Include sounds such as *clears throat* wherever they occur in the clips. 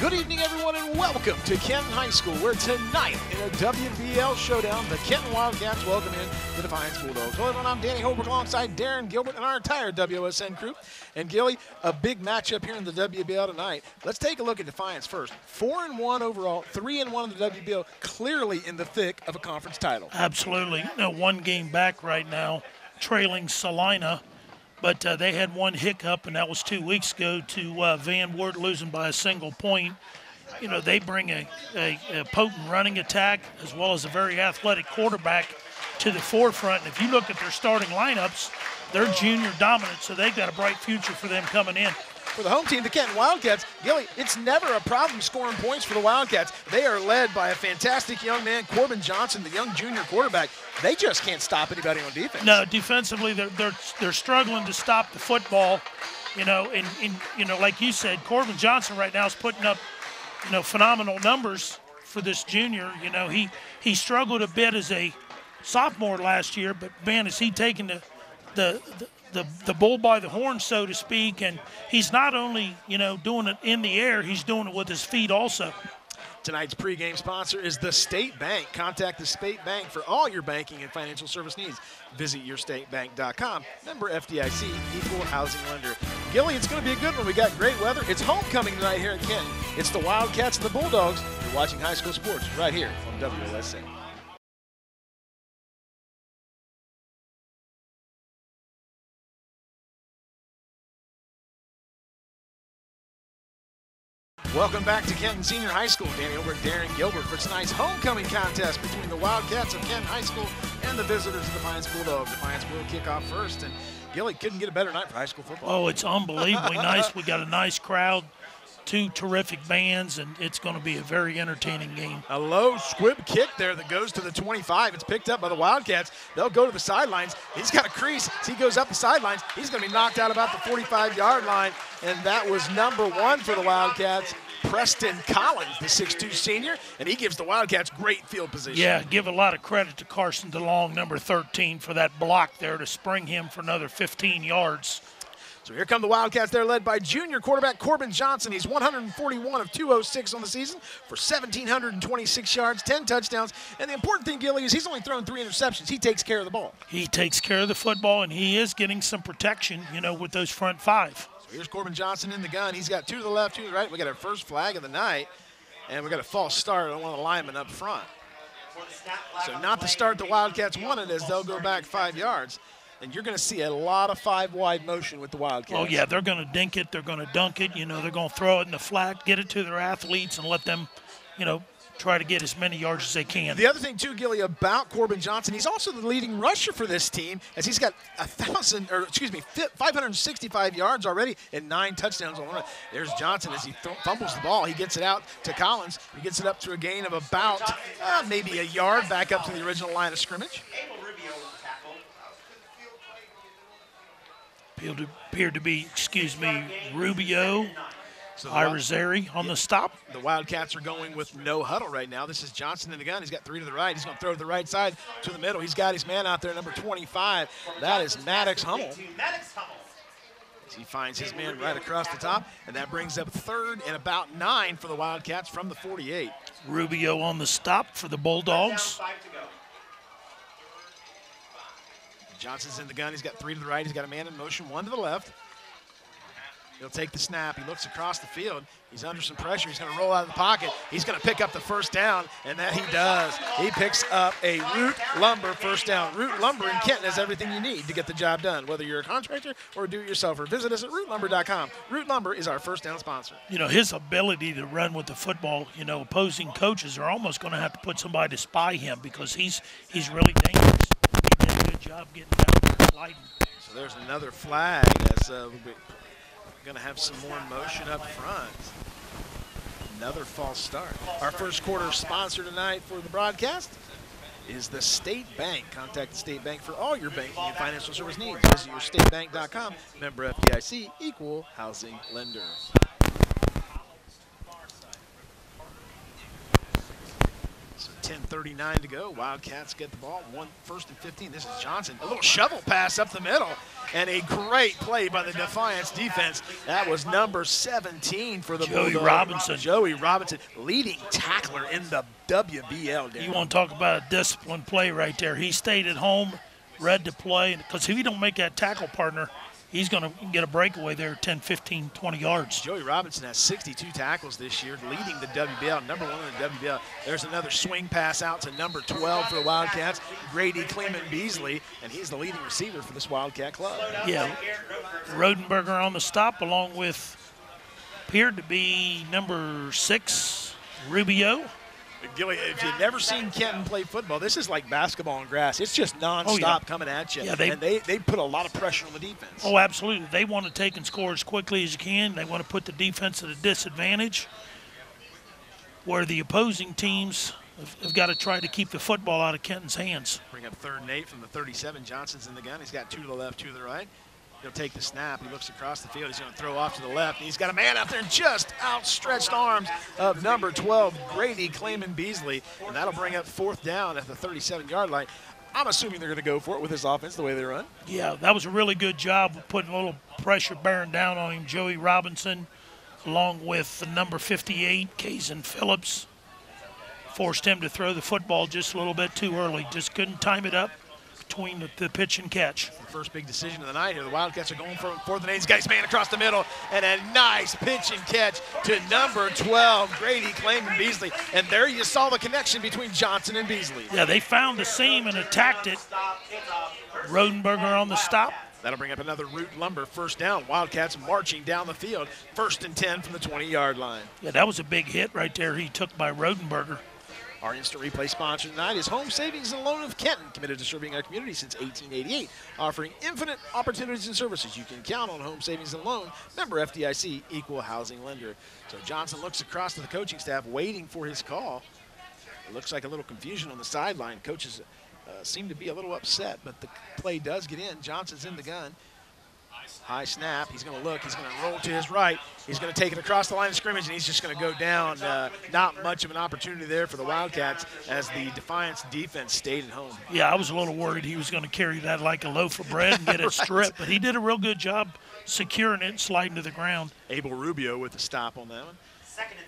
Good evening, everyone, and welcome to Kenton High School, where tonight in a WBL showdown, the Kenton Wildcats welcome in the Defiance Bulldogs. Hello, everyone. I'm Danny Holbrook alongside Darren Gilbert and our entire WSN crew. And Gilly, a big matchup here in the WBL tonight. Let's take a look at Defiance first. Four and one overall, three and one in the WBL, clearly in the thick of a conference title. Absolutely. Know, one game back right now, trailing Celina but uh, they had one hiccup, and that was two weeks ago to uh, Van Wert losing by a single point. You know, they bring a, a, a, potent running attack as well as a very athletic quarterback to the forefront. And if you look at their starting lineups, they're junior dominant, so they've got a bright future for them coming in for the home team, the Kenton Wildcats. Gilly, it's never a problem scoring points for the Wildcats. They are led by a fantastic young man, Corbin Johnson, the young junior quarterback. They just can't stop anybody on defense. No, defensively, they're they're they're struggling to stop the football. You know, and, and you know, like you said, Corbin Johnson right now is putting up, you know, phenomenal numbers for this junior. You know, he he struggled a bit as a sophomore last year, but man, is he taking the the, the the, the bull by the horn, so to speak. And he's not only, you know, doing it in the air, he's doing it with his feet also. Tonight's pregame sponsor is the State Bank. Contact the State Bank for all your banking and financial service needs. Visit yourstatebank.com. Member FDIC, equal housing lender. Gilly, it's going to be a good one. We got great weather. It's homecoming tonight here at Kenton. It's the Wildcats and the Bulldogs. You're watching high school sports right here on WOSN. Welcome back to Kenton Senior High School. Danny Holbrook, Darren Gilbert for tonight's homecoming contest between the Wildcats of Kenton High School and the visitors of Defiance Bulldogs. Defiance will kick off first, and Gilly couldn't get a better night for high school football. Oh, it's unbelievably *laughs* nice. We got a nice crowd two terrific bands, and it's going to be a very entertaining game. A low squib kick there that goes to the 25. It's picked up by the Wildcats. They'll go to the sidelines. He's got a crease. As he goes up the sidelines, he's going to be knocked out about the 45 yard line. And that was number one for the Wildcats. Preston Collins, the 6'2 senior, and he gives the Wildcats great field position. Yeah, give a lot of credit to Carson DeLong, number 13, for that block there to spring him for another 15 yards. So here come the Wildcats. They're led by junior quarterback Corbin Johnson. He's 141 of 206 on the season for 1,726 yards, 10 touchdowns. And the important thing, Gilly, is he's only thrown three interceptions. He takes care of the ball. He takes care of the football, and he is getting some protection, you know, with those front five. Here's Corbin Johnson in the gun. He's got two to the left, two to the right. We got our first flag of the night, and we got a false start on one of the linemen up front. So not the start the Wildcats wanted as they'll go back five yards. And you're going to see a lot of five wide motion with the Wildcats. Oh, yeah, they're going to dink it. They're going to dunk it. You know, they're going to throw it in the flat, get it to their athletes, and let them, you know, try to get as many yards as they can. The other thing too, Gilly, about Corbin Johnson, he's also the leading rusher for this team, as he's got a thousand, or excuse me, 565 yards already and nine touchdowns on the run. There's Johnson as he th- fumbles the ball. He gets it out to Collins. He gets it up to a gain of about uh, maybe a yard back up to the original line of scrimmage. Appeared to, appeared to be, excuse me, Rubio so Irizarry on the stop. The Wildcats are going with no huddle right now. This is Johnson in the gun. He's got three to the right. He's going to throw to the right side to the middle. He's got his man out there, number 25. That is Maddox Hummel. He finds his man right across the top, and that brings up third and about nine for the Wildcats from the 48. Rubio on the stop for the Bulldogs. Johnson's in the gun. He's got three to the right. He's got a man in motion, one to the left. He'll take the snap. He looks across the field. He's under some pressure. He's going to roll out of the pocket. He's going to pick up the first down, and that he does. He picks up a Root Lumber first down. Root Lumber in Kenton has everything you need to get the job done, whether you're a contractor or a do-it-yourselfer. Visit us at rootlumber.com. Root Lumber is our first down sponsor. You know, his ability to run with the football, you know, opposing coaches are almost going to have to put somebody to spy him because he's he's really dangerous. He did a good job getting down there sliding. So there's another flag as uh, going to have some more motion up front. Another false start. Our first quarter sponsor tonight for the broadcast is the State Bank. Contact the State Bank for all your banking and financial service needs. Visit yourstatebank.com. Member FDIC, equal housing lender. So 10 139 to go. Wildcats get the ball. One first and 15. This is Johnson. A little shovel pass up the middle. And a great play by the Defiance defense. That was number 17 for the Joey Bulldogs. Robinson. Joey Robinson, leading tackler in the WBL. Dan. You want to talk about a disciplined play right there. He stayed at home, read the play, because if he don't make that tackle partner, he's going to get a breakaway there 10, 15, 20 yards. Joey Robinson has 62 tackles this year, leading the WBL, number one in the WBL. There's another swing pass out to number 12 for the Wildcats, Grady Clement Beasley, and he's the leading receiver for this Wildcat club. Yeah, Rodenberger on the stop, along with appeared to be number six, Rubio. Gilly, if you've never seen Kenton play football, this is like basketball on grass. It's just oh, nonstop Oh, yeah. coming at you. Yeah, they- and they, they put a lot of pressure on the defense. Oh, absolutely. They want to take and score as quickly as you can. They want to put the defense at a disadvantage where the opposing teams have, have got to try to keep the football out of Kenton's hands. Bring up third and eight from the 37. Johnson's in the gun. He's got two to the left, two to the right. He'll take the snap. He looks across the field. He's going to throw off to the left. He's got a man out there just outstretched arms of number 12, Grady Clayman Beasley. And that'll bring up fourth down at the 37 yard line. I'm assuming they're going to go for it with this offense the way they run. Yeah, that was a really good job of putting a little pressure bearing down on him. Joey Robinson, along with the number 58, Kazan Phillips, forced him to throw the football just a little bit too early. Just couldn't time it up between the, the pitch and catch. The first big decision of the night here. The Wildcats are going for. Fourth and eight. He's got his man across the middle. And a nice pitch and catch to number 12, Grady Clayman Beasley. And there you saw the connection between Johnson and Beasley. Yeah, they found the seam and attacked it. Rodenberger on the stop. That'll bring up another root lumber first down. Wildcats marching down the field. First and 10 from the 20 yard line. Yeah, that was a big hit right there he took by Rodenberger. Our instant replay sponsor tonight is Home Savings and Loan of Kenton, committed to serving our community since 1888, offering infinite opportunities and services. You can count on Home Savings and Loan, member FDIC, equal housing lender. So Johnson looks across to the coaching staff, waiting for his call. It looks like a little confusion on the sideline. Coaches uh, seem to be a little upset, but the play does get in. Johnson's in the gun. High snap. He's going to look. He's going to roll to his right. He's going to take it across the line of scrimmage, and he's just going to go down. Uh, not much of an opportunity there for the Wildcats as the Defiance defense stayed at home. Yeah, I was a little worried he was going to carry that like a loaf of bread and get it *laughs* stripped, but he did a real good job securing it and sliding to the ground. Abel Rubio with the stop on that one.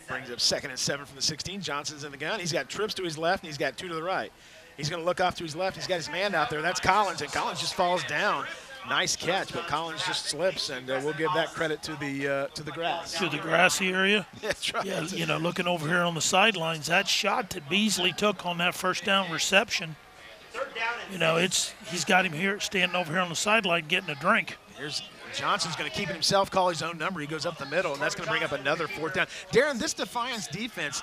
Brings up second and seven from the 16. Johnson's in the gun. He's got trips to his left, and he's got two to the right. He's going to look off to his left. He's got his man out there. That's Collins, and Collins just falls down. Nice catch, but Collins just slips, and uh, we'll give that credit to the uh, to the grass. To the grassy area. *laughs* That's right. Yeah, you know, looking over here on the sidelines, that shot that Beasley took on that first down reception, you know, it's he's got him here standing over here on the sideline getting a drink. Here's Johnson's going to keep it himself, call his own number. He goes up the middle, and that's going to bring up another fourth down. Darren, this Defiance defense,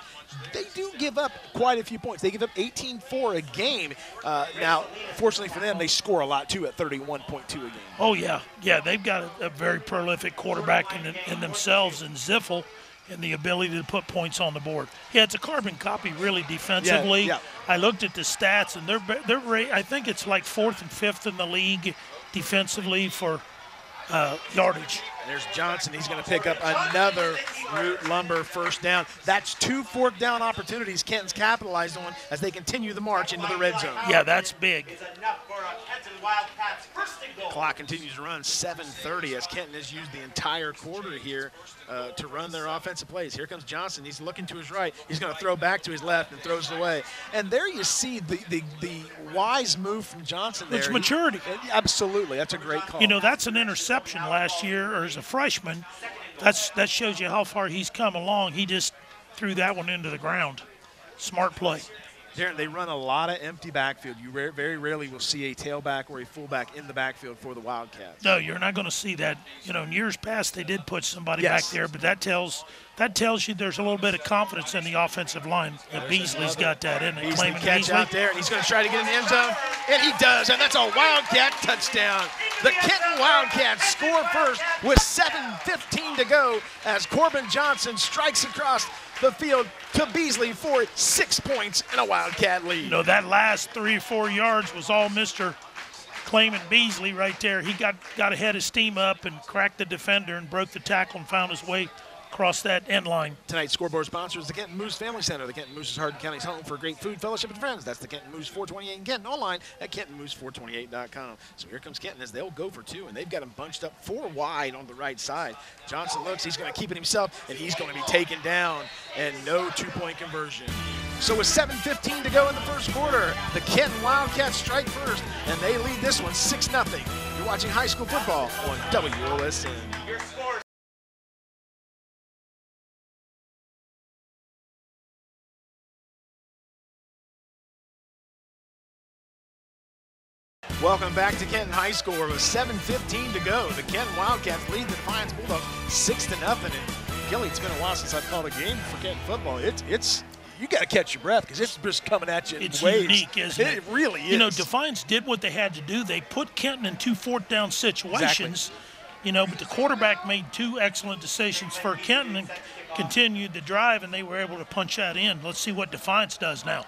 they do give up quite a few points. They give up 18-4 a game. Uh, now, fortunately for them, they score a lot too at 31.2 a game. Oh yeah, yeah, they've got a, a very prolific quarterback in, in themselves in Ziffel, and the ability to put points on the board. Yeah, it's a carbon copy, really defensively. yeah. I looked at the stats, and they're they're I think it's like fourth and fifth in the league defensively for uh, yardage. There's Johnson. He's going to pick up another root lumber first down. That's two fourth down opportunities Kenton's capitalized on as they continue the march into the red zone. Yeah, that's big. Clock continues to run 7:30 as Kenton has used the entire quarter here uh, to run their offensive plays. Here comes Johnson. He's looking to his right. He's going to throw back to his left and throws it away. And there you see the the, the wise move from Johnson. There, It's He- maturity. absolutely, that's a great call. You know, that's an interception last year, or as a freshman. That's that shows you how far he's come along. He just threw that one into the ground. Smart play. Darren, they run a lot of empty backfield. You rare, very rarely will see a tailback or a fullback in the backfield for the Wildcats. No, you're not going to see that. You know, in years past they did put somebody Yes. back there, but that tells that tells you there's a little bit of confidence in the offensive line. And Beasley's got that in it. Beasley Clayman catch Beasley. out there, and he's going to try to get in the end zone, and he does, and that's a Wildcat touchdown. The Kenton Wildcats score first with 7:15 to go as Corbin Johnson strikes across the field to Beasley for six points and a Wildcat lead. You know, that last three or four yards was all Mr. Clayman Beasley right there. He got, got ahead of steam up and cracked the defender and broke the tackle and found his way across that end line. Tonight's scoreboard sponsor is the Kenton Moose Family Center. The Kenton Moose is Hardin County's home for great food, fellowship, and friends. That's the Kenton Moose 428 in Kenton, online at KentonMoose428.com. So here comes Kenton as they'll go for two, and they've got him bunched up four wide on the right side. Johnson looks, he's going to keep it himself, and he's going to be taken down, and no two-point conversion. So with 7.15 to go in the first quarter, the Kenton Wildcats strike first, and they lead this one 6 0. You're watching high school football on WOSN. Welcome back to Kenton High School. It With 7:15 to go, the Kenton Wildcats lead the Defiance Bulldogs six to nothing. And Gilly, it's been a while since I've called a game for Kenton football. It's it's you got to catch your breath because it's just coming at you. It's waves. unique, isn't it? It really is. You know, Defiance did what they had to do. They put Kenton in two fourth down situations. Exactly. You know, but the quarterback made two excellent decisions for Kenton and continued the drive, and they were able to punch that in. Let's see what Defiance does now.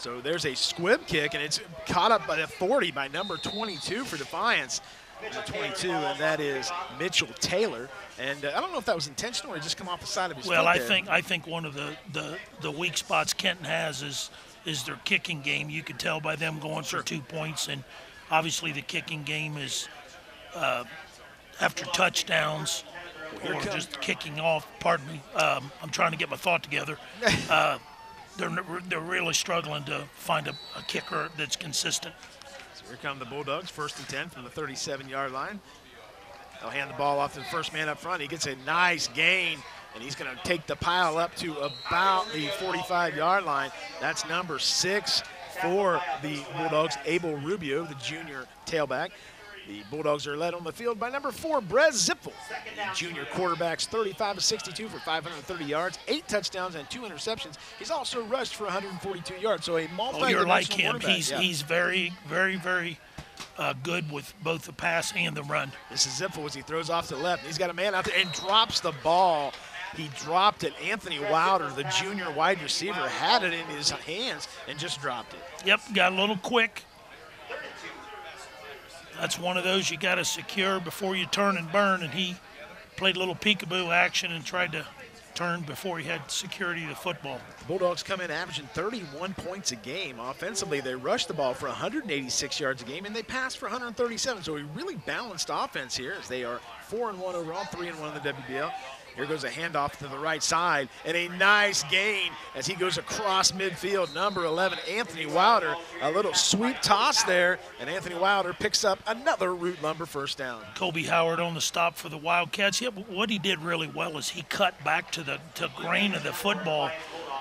So there's a squib kick, and it's caught up by 40 by number 22 for Defiance. Number 22, and that is Mitchell Taylor. And uh, I don't know if that was intentional or just come off the side of his Well, I there. think I think one of the, the, the weak spots Kenton has is is their kicking game. You can tell by them going for two points, and obviously the kicking game is uh, after touchdowns or just kicking off. Pardon me. Um, I'm trying to get my thought together. *laughs* Uh, they're they're really struggling to find a, a kicker that's consistent. So here come the Bulldogs, first and 10 from the 37-yard line. They'll hand the ball off to the first man up front. He gets a nice gain, and he's going to take the pile up to about the 45-yard line. That's number six for the Bulldogs, Abel Rubio, the junior tailback. The Bulldogs are led on the field by number four, Brez Zipfel. The junior quarterback's 35 of 62 for 530 yards, eight touchdowns, and two interceptions. He's also rushed for 142 yards, so a multi Oh, you're like him. He's he's very very very uh, good with both the pass and the run. This is Zipfel as he throws off to the left. He's got a man out there and drops the ball. He dropped it. Anthony Wilder, the junior wide receiver, had it in his hands and just dropped it. Yep, got a little quick. That's one of those you got to secure before you turn and burn. And he played a little peekaboo action and tried to turn before he had security of the football. Bulldogs come in averaging 31 points a game. Offensively, they rush the ball for 186 yards a game and they pass for 137. So a really balanced offense here as they are 4 and 1 overall, 3 and 1 in the WBL. Here goes a handoff to the right side and a nice gain as he goes across midfield. Number 11, Anthony Wilder. A little sweep toss there, and Anthony Wilder picks up another root lumber first down. Kobe Howard on the stop for the Wildcats. Yeah, but what he did really well is he cut back to the to grain of the football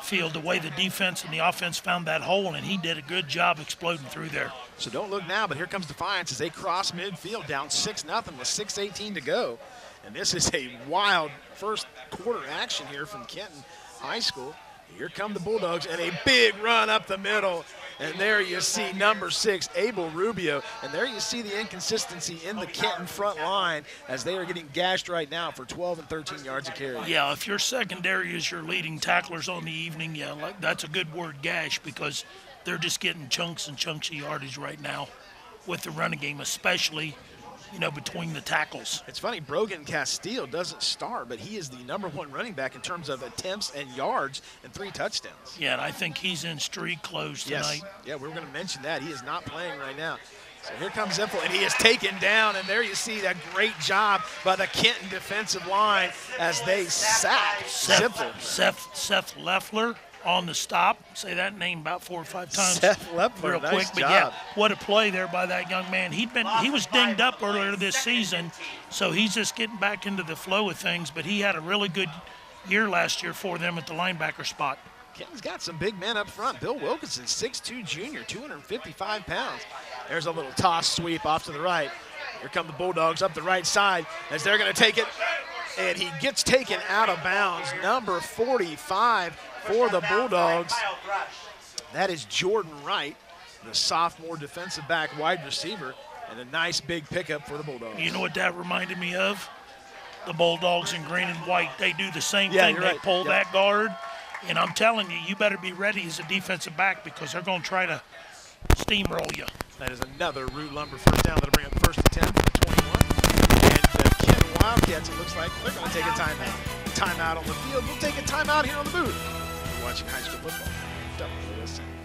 field, the way the defense and the offense found that hole, and he did a good job exploding through there. So don't look now, but here comes Defiance as they cross midfield down 6 0 with 6.18 to go. And this is a wild first quarter action here from Kenton High School. Here come the Bulldogs and a big run up the middle. And there you see number six, Abel Rubio. And there you see the inconsistency in the Kenton front line as they are getting gashed right now for 12 and 13 yards of carry. Yeah, if your secondary is your leading tacklers on the evening, yeah, like that's a good word, gash, because they're just getting chunks and chunks of yardage right now with the running game, especially, you know, between the tackles. It's funny, Brogan Castile doesn't start, but he is the number one running back in terms of attempts and yards and three touchdowns. Yeah, and I think he's in street clothes tonight. Yes. Yeah, we are going to mention that. He is not playing right now. So here comes Ziffel, and he is taken down. And there you see that great job by the Kenton defensive line as they sack Seth, Seth, Seth Leffler on the stop. Say that name about four or five times. Seth Leffler, real nice quick. But job. yeah, what a play there by that young man. He'd been he was dinged up earlier this season, so he's just getting back into the flow of things. But he had a really good year last year for them at the linebacker spot. Kenton's got some big men up front. Bill Wilkinson, 6'2 junior, 255 pounds. There's a little toss sweep off to the right. Here come the Bulldogs up the right side as they're going to take it. And he gets taken out of bounds. Number 45 for the Bulldogs. That is Jordan Wright, the sophomore defensive back wide receiver. And a nice big pickup for the Bulldogs. You know what that reminded me of? The Bulldogs in green and white. They do the same Yeah, thing. you're They right. pull Yep. that guard, and I'm telling you, you better be ready as a defensive back because they're going to try to steamroll you. That is another root lumber first down. That'll bring up first and 10 for the 21. And uh, Ken Wildcats, it looks like they're going to take a timeout. timeout on the field. We'll take a timeout here on the booth. Watching high school football. WSN.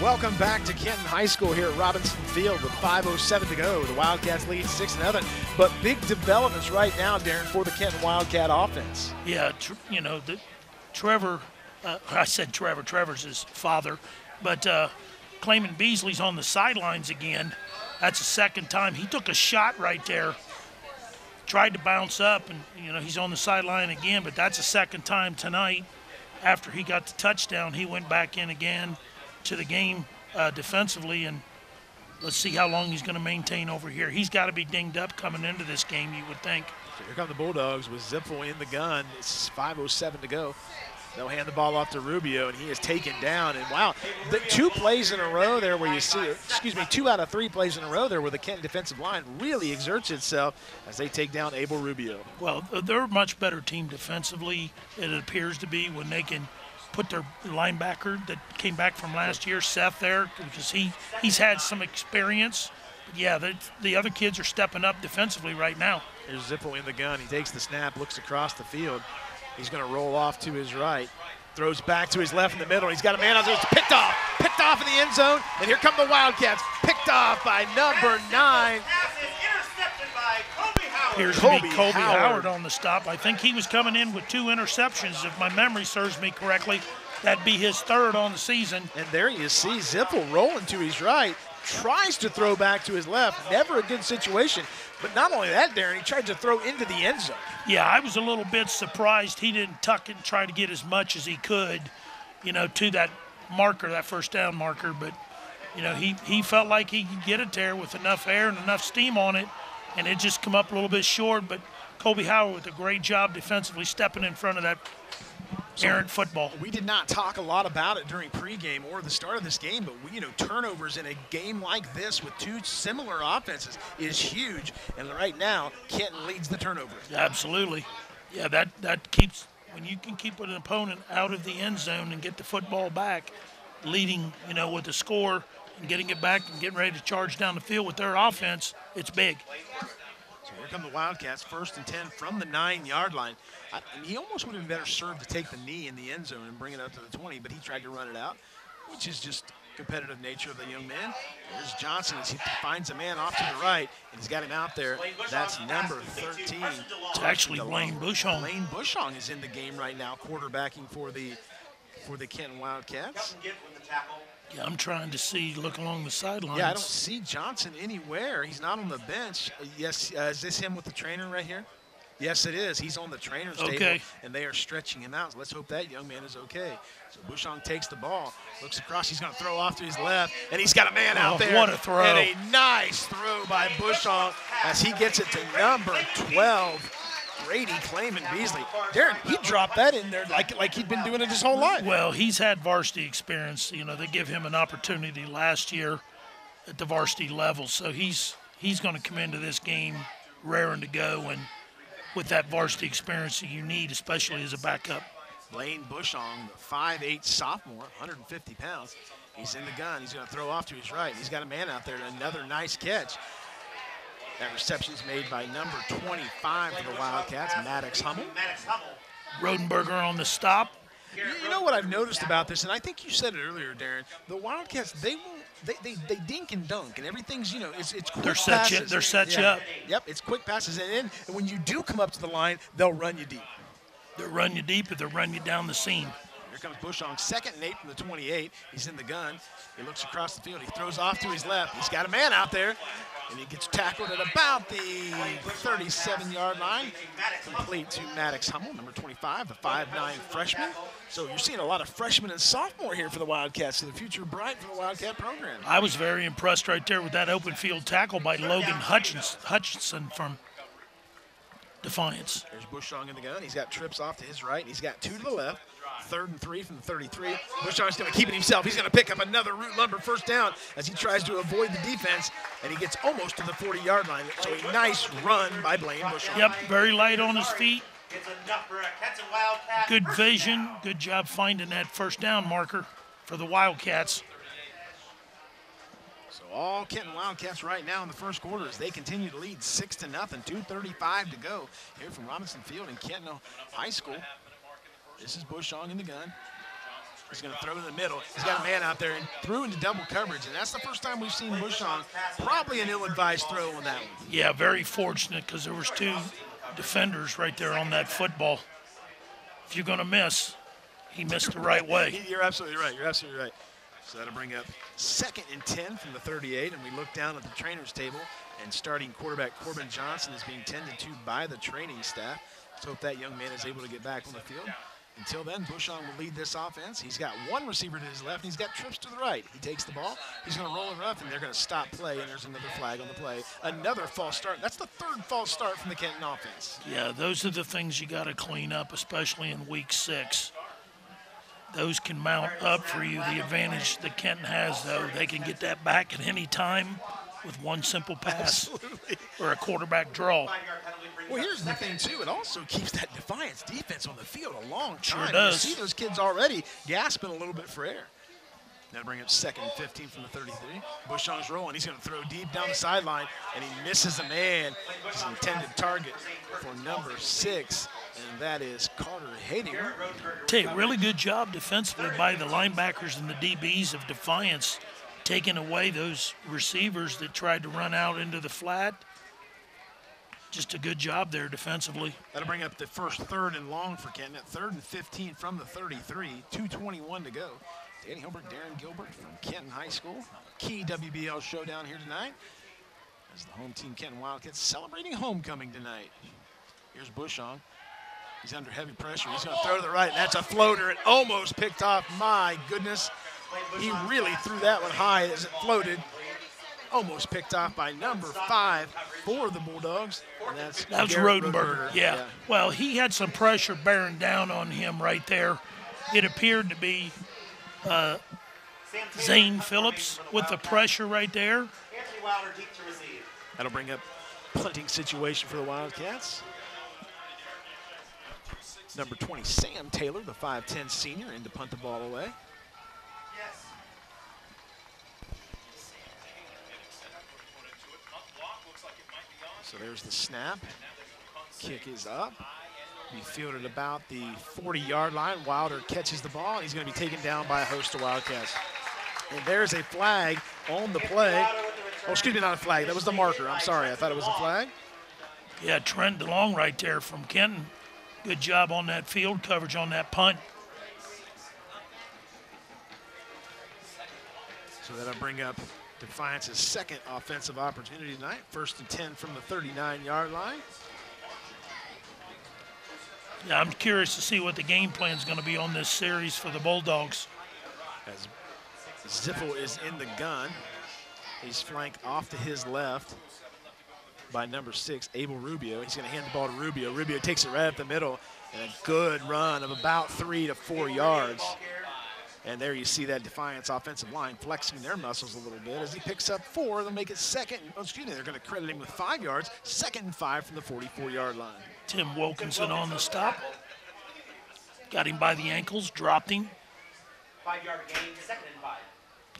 Welcome back to Kenton High School here at Robinson Field with 5.07 to go. The Wildcats lead 6 0. But big developments right now, Darren, for the Kenton Wildcat offense. Yeah, you know, the, Trevor, uh, I said Trevor, Trevor's his father, but uh, Clayman Beasley's on the sidelines again. That's the second time. He took a shot right there, tried to bounce up, and, you know, he's on the sideline again, but that's the second time tonight. After he got the touchdown, he went back in again to the game uh, defensively, and let's see how long he's going to maintain over here. He's got to be dinged up coming into this game, you would think. So here come the Bulldogs with Zippel in the gun. It's 5.07 to go. They'll hand the ball off to Rubio, and he is taken down. And wow, the two plays in a row there where you see, excuse me, two out of three plays in a row there where the Kent defensive line really exerts itself as they take down Abel Rubio. Well, they're a much better team defensively, it appears to be, when they can put their linebacker that came back from last year, Seth, there, because he, he's had some experience. But yeah, the, the other kids are stepping up defensively right now. Here's Zippo in the gun. He takes the snap, looks across the field. He's going to roll off to his right. Throws back to his left in the middle. He's got a man out there. It's picked off. Picked off in the end zone. And here come the Wildcats. Picked off by number nine. Appears to be Kobe Howard. Howard on the stop. I think he was coming in with two interceptions, if my memory serves me correctly. That'd be his third on the season. And there you see Zippel rolling to his right, tries to throw back to his left. Never a good situation. But not only that, Darren, he tried to throw into the end zone. Yeah, I was a little bit surprised he didn't tuck and try to get as much as he could, you know, to that marker, that first down marker. But, you know, he, he felt like he could get it there with enough air and enough steam on it, and it just come up a little bit short. But Kobe Howard with a great job defensively stepping in front of that errant football. We did not talk a lot about it during pregame or the start of this game, but we, you know, turnovers in a game like this with two similar offenses is huge. And right now, Kenton leads the turnovers. Absolutely, yeah. That that keeps when you can keep an opponent out of the end zone and get the football back, leading, you know, with the score and getting it back and getting ready to charge down the field with their offense. It's big. Here come the Wildcats, first and 10 from the nine yard line. I, he almost would have been better served to take the knee in the end zone and bring it up to the 20, but he tried to run it out, which is just competitive nature of the young man. There's Johnson as he finds a man off to the right, and he's got him out there. That's number 13. It's actually Lane Bushong. Lane Bushong is in the game right now, quarterbacking for the for the Kenton Wildcats. Yeah, I'm trying to see, look along the sidelines. Yeah, I don't see Johnson anywhere. He's not on the bench. Yes, uh, is this him with the trainer right here? Yes, it is. He's on the trainer's okay. table, and they are stretching him out. So let's hope that young man is okay. So Bushong takes the ball, looks across. He's going to throw off to his left, and he's got a man out oh, there. What a throw. And a nice throw by Bushong as he gets it to number 12. Grady Clayman Beasley. Darren, he dropped that in there like like he'd been doing it his whole life. Well, he's had varsity experience. You know, they give him an opportunity last year at the varsity level, so he's he's going to come into this game raring to go and with that varsity experience that you need, especially as a backup. Blaine Bushong, the 5'8 sophomore, 150 pounds. He's in the gun. He's going to throw off to his right. He's got a man out there. Another nice catch. That reception is made by number 25 for the Wildcats, Maddox Hummel. Maddox Hummel. Rodenberger on the stop. You know what I've noticed about this, and I think you said it earlier, Darren. The Wildcats, they will they, they, they dink and dunk, and everything's you know it's it's quick they're set passes. You, they're set yeah. you up. Yep, it's quick passes, and then and when you do come up to the line, they'll run you deep. They'll run you deep, or they'll run you down the seam. Here comes Bushong, second and eight from the 28. He's in the gun. He looks across the field. He throws off to his left. He's got a man out there and he gets tackled at about the 37-yard line. Complete to Maddox Hummel, number 25, the 5'9 freshman. So you're seeing a lot of freshmen and sophomore here for the Wildcats, so the future bright for the Wildcat program. I was very impressed right there with that open field tackle by Logan Hutchins, Hutchinson from Defiance. There's Bushong in the gun. He's got trips off to his right, and he's got two to the left. Third and three from the 33. Bushong's going to keep it himself. He's going to pick up another root lumber first down as he tries to avoid the defense, and he gets almost to the 40-yard line. So a nice run by Blaine Bushong. Yep, very light on his feet. It's enough for a Ketts and Wildcats. Good vision. Good job finding that first down marker. for the Wildcats. So all Kenton Wildcats right now in the first quarter as they continue to lead six to nothing. 2:35 to go here from Robinson Field in Kenton High School. This is Bushong in the gun. He's going to throw in the middle. He's got a man out there and threw into double coverage, and that's the first time we've seen Bushong. Probably an ill-advised throw on that one. Yeah, very fortunate because there was two defenders right there on that football. If you're going to miss, he missed the right way. *laughs* You're absolutely right. You're absolutely right. So that'll bring up second and 10 from the 38, and we look down at the trainer's table, and starting quarterback Corbin Johnson is being tended to by the training staff. Let's hope that young man is able to get back on the field. Until then, Bushong will lead this offense. He's got one receiver to his left, and he's got trips to the right. He takes the ball. He's going to roll it rough, and they're going to stop play, and there's another flag on the play. Another false start. That's the third false start from the Kenton offense. Yeah, those are the things you got to clean up, especially in week six. Those can mount up for you. The advantage that Kenton has, though, they can get that back at any time with one simple pass Absolutely. or a quarterback draw. Well, here's the thing, too. It also keeps that Defiance defense on the field a long Sure time. does. You see those kids already gasping a little bit for air. That'll bring up second and 15 from the 33. Bushong's rolling. He's going to throw deep down the sideline, and he misses a man. His intended target for number six, and that is Carter Haydinger. Tell you, really good job defensively by the linebackers and the DBs of Defiance, taking away those receivers that tried to run out into the flat. Just a good job there defensively. That'll bring up the first third and long for Kenton at third and 15 from the 33. 2.21 to go. Danny Hilbert, Darren Gilbert from Kenton High School. Key WBL showdown here tonight as the home team Kenton Wildcats celebrating homecoming tonight. Here's Bushong. He's under heavy pressure. He's going to throw to the right. and That's a floater. It almost picked off. My goodness. He really threw that one high as it floated. Almost picked off by number five for the Bulldogs. And that's That was Garrett Rodenberger. Yeah. Well, he had some pressure bearing down on him right there. It appeared to be uh, Zane Phillips with the pressure right there. Anthony Wilder deep to receive. That'll bring up punting situation for the Wildcats. Number 20, Sam Taylor, the 5'10 senior, in to punt the ball away. So there's the snap. Kick is up. Be fielded about the 40 yard line. Wilder catches the ball, he's going to be taken down by a host of Wildcats. And there's a flag on the play. Oh, excuse me, not a flag. That was the marker. I'm sorry. I thought it was a flag. Yeah, Trent DeLong right there from Kenton. Good job on that field coverage on that punt. So that'll bring up Defiance's second offensive opportunity tonight. First and 10 from the 39 yard line. Yeah, I'm curious to see what the game plan is going to be on this series for the Bulldogs. As Ziffel is in the gun. He's flanked off to his left by number six, Abel Rubio. He's going to hand the ball to Rubio. Rubio takes it right up the middle and a good run of about three to four yards. And there you see that Defiance offensive line flexing their muscles a little bit as he picks up four. They'll make it second. Oh, excuse me, they're going to credit him with five yards. Second and five from the 44 yard line. Tim Wilkinson on the stop. Got him by the ankles, dropped him. Five yard gain, second and five.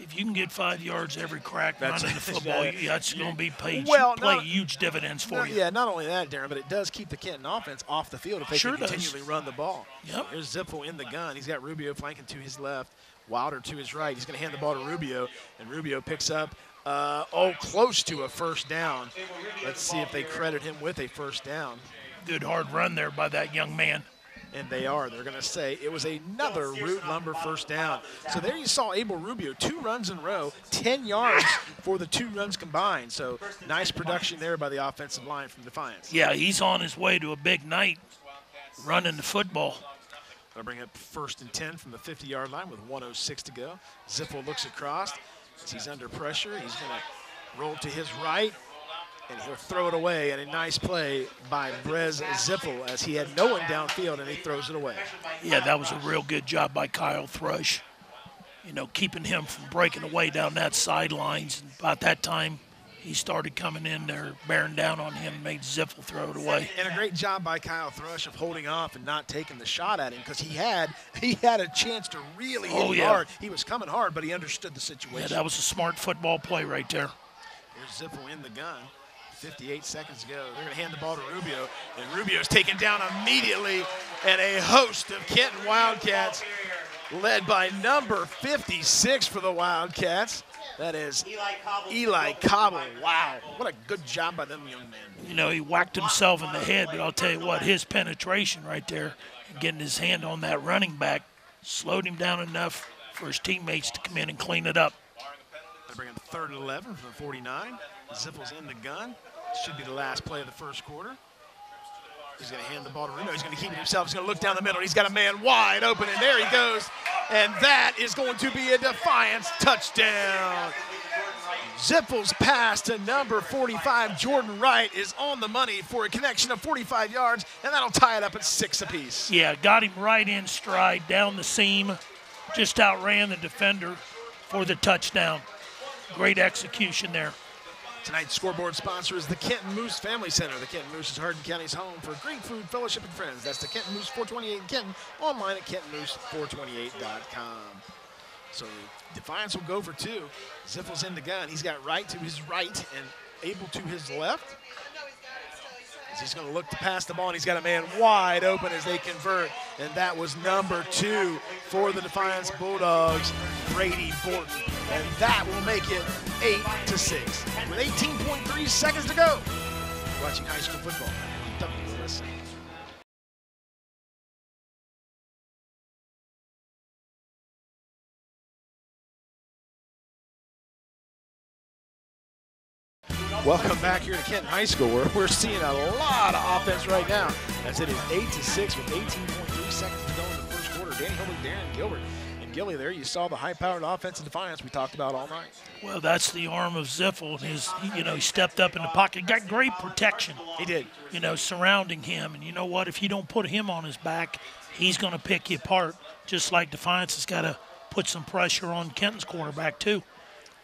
If you can get five yards every crack That's- running the *laughs* football, yeah. that's going to be paid. Well, play not- huge dividends for No, you. yeah, not only that, Darren, but it does keep the Kenton offense off the field if they Sure can continually run the ball. Yep. Here's Ziffel in the gun. He's got Rubio flanking to his left, Wilder to his right. He's going to hand the ball to Rubio, and Rubio picks up, uh, oh, close to a first down. Let's see if they credit him with a first down. Good hard run there by that young man. And they are. They're going to say it was another Root Lumber first down. So there you saw Abel Rubio, two runs in a row, 10 yards for the two runs combined. So nice production there by the offensive line from Defiance. Yeah, he's on his way to a big night running the football. That'll bring up first and 10 from the 50 yard line with 106 to go. Ziffel looks across he's under pressure. He's going to roll to his right and he'll throw it away. And a nice play by Brez Ziffel as he had no one downfield and he throws it away. Yeah, that was a real good job by Kyle Thrush. You know, keeping him from breaking away down that sidelines. And about that time, he started coming in there, bearing down on him, made Ziffel throw it away. And a great job by Kyle Thrush of holding off and not taking the shot at him because he had he had a chance to really hit Oh, him yeah. hard. He was coming hard, but he understood the situation. Yeah, that was a smart football play right there. Here's Ziffel in the gun. 58 seconds to go. They're going to hand the ball to Rubio, and Rubio's taken down immediately. And a host of Kenton Wildcats, led by number 56 for the Wildcats. That is Eli Cobble. Eli Cobble. Wow, what a good job by them young men. You know, he whacked himself in the head, but I'll tell you what, his penetration right there, getting his hand on that running back, slowed him down enough for his teammates to come in and clean it up. They bring him third and 11 from the 49. Ziffel's in the gun. Should be the last play of the first quarter. He's going to hand the ball to Reno. He's going to keep it himself. He's going to look down the middle. He's got a man wide open, and there he goes. And that is going to be a Defiance touchdown. Ziffel's pass to number 45, Jordan Wright, is on the money for a connection of 45 yards, and that'll tie it up at six apiece. Yeah, got him right in stride, down the seam, just outran the defender for the touchdown. Great execution there. Tonight's scoreboard sponsor is the Kenton Moose Family Center. The Kenton Moose is Hardin County's home for great food, fellowship, and friends. That's the Kenton Moose 428 in Kenton, online at kentonmoose428.com. So Defiance will go for two. Ziffel's in the gun. He's got right to his right and able to his left. As he's going to look to pass the ball, and he's got a man wide open as they convert. And that was number two for the Defiance Bulldogs, Brady Borton. And that will make it eight to six with 18.3 seconds to go. Watching high school football. Welcome back here to Kenton High School, where we're seeing a lot of offense right now. As it is eight to six with 18.3 seconds to go in the first quarter. Danny Hilbert, Darren Gilbert, and Gilly there. You saw the high-powered offense offensive defiance we talked about all night. Well, that's the arm of Ziffel, his, he- you know, he stepped up in the pocket, got great protection. He did. you know, surrounding him. And you know what? If you don't put him on his back, he's going to pick you apart. Just like Defiance has got to put some pressure on Kenton's quarterback too,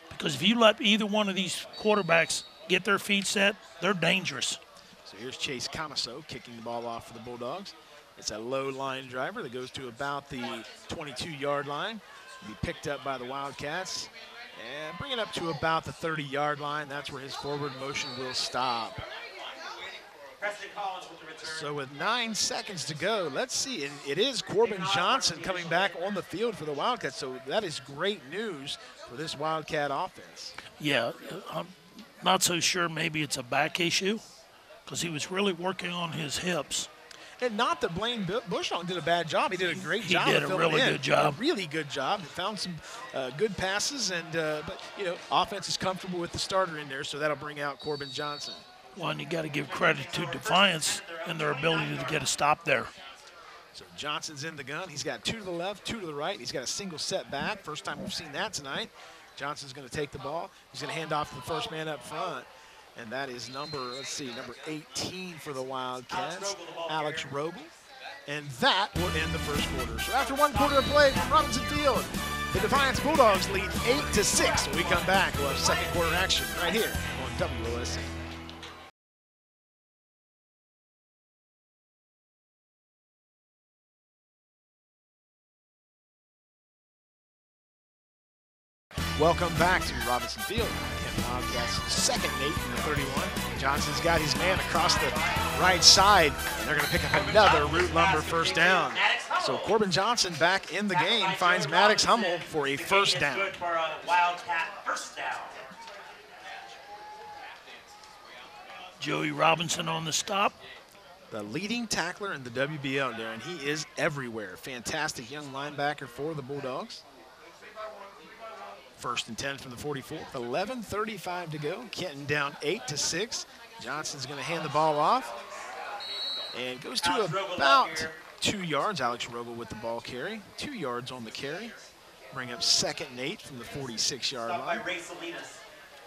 because if you let either one of these quarterbacks get their feet set, they're dangerous. So here's Chase Camaso kicking the ball off for the Bulldogs. It's a low line driver that goes to about the 22 yard line. Be picked up by the Wildcats and bring it up to about the 30 yard line. That's where his forward motion will stop. Preston Collins with the return. So with nine seconds to go, let's see. And it is Corbin Johnson coming back on the field for the Wildcats. So that is great news for this Wildcat offense. Yeah, I'm not so sure. Maybe it's a back issue, because he was really working on his hips. And not that Blaine Bu- Bushnell did a bad job. He did a great He job. He did a really good job. A really good job. He Found some uh, good passes, and uh, but you know, offense is comfortable with the starter in there, so that'll bring out Corbin Johnson. Well, and you got to give credit to Defiance and their ability to get a stop there. So Johnson's in the gun. He's got two to the left, two to the right. He's got a single set back. First time we've seen that tonight. Johnson's going to take the ball. He's going to hand off to the first man up front. And that is number, let's see, number 18 for the Wildcats, Alex Rogel. And that will end the first quarter. So after one quarter of play from Robinson Field, the Defiance Bulldogs lead 8 to 6. When we come back, we'll have second quarter action right here on WOSN. Welcome back to Robinson Field. Ken Wildcats second and eight from the 31. Johnson's got his man across the right side, and they're going to pick up another root lumber first down. So Corbin Johnson back in the game finds Maddox Hummel for a first down. Good for a Wildcat first down. Joey Robinson on the stop. The leading tackler in the WBL, Darren. He is everywhere. Fantastic young linebacker for the Bulldogs. First and 10 from the 44. 11.35 to go. Kenton down 8 to 6. Johnson's going to hand the ball off. And goes to Alex about two yards. Alex Rogel with the ball carry. Two yards on the carry. Bring up second and eight from the 46 yard line.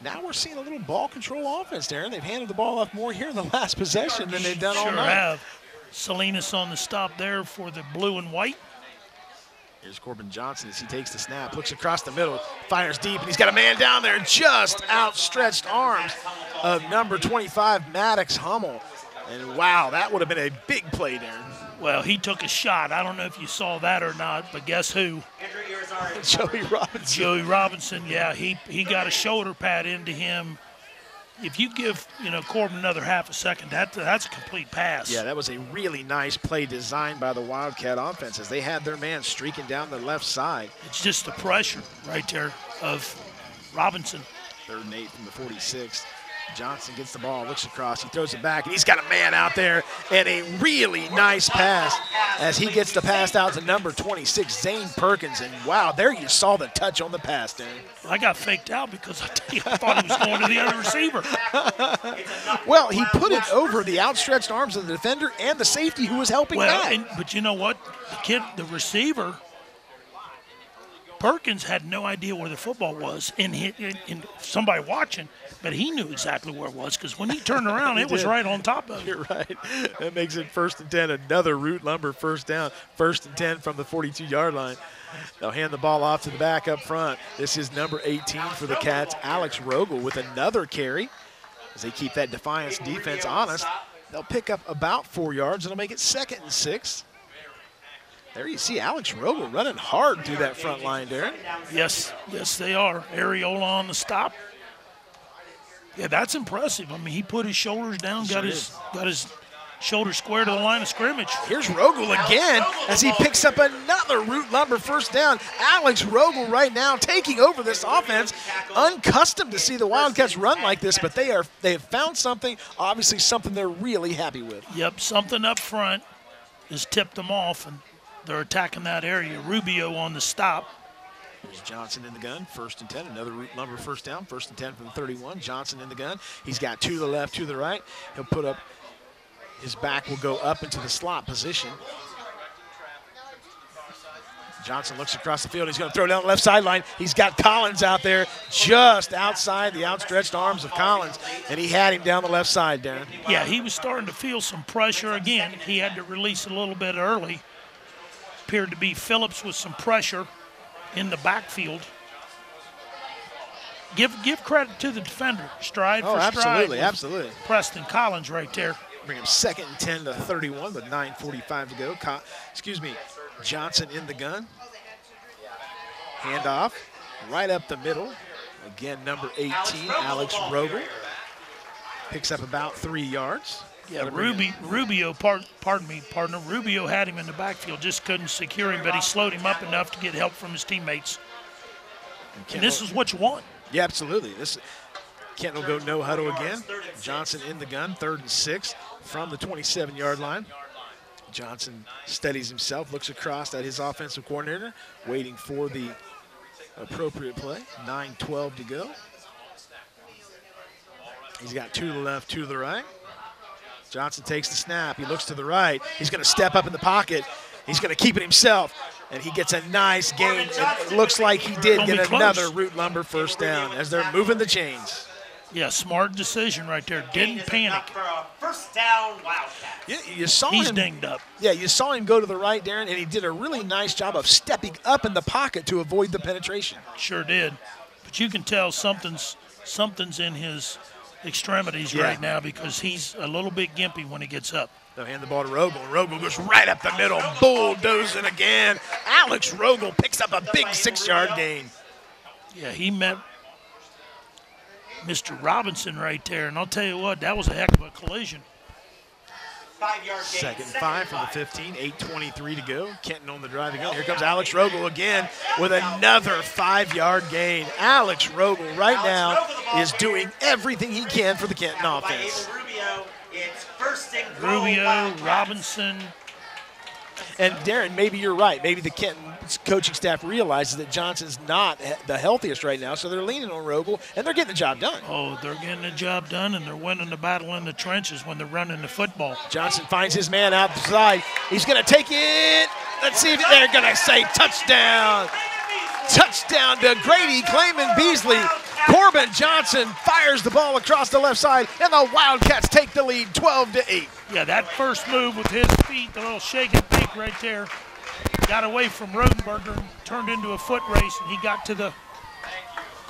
Now we're seeing a little ball control offense, Darren. They've handed the ball off more here in the last possession than they've done all Sure night. have. Salinas on the stop there for the blue and white. Here's Corbin Johnson as he takes the snap, looks across the middle, fires deep, and he's got a man down there. Just outstretched arms of number 25, Maddox Hummel. And wow, that would have been a big play there. Well, he took a shot. I don't know if you saw that or not, but guess who? Joey Robinson. Joey Robinson. Yeah, he he got a shoulder pad into him. If you give you know Corbin another half a second, that that's a complete pass. Yeah, that was a really nice play designed by the Wildcat offense as they had their man streaking down the left side. It's just the pressure right there of Robinson. Third and eight from the 46. Johnson gets the ball, looks across, he throws it back, and he's got a man out there and a really nice pass as he gets the pass out to number 26, Zane Perkins. And wow, there you saw the touch on the pass, Dan. I got faked out because I, tell you, I thought he was going to the other receiver. *laughs* Well, he put it over the outstretched arms of the defender and the safety who was helping Well, and, but you know what? The kid, the receiver, Perkins had no idea where the football was, and, he, and, and somebody watching, but he knew exactly where it was because when he *laughs* turned around, it was right on top of him. You're right. That makes it first and 10. Another root lumber first down. First and 10 from the 42 yard line. They'll hand the ball off to the back up front. This is number 18 for the Cats, Alex Rogel, with another carry. As they keep that Defiance defense honest, they'll pick up about four yards and it'll make it second and six. There you see Alex Rogel running hard through that front line, Darren. Yes, yes, they are. Areola on the stop. Yeah, that's impressive. I mean, he put his shoulders down, Sure got his got his shoulder square to the line of scrimmage. Here's Rogel again as he picks up another root lumber first down. Alex Rogel right now taking over this offense. Unaccustomed to see the Wildcats run like this, but they are they have found something, obviously something they're really happy with. Yep, something up front has tipped them off, and they're attacking that area. Rubio on the stop. Johnson in the gun, first and 10. Another root lumber first down, first and 10 from the 31. Johnson in the gun. He's got two to the left, two to the right. He'll put up his back will go up into the slot position. Johnson looks across the field. He's going to throw down the left sideline. He's got Collins out there just outside the outstretched arms of Collins, and he had him down the left side, Darren. Yeah, he was starting to feel some pressure again. He had to release a little bit early. Appeared to be Phillips with some pressure in the backfield. Give give credit to the defender. Stride Oh, for stride. absolutely, absolutely. Preston Collins right there. Bring him second and 10 to 31 with 9.45 to go. Co- excuse me, Johnson in the gun. Handoff right up the middle. Again, number 18, Alex Rogel. Picks up about three yards. Yeah, Ruby, Rubio, part, pardon me, partner. Rubio had him in the backfield, just couldn't secure him, but he slowed him up enough to get help from his teammates. it. And this is what you want. Yeah, absolutely. This Kent will go no huddle again. Johnson in the gun, third and six from the 27-yard line. Johnson steadies himself, looks across at his offensive coordinator, waiting for the appropriate play. 9-12 to go. He's got two to the left, two to the right. Johnson takes the snap. He looks to the right. He's going to step up in the pocket. He's going to keep it himself. And he gets a nice gain. It looks like he did get another root lumber first down as they're moving the chains. Yeah, smart decision right there. Didn't panic. For a first down, Wildcats. You, you saw He's him. dinged up. Yeah, you saw him go to the right, Darren, and he did a really nice job of stepping up in the pocket to avoid the penetration. Sure did. But you can tell something's something's in his extremities Yeah. right now because he's a little bit gimpy when he gets up. They'll hand the ball to Rogel, Rogel goes right up the middle, bulldozing again. Alex Rogel picks up a big six-yard gain. Yeah, he met Mr. Robinson right there, and I'll tell you what, that was a heck of a collision. Five yard gain. Second and five from the 15, 8.23 to go. Kenton on the drive again. Here comes Alex Rogel again with another five-yard gain. Alex Rogel right now is doing everything he can for the Kenton By offense. Rubio, it's first and. Rubio, Robinson, And Darren, maybe you're right. Maybe the Kenton coaching staff realizes that Johnson's not the healthiest right now, so they're leaning on Rogel, and they're getting the job done. oh, they're getting the job done, and they're winning the battle in the trenches when they're running the football. Johnson finds his man outside. He's going to take it. Let's see if they're going to say touchdown. Touchdown to Grady Clayman Beasley. Corbin Johnson fires the ball across the left side, and the Wildcats take the lead 12 to 8. Yeah, that first move with his feet, the little shake and bake right there, got away from Rodenberger and turned into a foot race, and he got to the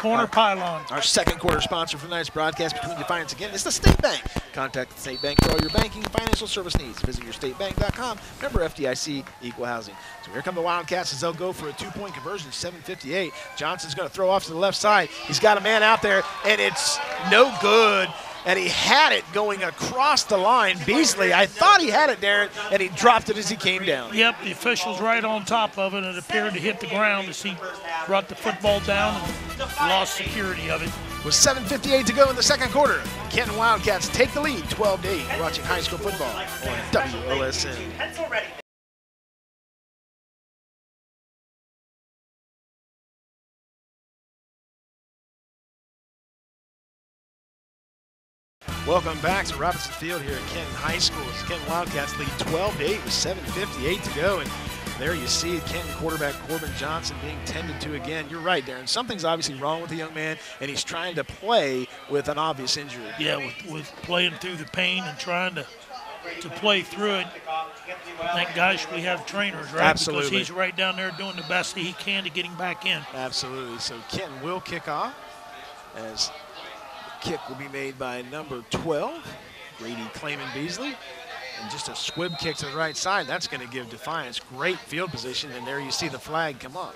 corner pylon. Our second quarter sponsor for tonight's broadcast between Defiance again is the State Bank. Contact the State Bank for all your banking and financial service needs. Visit yourstatebank.com. Member FDIC, equal housing. So here come the Wildcats as they'll go for a two-point conversion, 7:58. Johnson's going to throw off to the left side. He's got a man out there, and it's no good. And he had it going across the line. Beasley, I thought he had it, Darren, and he dropped it as he came down. Yep, the official's right on top of it. It appeared to hit the ground as he brought the football down and lost security of it. With 7.58 to go in the second quarter, Kenton Wildcats take the lead 12 to 8. Watching high school football on WOSN. Welcome back to Robinson Field here at Kenton High School. As Kenton Wildcats lead 12 to 8 with 7.58 to go. And there you see Kenton quarterback Corbin Johnson being tended to again. You're right, Darren. Something's obviously wrong with the young man, and he's trying to play with an obvious injury. Yeah, with, with playing through the pain and trying to to play through it. Thank gosh we have trainers, right? Absolutely. Because he's right down there doing the best that he can to get him back in. Absolutely. So Kenton will kick off as kick will be made by number 12, Grady Clayman Beasley. And just a squib kick to the right side. That's going to give Defiance great field position. And there you see the flag come up.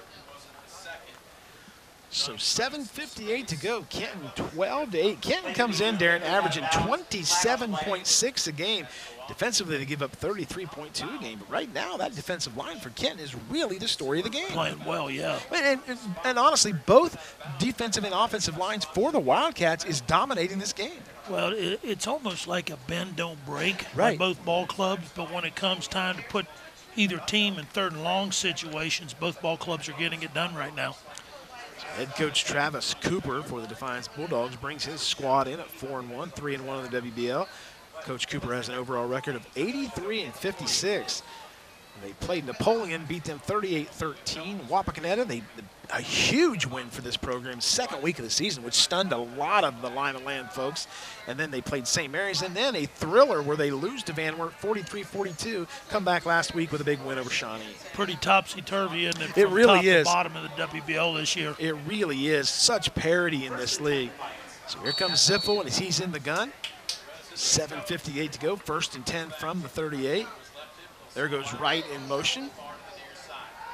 So 7.58 to go. Kenton 12 to 8. Kenton comes in, Darren, averaging 27.6 a game. Defensively, they give up 33.2 a game. But right now, that defensive line for Kent is really the story of the game. Playing well, yeah. And, and, and honestly, both defensive and offensive lines for the Wildcats is dominating this game. Well, it, it's almost like a bend don't break Right. by both ball clubs, but when it comes time to put either team in third and long situations, both ball clubs are getting it done right now. Head coach Travis Cooper for the Defiance Bulldogs brings his squad in at 4 and 1, 3 and 1 in the WBL. Coach Cooper has an overall record of 83 and 56. They played Napoleon, beat them 38-13. Wapakoneta, they a huge win for this program, second week of the season, which stunned a lot of the Lima Land folks. And then they played St. Mary's, and then a thriller where they lose to Van Wert 43-42. Come back last week with a big win over Shawnee. Pretty topsy-turvy, isn't it? It really is. To bottom of the WBL this year. It really is such parity in this league. So here comes Zipfel, and he's in the gun. 7.58 to go, first and 10 from the 38. There goes right in motion.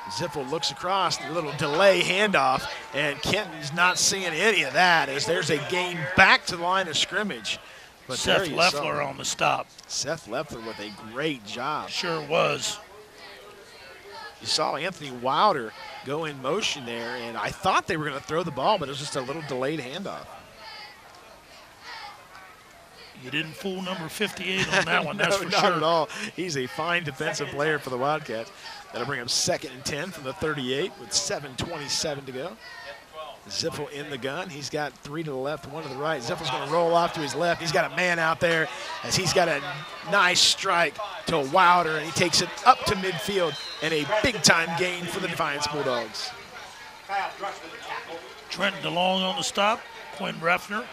Zipfel looks across, a little delay handoff, and Kenton's not seeing any of that as there's a gain back to the line of scrimmage. But Seth Leffler on the stop. Seth Leffler with a great job. Sure was. You saw Anthony Wilder go in motion there, and I thought they were going to throw the ball, but it was just a little delayed handoff. You didn't fool number 58 on that one, *laughs* that's no, for not sure. at all. He's a fine defensive player for the Wildcats. That'll bring him second and 10 from the 38 with 7.27 to go. Zipfel in the gun. He's got three to the left, one to the right. Zipfel's going to roll off to his left. He's got a man out there as he's got a nice strike to Wilder, and he takes it up to midfield and a big-time gain for the Defiance Bulldogs. Kyle Drush with the tackle. Trent DeLong on the stop. Quinn Refner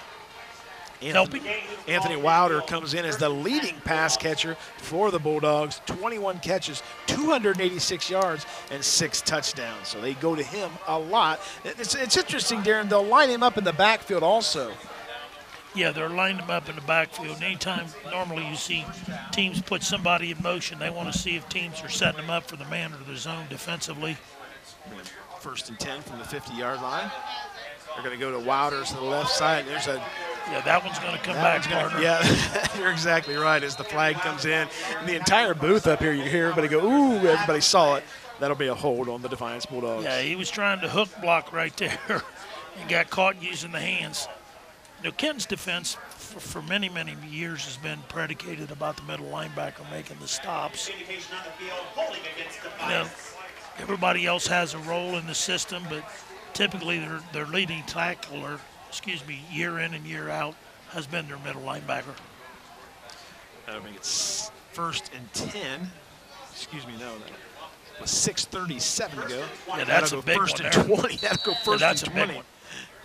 helping. Anthony Wilder comes in as the leading pass catcher for the Bulldogs. 21 catches, 286 yards, and six touchdowns. So they go to him a lot. It's, it's interesting, Darren. They'll line him up in the backfield also. Yeah, they're lined them up in the backfield. Anytime normally you see teams put somebody in motion, they want to see if teams are setting them up for the man or the zone defensively. First and 10 from the 50-yard line. They're going to go to Wilder to the left side. There's a Yeah, that one's going to come back, gonna- partner. Yeah, *laughs* you're exactly right. As the flag comes in, and the entire booth up here, you hear everybody go, "Ooh!" Everybody saw it. That'll be a hold on the Defiance Bulldogs. Yeah, he was trying to hook block right there *laughs* and got caught using the hands. You know, Ken's defense for, for many, many years has been predicated about the middle linebacker making the stops. Communication on the field, holding against the You know, everybody else has a role in the system, but typically their, their leading tackler, excuse me, year in and year out, has been their middle linebacker. I think it's first and 10. Excuse me, no. that- With 6.37 to go. Yeah, that's That'll a go big first one and there. 20. *laughs* That'll go first that's and a big 20. one.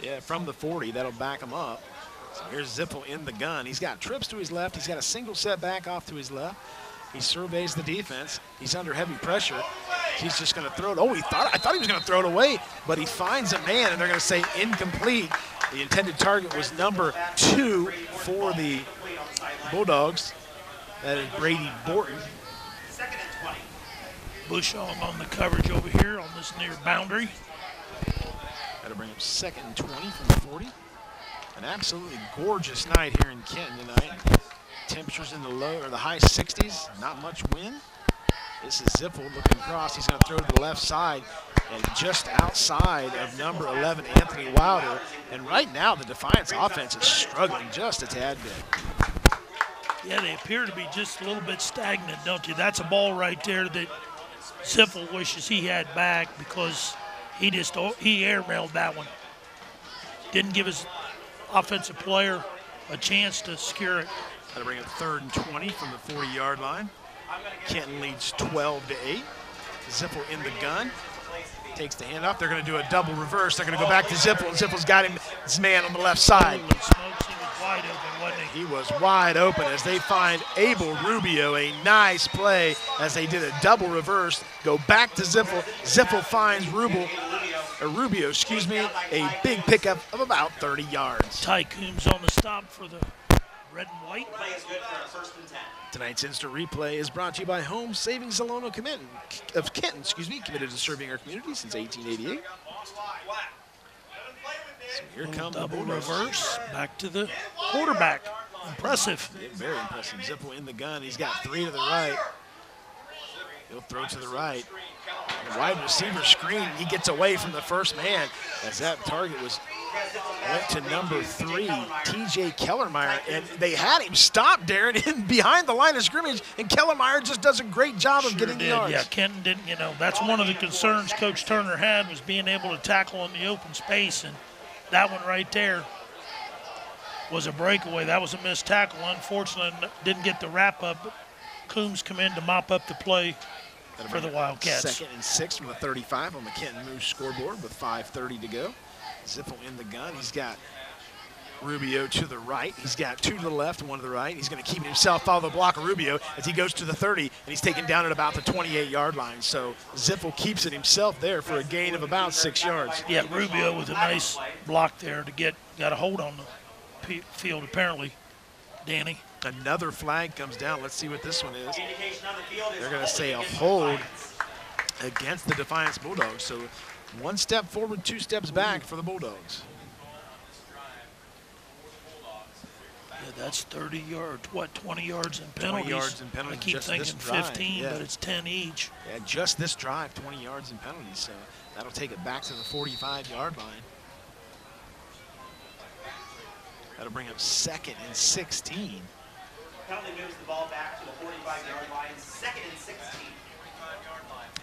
Yeah, from the 40. That'll back him up. So here's Zipfel in the gun. He's got trips to his left. He's got a single set back off to his left. He surveys the defense. He's under heavy pressure. He's just going to throw it. Oh, he thought I thought he was going to throw it away, but he finds a man, and they're going to say incomplete. The intended target was number two for the Bulldogs. That is Brady Borton. Second and 20. Bushong on the coverage over here on this near boundary. To bring up second and 20 from the 40. An absolutely gorgeous night here in Kenton tonight. Temperatures in the low or the high 60s, not much wind. This is Zipfel looking across. He's going to throw to the left side and just outside of number 11, Anthony Wilder. And right now, the Defiance offense is struggling just a tad bit. Yeah, they appear to be just a little bit stagnant, don't you? That's a ball right there that Zipfel wishes he had back because he just he airmailed that one. Didn't give his offensive player a chance to secure it. To bring up third and 20 from the 40-yard line. Kenton leads 12 to 8. Zipfel in the gun. Takes the handoff. They're going to do a double reverse. They're going to go back to Zipfel, Zipfel's got him, his man on the left side. He was wide open, as they find Abel Rubio. A nice play as they did a double reverse. Go back to Zipfel. Zipfel finds Rubio, or Rubio, excuse me, a big pickup of about 30 yards. Tycoon's on the stop for the red and white. Play is good for a first and 10. Tonight's instant replay is brought to you by Home Savings Alono Kenton, of Kenton, excuse me, committed to serving our community since 1888. So here come the Double Bulldogs. reverse, back to the quarterback. Impressive. Yeah, very impressive. Zipfel in the gun. He's got three to the right. He'll throw to the right. The wide receiver screen. He gets away from the first man as that target was went to number three, T.J. Kellermeyer, and they had him stop Darren *laughs* in behind the line of scrimmage, and Kellermeyer just does a great job of Sure getting the did. yards. Yeah, Kenton didn't, you know, that's one of the concerns Coach Turner had was being able to tackle in the open space, and that one right there was a breakaway. That was a missed tackle. Unfortunately, didn't get the wrap up. Coombs come in to mop up the play That'll for the Wildcats. Second and six from the 35 on the Kenton Moose scoreboard with 5.30 to go. Zipfel in the gun. He's got Rubio to the right. He's got two to the left, one to the right. He's going to keep himself follow the block of Rubio as he goes to the 30, and he's taken down at about the 28-yard line. So Zipfel keeps it himself there for a gain of about six yards. Yeah, Rubio with a nice block there to get got a hold on the field apparently. Danny. Another flag comes down. Let's see what this one is. Indication on the field is They're going to say a hold against the Defiance Bulldogs. So one step forward, two steps back for the Bulldogs. Yeah, that's 30 yards, what, 20 yards in penalties? 20 penalties. yards in penalties I keep just thinking 15, yeah. but it's 10 each. Yeah, just this drive, 20 yards in penalties, so that'll take it back to the 45-yard line. That'll bring up second and 16. Penalty moves the ball back to the 45-yard line. Second and 16.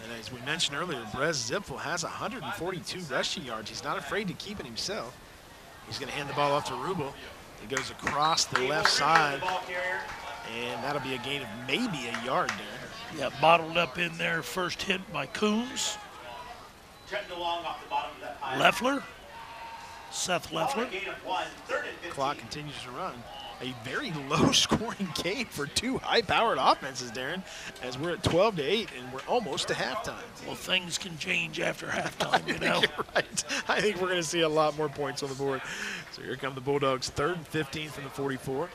And as we mentioned earlier, Brez Zipfel has 142 rushing yards. He's not afraid to keep it himself. He's going to hand the ball off to Rubel. It goes across the left side, The ball carrier. and that'll be a gain of maybe a yard there. Yeah, bottled up in there. First hit by Coombs. Trent DeLong off the bottom of that pile. Leffler. Seth Ball Leffler. gain of one. Third and 15. Clock continues to run. A very *laughs* low-scoring game for two high-powered offenses, Darren, as we're at 12 to 8, and we're almost to halftime. Well, things can change after *laughs* halftime, you know. Right. I think we're going to see a lot more points on the board. So here come the Bulldogs, third and 15 from the 44.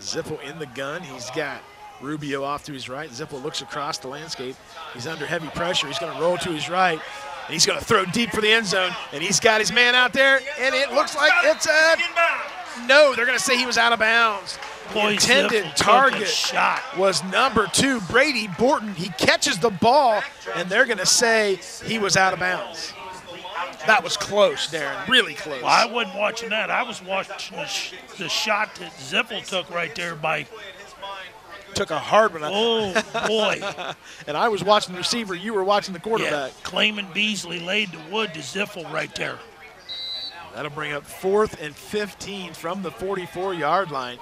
Zipfel in the gun. He's got Rubio off to his right. Zipfel looks across the landscape. He's under heavy pressure. He's going to roll to his right. And he's going to throw deep for the end zone. And he's got his man out there. And it looks like it's a no. They're going to say he was out of bounds. The Boy, intended Zipfel took a target shot. was number two, Brady Borton. He catches the ball, and they're going to say he was out of bounds. That was close, Darren. Really close. Well, I wasn't watching that. I was watching the, sh- the shot that Zipfel took right there by, Took a hard one. oh, boy. *laughs* And I was watching the receiver. You were watching the Yeah, quarterback. Clayman Beasley laid the wood to Zipfel right there. That'll bring up fourth and 15 from the 44-yard line.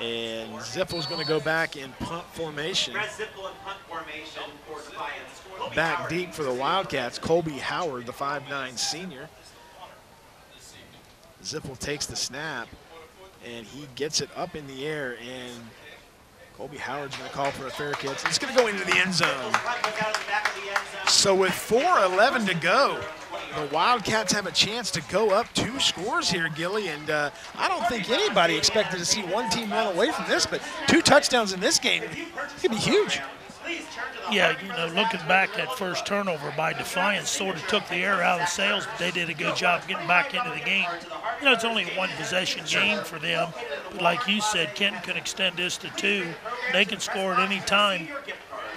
And Zipfel's going to go back in punt formation. Brett Zipfel in punt formation for Defiance. Colby Back deep for the Wildcats, Colby Howard, the 5'9 senior. Zipfel takes the snap, and he gets it up in the air, and Colby Howard's going to call for a fair catch. It's going to go into the end zone. Punt goes out of the back of the end zone. So with 4:11 to go, the Wildcats have a chance to go up two scores here, Gilly. And uh, I don't think anybody expected to see one team run away from this, but two touchdowns in this game could be huge. Please turn to the Yeah, you know, looking back, that first turnover by Defiance sort of took the air out of the sails, but they did a good job getting back into the game. You know, it's only one possession game for them. But like you said, Kenton can extend this to two. They can score at any time,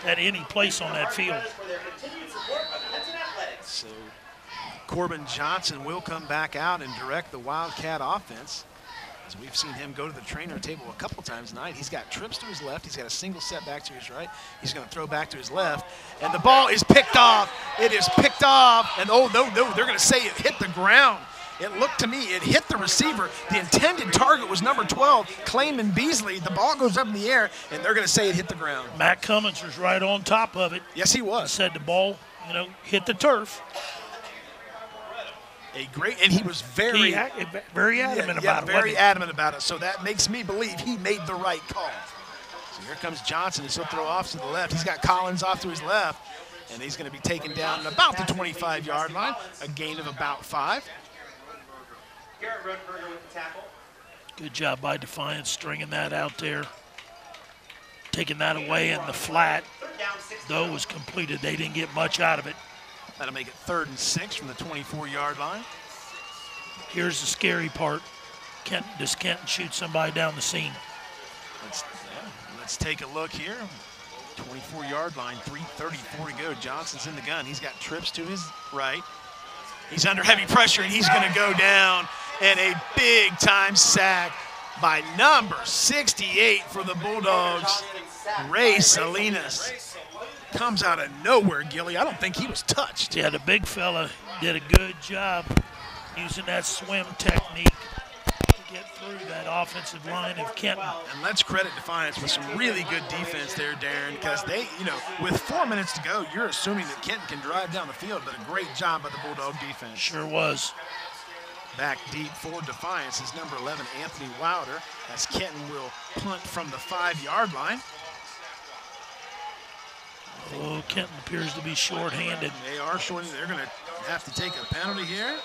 at any place on that field. for their continued support of Kenton Athletics. So Corbin Johnson will come back out and direct the Wildcat offense. As we've seen him go to the trainer table a couple times tonight. He's got trips to his left. He's got a single set back to his right. He's going to throw back to his left. And the ball is picked off. It is picked off. And oh, no, no, they're going to say it hit the ground. It looked to me, it hit the receiver. The intended target was number 12, Clayman Beasley. The ball goes up in the air, and they're going to say it hit the ground. Matt Cummins was right on top of it. Yes, he was. Said the ball, you know, hit the turf. A great, and he was very, He very adamant yeah, about it. very adamant about it. So that makes me believe he made the right call. So here comes Johnson, as he'll throw off to the left. He's got Collins off to his left, and he's going to be taken down at about the 25-yard line, a gain of about five. Garrett Rodenberger with the tackle. Good job by Defiance stringing that out there. Taking that away in the flat. Third down, six. Though was completed, they didn't get much out of it. That'll make it third and six from the 24-yard line. Here's the scary part. Kenton, does Kenton shoot somebody down the seam? Let's, yeah, let's take a look here. 24-yard line, 3.34 to go. Johnson's in the gun. He's got trips to his right. He's under heavy pressure, and he's going to go down. And a big-time sack by number 68 for the Bulldogs, Ray Salinas. Comes out of nowhere, Gilly. I don't think he was touched. Yeah, the big fella did a good job using that swim technique to get through that offensive line of Kenton. And let's credit Defiance with some really good defense there, Darren, because they, you know, with four minutes to go, you're assuming that Kenton can drive down the field, but a great job by the Bulldog defense. Sure was. Back deep for Defiance is number 11, Anthony Wilder, as Kenton will punt from the five-yard line. Oh, Kenton appears to be short-handed. They are short. They're going to have to take a penalty here.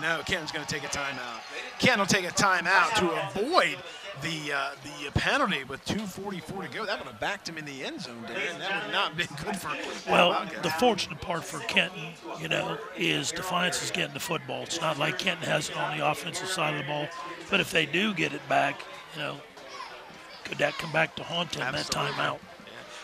No, Kenton's going to take a timeout. Kenton will take a timeout to avoid the uh, the penalty with 2:44 to go. That would have backed him in the end zone, Darren. That would not have been good for. Well, the fortunate part for Kenton, you know, is Defiance is getting the football. It's not like Kenton has it on the offensive side of the ball. But if they do get it back, you know, could that come back to haunt him Absolutely. that timeout?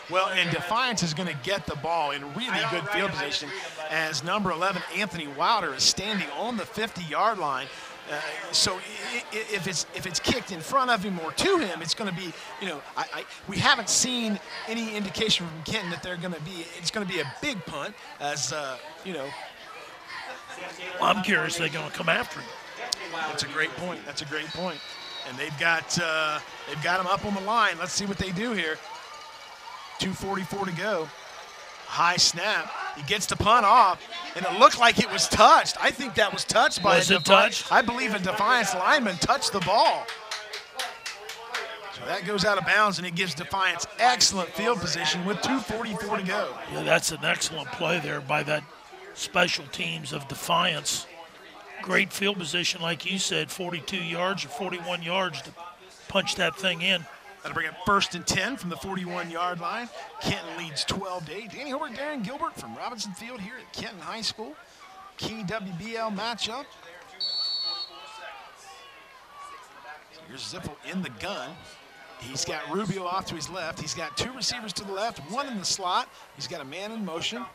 Well, and Defiance is going to get the ball in really good field position as number 11, Anthony Wilder, is standing on the 50-yard line. Uh, so i- i- if it's if it's kicked in front of him or to him, it's going to be you know I, I we haven't seen any indication from Kenton that they're going to be it's going to be a big punt as uh, you know Well, I'm curious they're going to come after him. that's a great point that's a great point. point and they've got uh, they've got him up on the line. Let's see what they do here. 2:44 to go. High snap. He gets the punt off, and it looked like it was touched. I think that was touched by Was a it touched? I believe a Defiance lineman touched the ball. So that goes out of bounds, and it gives Defiance excellent field position with 2:44 to go. Yeah, that's an excellent play there by that special teams of Defiance. Great field position, like you said, 42 yards or 41 yards to punch that thing in. That'll bring up first and 10 from the 41-yard line. Kenton leads 12 to 8. Danny Hobart, Darren Gilbert from Robinson Field here at Kenton High School. Key WBL matchup. So here's Zipfel in the gun. He's got Rubio off to his left. He's got two receivers to the left, one in the slot. He's got a man in motion.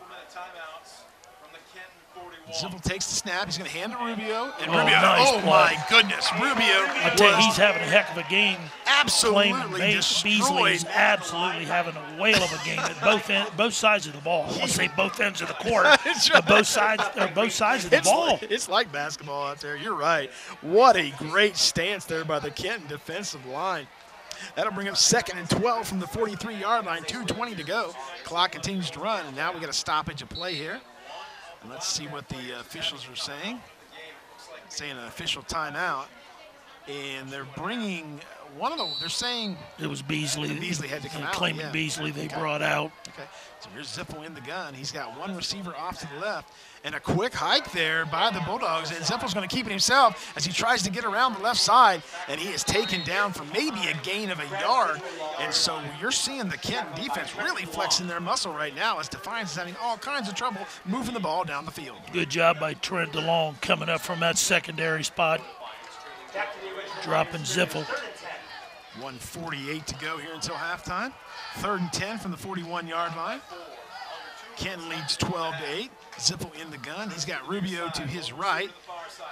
Zipfel takes the snap. He's going to hand to Rubio. And Oh, Rubio, nice oh play. my goodness, Rubio I tell you, he's having a heck of a game. absolutely Beasley is absolutely having a whale of a game at both end, both sides of the ball. I want to say both ends of the court, *laughs* but both sides or both sides of the It's ball. like, it's like basketball out there. You're right. What a great stance there by the Kenton defensive line. That'll bring up second and 12 from the 43-yard line. 2:20 to go. Clock continues to run, and now we got a stoppage of play here. And let's see what the officials are saying. Saying an official timeout. and they're bringing one of them. They're saying It was Beasley. Beasley had to come out, Clayman yeah. Beasley they Okay. brought out. Okay, so here's Zipfel in the gun. He's got one receiver off to the left and a quick hike there by the Bulldogs. And Zipfel's going to keep it himself as he tries to get around the left side. And he is taken down for maybe a gain of a yard. And so you're seeing the Kenton defense really flexing their muscle right now as Defiance is having all kinds of trouble moving the ball down the field. Good job by Trent DeLong coming up from that secondary spot, dropping Zipfel. 148 to go here until halftime. Third and 10 from the 41 yard line. Ken leads 12 to 8. Zipfel in the gun. He's got Rubio to his right.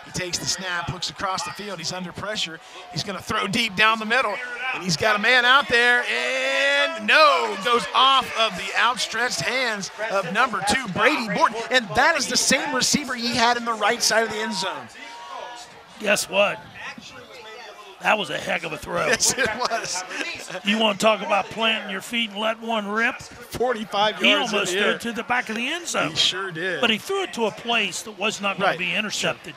He takes the snap, looks across the field. He's under pressure. He's going to throw deep down the middle. And he's got a man out there. And no, goes off of the outstretched hands of number two, Brady Borton. And that is the same receiver he had in the right side of the end zone. Guess what? That was a heck of a throw. Yes, it was. You want to talk about planting your feet and let one rip? 45 He yards almost in threw it to the back of the end zone. He sure did. But he threw it to a place that was not going Right. to be intercepted.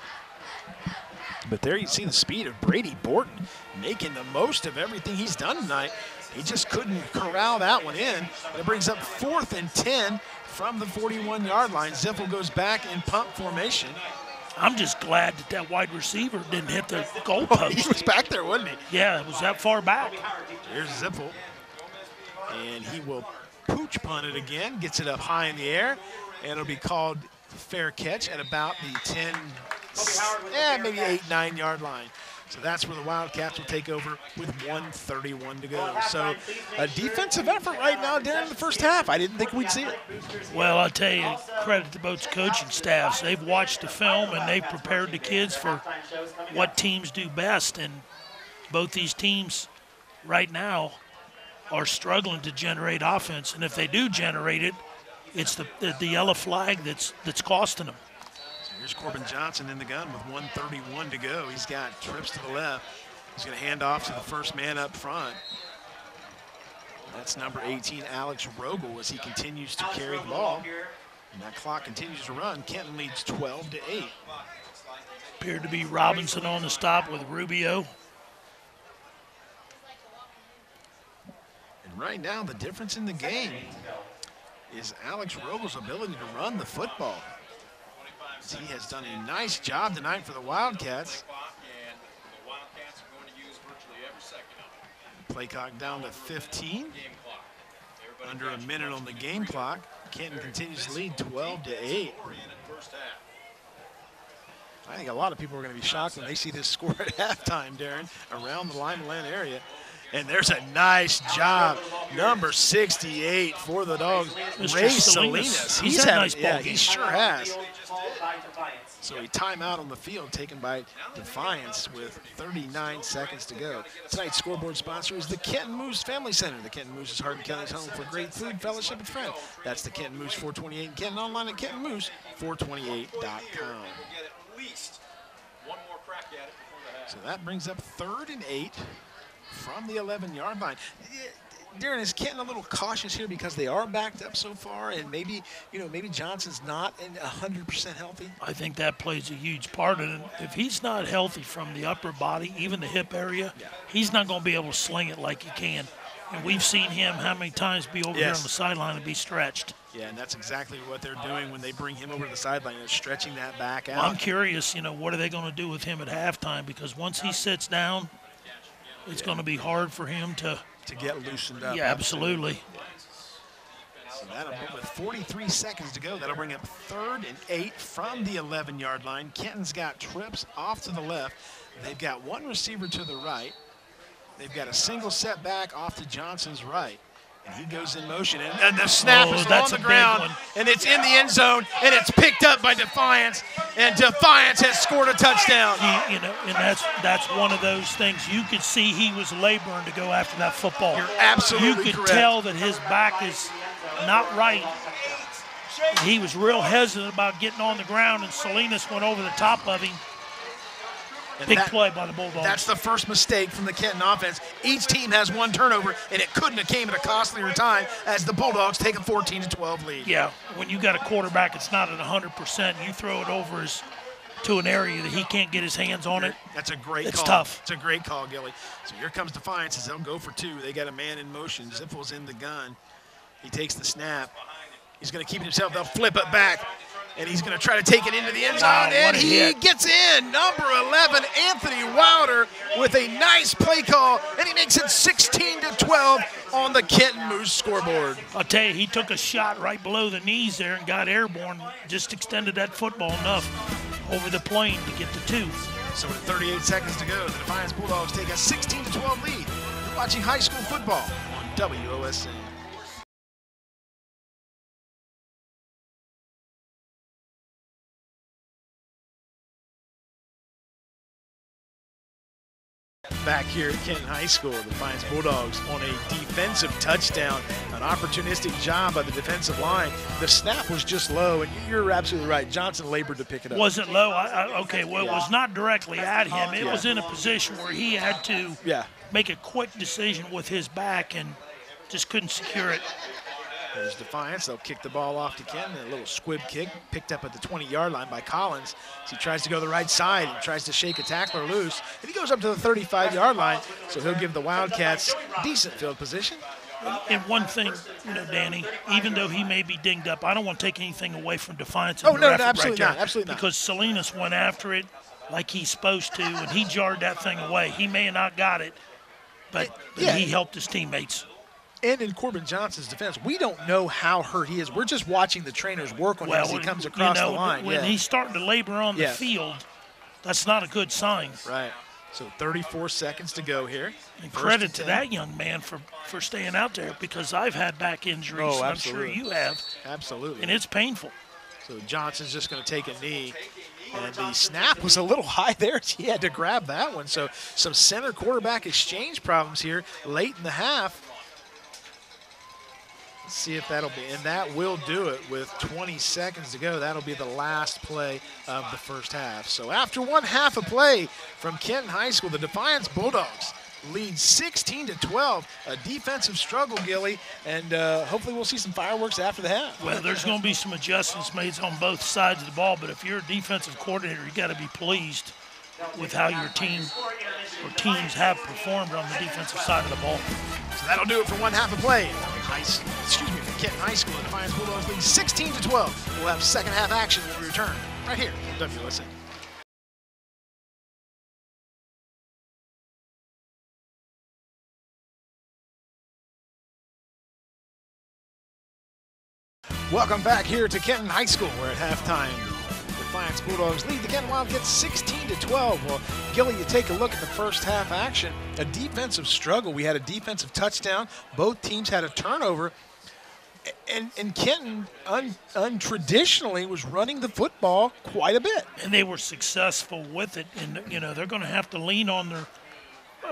But there you see the speed of Brady Borton making the most of everything he's done tonight. He just couldn't corral that one in. And it brings up fourth and 10 from the 41 yard line. Zipfel goes back in punt formation. I'm just glad that that wide receiver didn't hit the *laughs* goalpost. He was back there, wasn't he? Yeah, it was that far back. Here's Zipfel. And he will pooch punt it again, gets it up high in the air, and it'll be called fair catch at about the 10, yeah, maybe 8, 9 yard line. So that's where the Wildcats will take over with 131 to go. So a defensive effort right now during the first half. I didn't think we'd see it. Well, I'll tell you, credit to both coaching staffs. They've watched the film and they've prepared the kids for what teams do best. And both these teams right now are struggling to generate offense. And if they do generate it, it's the, the, the yellow flag that's that's costing them. Here's Corbin Johnson in the gun with 131 to go. He's got trips to the left. He's going to hand off to the first man up front. That's number 18, Alex Rogel, as he continues to carry the ball. And that clock continues to run. Kenton leads 12 to 8. Appeared to be Robinson on the stop with Rubio. And right now, the difference in the game is Alex Rogel's ability to run the football. He has done a nice job tonight for the Wildcats. Play clock down to 15. Under a minute on the game clock. Kenton continues to lead 12 to 8. I think a lot of people are going to be shocked when they see this score at *laughs* halftime, Darren, around the Lima Land area. And there's a nice job, number 68 for the Dogs, Mr. Ray Salinas. Salinas. He's had a nice ball yeah, game. he sure has. by Defiance. So a timeout on the field taken by Defiance with 39 seconds to go. Tonight's scoreboard sponsor is the Kenton Moose Family Center. The Kenton Moose is Hardin County's home for great food, fellowship, and friends. That's the Kenton Moose 428 in Kenton online at KentonMoose428.com. get at least one more crack at it before the half. So that brings up third and eight from the 11 yard line. Darren, is Kenton a little cautious here because they are backed up so far, and maybe you know maybe Johnson's not in 100% healthy? I think that plays a huge part in it. If he's not healthy from the upper body, even the hip area, he's not going to be able to sling it like he can. And we've seen him how many times be over here on the sideline and be stretched. Yeah, and that's exactly what they're doing when they bring him over to the sideline. They're stretching that back out. Well, I'm curious, you know, what are they going to do with him at halftime? Because once he sits down, it's going to be hard for him to. to get loosened up. Yeah, absolutely. So that'll, with 43 seconds to go, that'll bring up third and eight from the 11 yard line. Kenton's got trips off to the left. They've got one receiver to the right. They've got a single setback off to Johnson's right. And he goes in motion, and, and the snap Oh, is that's on the ground, and it's in the end zone, and it's picked up by Defiance, and Defiance has scored a touchdown. He, you know, and that's that's one of those things you could see he was laboring to go after that football. You're absolutely You could correct. tell that his back is not right. He was real hesitant about getting on the ground, and Salinas went over the top of him. And Big that- play by the Bulldogs. That's the first mistake from the Kenton offense. Each team has one turnover, and it couldn't have came at a costlier time as the Bulldogs take a 14 to 12 lead. yeah, when you got a quarterback it's not at 100%, you throw it over his to an area that he can't get his hands on it. That's a great It's call. tough. It's a great call, Gilly. So here comes Defiance as they'll go for two. They got a man in motion. Zipfel's in the gun. He takes the snap. He's going to keep it himself. They'll flip it back. And he's going to try to take it into the end zone. Wow, and he hit. gets in. Number 11, Anthony Wilder, with a nice play call. And he makes it 16 to 12 on the Kenton Moose scoreboard. I'll tell you, he took a shot right below the knees there and got airborne. Just extended that football enough over the plane to get the two. So with 38 seconds to go, the Defiance Bulldogs take a 16 to 12 lead. You're watching high school football on WOSN. Back here at Kenton High School, the Defiance Bulldogs on a defensive touchdown, an opportunistic job by the defensive line. The snap was just low, and you're absolutely right. Johnson labored to pick it up. Was it low? I, I, okay, well, it was not directly at him. It was in a position where he had to Yeah. make a quick decision with his back and just couldn't secure it. There's Defiance. They'll kick the ball off to Ken. A little squib kick picked up at the 20 yard line by Collins. As he tries to go the right side and tries to shake a tackler loose. And he goes up to the 35 yard line. So he'll give the Wildcats decent field position. And one thing, you know, Danny, even though he may be dinged up, I don't want to take anything away from Defiance. Oh, no, no, absolutely right not, absolutely not. Because Salinas went after it like he's supposed to, and he jarred that thing away. He may have not got it, but, but Yeah. he helped his teammates. And in Corbin Johnson's defense, we don't know how hurt he is. We're just watching the trainers work on him as he comes you across know, the line. when yeah. he's starting to labor on the Yeah. field, that's not a good sign. right. So 34 seconds to go here. And credit to 10. that young man for, for staying out there because I've had back injuries. Oh, I'm sure you have, Absolutely. and it's painful. So Johnson's just going to take a knee. And the snap was a little *laughs* high there. He had to grab that one. So some center quarterback exchange problems here late in the half. See if that'll be. And that will do it with 20 seconds to go. That'll be the last play of the first half. So after one half of play from Kenton High School, the Defiance Bulldogs lead 16 to 12. A defensive struggle, Gilly, and uh, hopefully we'll see some fireworks after the half. Well, there's going to be some adjustments made on both sides of the ball, but if you're a defensive coordinator, you got to be pleased with how your team or teams have performed on the defensive side of the ball. So that'll do it for one half of play. High, excuse me, for Kenton High School. The Defiance Bulldogs lead 16 to 12. We'll have second half action when we return right here on WSN. Welcome back here to Kenton High School, We're at halftime, Defiance Bulldogs lead the Kenton Wildcats 16 to 12. Well, Gilly, you take a look at the first half action. A defensive struggle. We had a defensive touchdown. Both teams had a turnover. And, and Kenton, un, untraditionally, was running the football quite a bit. and they were successful with it. And you know they're going to have to lean on their,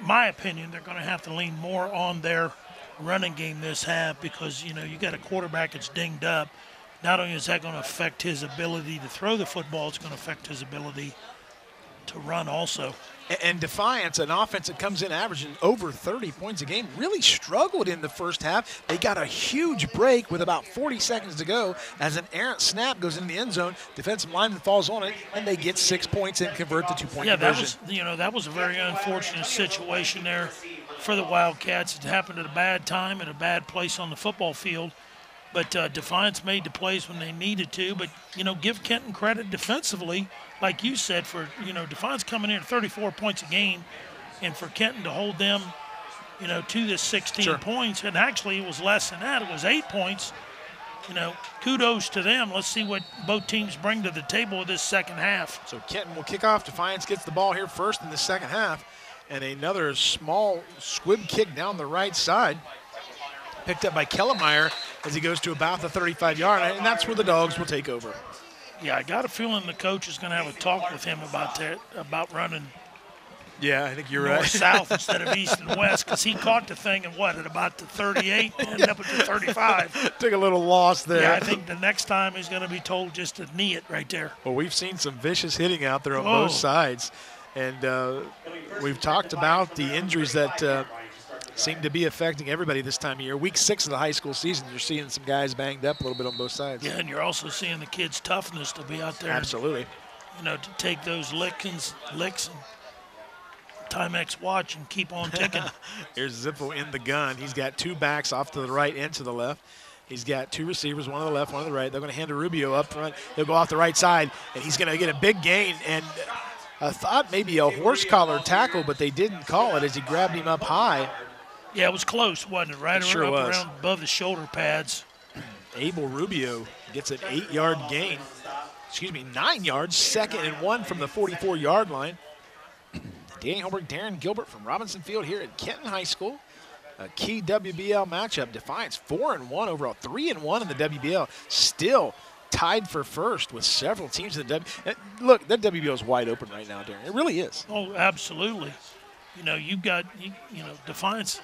my opinion, they're going to have to lean more on their running game this half because you know you got a quarterback that's dinged up. Not only is that going to affect his ability to throw the football, it's going to affect his ability to run also. And, Defiance, an offense that comes in averaging over 30 points a game, really struggled in the first half. They got a huge break with about 40 seconds to go as an errant snap goes in the end zone. Defensive lineman falls on it, and they get six points and convert the two-point Yeah, that was you know that was a very unfortunate situation there for the Wildcats. It happened at a bad time at a bad place on the football field. But uh, Defiance made the plays when they needed to. But you know, give Kenton credit defensively, like you said, for you know Defiance coming in at 34 points a game, and for Kenton to hold them, you know, to this 16 Sure. points. And actually, it was less than that. It was eight points. You know, kudos to them. Let's see what both teams bring to the table with this second half. So Kenton will kick off. Defiance gets the ball here first in the second half. And another small squib kick down the right side. Picked up by Kellermeyer as he goes to about the 35 yard line. And that's where the dogs will take over. Yeah, I got a feeling the coach is going to have a talk with him about that, about running Yeah, I think you're north south *laughs* instead of east and west, because he caught the thing at what at about the 38, and ended up at the 35. *laughs* Took a little loss there. Yeah, I think the next time he's going to be told just to knee it right there. Well, we've seen some vicious hitting out there on Whoa. both sides. And uh, we've talked about the injuries that uh, seem to be affecting everybody this time of year. Week six of the high school season, you're seeing some guys banged up a little bit on both sides. Yeah, and you're also seeing the kids' toughness to be out there, Absolutely. you know, to take those licks, licks and Timex watch and keep on ticking. *laughs* Here's Zipfel in the gun. He's got two backs off to the right and to the left. He's got two receivers, one on the left, one on the right. They're going to hand to Rubio up front. He'll go off the right side, and he's going to get a big gain. And I thought maybe a horse collar tackle, but they didn't call it as he grabbed him up high. Yeah, it was close, wasn't it? Right It sure up was. around above the shoulder pads. *clears throat* Abel Rubio gets an eight yard gain. Excuse me, nine yards, second and one from the 44 yard line. *clears throat* Danny Holberg, Darren Gilbert from Robinson Field here at Kenton High School. A key WBL matchup. Defiance four and one overall, three and one in the WBL. Still tied for first with several teams in the W. Look, that WBL is wide open right now, Darren. It really is. Oh, absolutely. You know, you've got, you, you know, Defiance.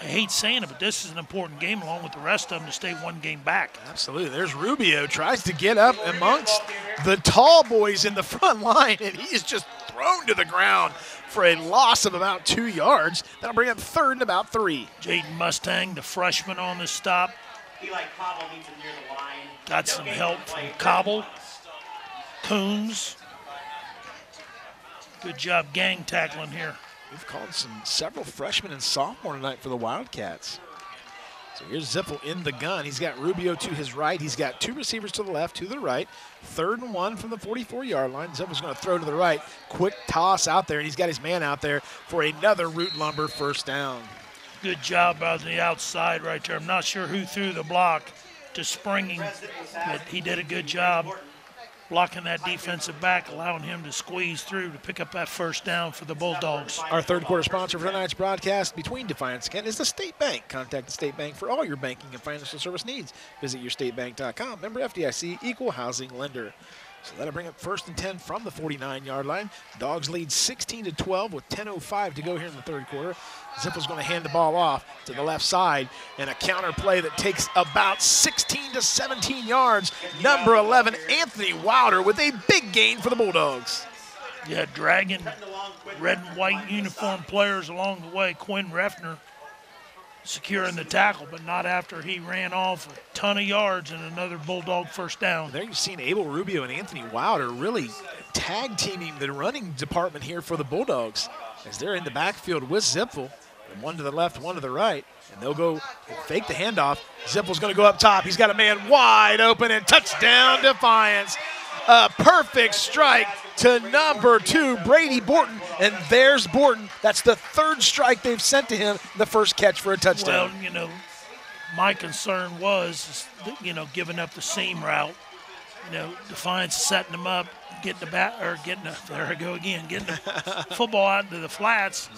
I hate saying it, but this is an important game along with the rest of them to stay one game back. Absolutely. There's Rubio tries to get up amongst the tall boys in the *laughs* front line, and he is just thrown to the ground for a loss of about two yards. That'll bring up third and about three. Jaden Mustang, the freshman on the stop, He like Cobble meets him near the line. got some help from Cobble, Coons. Good job gang tackling here. We've called some several freshmen and sophomore tonight for the Wildcats. So here's Zipfel in the gun. He's got Rubio to his right. He's got two receivers to the left, to the right. Third and one from the 44-yard line. Zipfel's going to throw to the right. Quick toss out there, and he's got his man out there for another root lumber first down. Good job on the outside right there. I'm not sure who threw the block to springing, but he did a good job blocking that defensive back, allowing him to squeeze through to pick up that first down for the Bulldogs. Our third quarter sponsor for tonight's broadcast between Defiance Kent is the State Bank. Contact the State Bank for all your banking and financial service needs. Visit yourstatebank.com. Member FDIC, equal housing lender. So that'll bring up first and 10 from the 49 yard line. Dogs lead 16 to 12 with 10.05 to go here in the third quarter. Zipfel's going to hand the ball off to the left side and a counter play that takes about 16 to 17 yards. Number 11, Anthony Wilder, with a big gain for the Bulldogs. Yeah, dragging red and white uniform players along the way. Quinn Refner securing the tackle, but not after he ran off a ton of yards and another Bulldog first down. There you've seen Abel Rubio and Anthony Wilder really tag teaming the running department here for the Bulldogs as they're in the backfield with Zipfel. One to the left, one to the right. And they'll go fake the handoff. Zipfel's going to go up top. He's got a man wide open and touchdown Defiance. A perfect strike to number two, Brady Borton. And there's Borton. That's the third strike they've sent to him, the first catch for a touchdown. Well, you know, my concern was, you know, giving up the seam route. You know, Defiance setting them up, getting the bat or getting the, *laughs* there I go again, getting the *laughs* football out into the flats.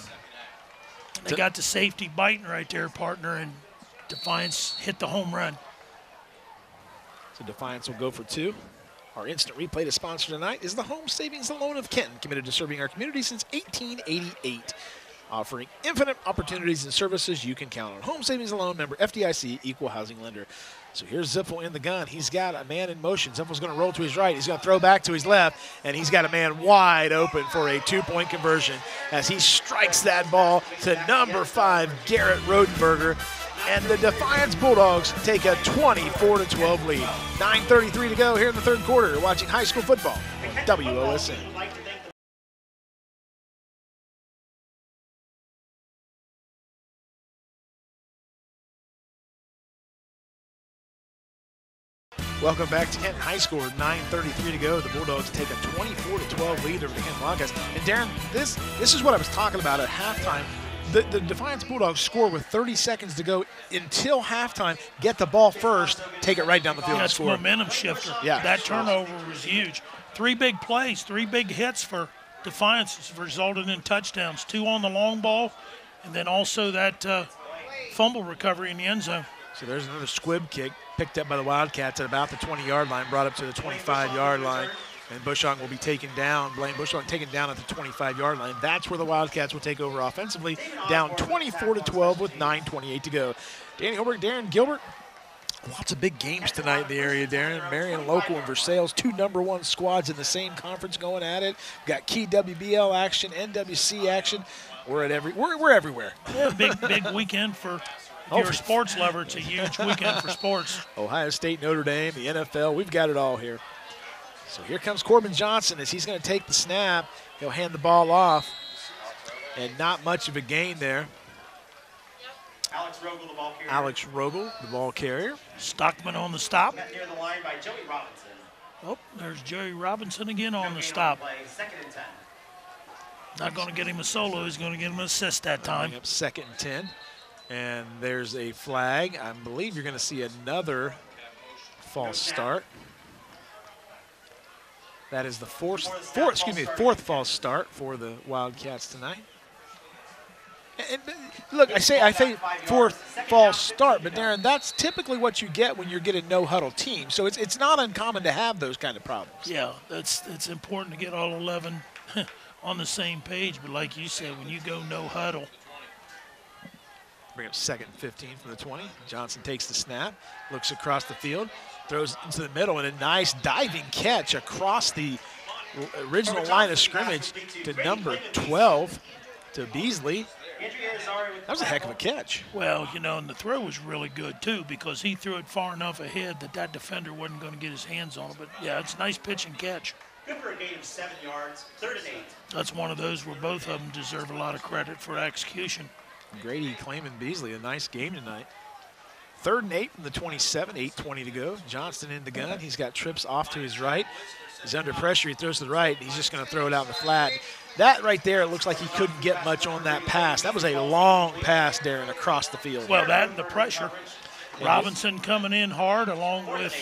They got the safety biting right there, partner, and Defiance hit the home run. So Defiance will go for two. Our instant replay to sponsor tonight is the Home Savings Loan of Kenton, committed to serving our community since 1888. Offering infinite opportunities and services you can count on. Home Savings Loan member FDIC, equal housing lender. So here's Zipfel in the gun. He's got a man in motion. Zipfel's going to roll to his right. He's going to throw back to his left, and he's got a man wide open for a two-point conversion as he strikes that ball to number five, Garrett Rodenberger. And the Defiance Bulldogs take a 24 to 12 lead. 9:33 to go here in the third quarter. You're watching high school football WOSN. Welcome back to Kenton High School. 9:33 to go. The Bulldogs take a 24 to 12 lead over the Kenton Wildcats. And Darren, this this is what I was talking about at halftime. The, the Defiance Bulldogs score with 30 seconds to go until halftime. Get the ball first, take it right down the field and That's score. momentum shifter. Yeah. That turnover was huge. Three big plays, three big hits for Defiance resulted in touchdowns. Two on the long ball, and then also that uh, fumble recovery in the end zone. So there's another squib kick picked up by the Wildcats at about the 20-yard line, brought up to the 25-yard line. And Bushong will be taken down. Blaine Bushong taken down at the 25-yard line. That's where the Wildcats will take over offensively, down 24 to 12 with 9:28 to go. Danny Holberg, Darren Gilbert. Lots of big games tonight in the area, Darren. Marion Local and Versailles, two number one squads in the same conference going at it. We've got key WBL action, NWC action. We're at every we're, we're everywhere. Yeah, big big weekend for if Oh, you're a oh. sports lover. It's a huge weekend for sports. *laughs* Ohio State, Notre Dame, the NFL. We've got it all here. So here comes Corbin Johnson as he's going to take the snap. He'll hand the ball off, and not much of a gain there. Alex Rogel, the ball carrier. Alex Rogel, the ball carrier. Stockman on the stop. Met near the line by Joey Robinson. Oh, there's Jerry Robinson again on No the gain stop. Play, second and 10. Not going to get him a solo. He's going to get him an assist that time. Up second and 10. And there's a flag. I believe you're going to see another false start. That is the fourth, fourth excuse me, fourth false start for the Wildcats tonight. And, and, look, I say I say fourth false start, but Darren, that's typically what you get when you're getting no huddle team. So it's it's not uncommon to have those kind of problems. Yeah, that's that's important to get all 11 *laughs* on the same page. But like you said, when you go no huddle, Bring up second and 15 from the 20. Johnson takes the snap, looks across the field, throws into the middle, and a nice diving catch across the original line of scrimmage to number 12 to Beasley. Andrew Irizarry with That was a heck of a catch. well, you know, and the throw was really good too because he threw it far enough ahead that that defender wasn't going to get his hands on it. But yeah, it's a nice pitch and catch. good for a gain of seven yards, third and eight. That's one of those where both of them deserve a lot of credit for execution. Grady Clayman Beasley a nice game tonight. Third and eight from the 27, 8.20 to go. Johnson in the gun. He's got trips off to his right. He's under pressure. He throws to the right. He's just going to throw it out in the flat. That right there, it looks like he couldn't get much on that pass. That was a long pass, Darren, across the field. Well, that and the pressure. Robinson coming in hard along with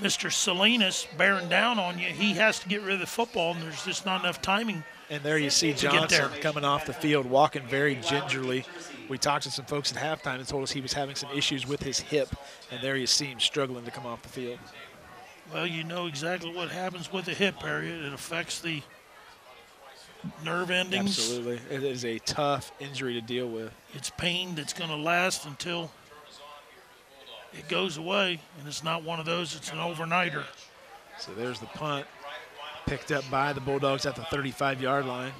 Mr. Salinas bearing down on you. He has to get rid of the football, and there's just not enough timing. And there you see Johnson coming off the field, walking very gingerly. We talked to some folks at halftime and told us he was having some issues with his hip. And there you see him struggling to come off the field. Well, you know exactly what happens with the hip area. It affects the nerve endings. Absolutely. It is a tough injury to deal with. It's pain that's going to last until it goes away, and it's not one of those. It's an overnighter. So there's the punt. Picked up by the Bulldogs at the 35 yard line.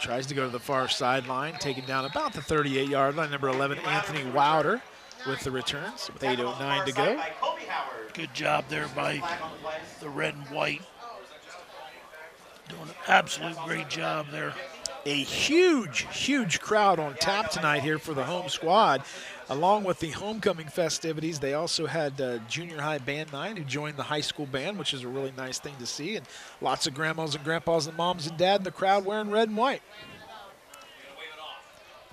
Tries to go to the far sideline, taken down about the 38 yard line. Number 11, Anthony Wilder, with the returns with Tackle on the 8.09 to go. By Kobe Howard. Good job there by Flag on the play. the red and white. Doing an absolute great job there. a huge, huge crowd on tap tonight here for the home squad. Along with the homecoming festivities, they also had uh, junior high band night who joined the high school band, which is a really nice thing to see. And lots of grandmas and grandpas and moms and dad in the crowd wearing red and white.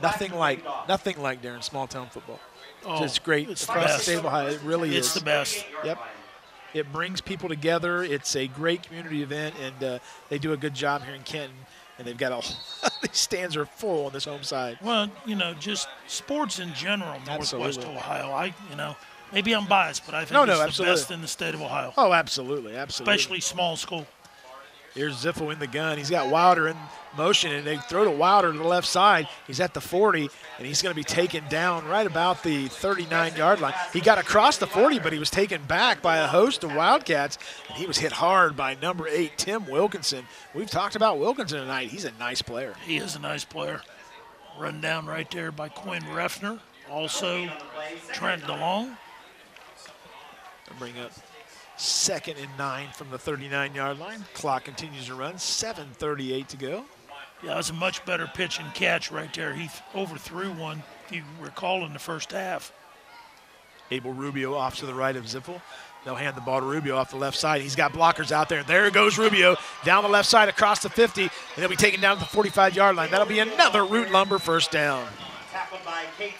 Nothing like nothing like Darren small town football. Oh, it's great it's the across the best. state of Ohio. It really It's is. It's the best. Yep. It brings people together. It's a great community event, and uh, they do a good job here in Kenton. And they've got a *laughs* these stands are full on this home side. Well, you know, just sports in general, Northwest Absolutely. Ohio. I, you know, maybe I'm biased, but I think No, no, it's the best in the state of Ohio, Oh, absolutely, absolutely. especially small school. Here's Zipfel in the gun. He's got Wilder in motion, and they throw to Wilder to the left side. He's at the 40, and he's going to be taken down right about the 39-yard line. He got across the 40, but he was taken back by a host of Wildcats, and he was hit hard by number eight, Tim Wilkinson. We've talked about Wilkinson tonight. He's a nice player. He is a nice player. Run down right there by Quinn Refner. Also, Trent DeLong. I'll bring up second and nine from the 39-yard line. Clock continues to run. 7:38 to go. Yeah, that was a much better pitch and catch right there. He overthrew one, if you recall, in the first half. Abel Rubio off to the right of Zipfel. They'll hand the ball to Rubio off the left side. He's got blockers out there. There goes Rubio down the left side across the 50, and he'll be taken down to the 45 yard line. That'll be another root lumber first down. Tackled by Kate Smith.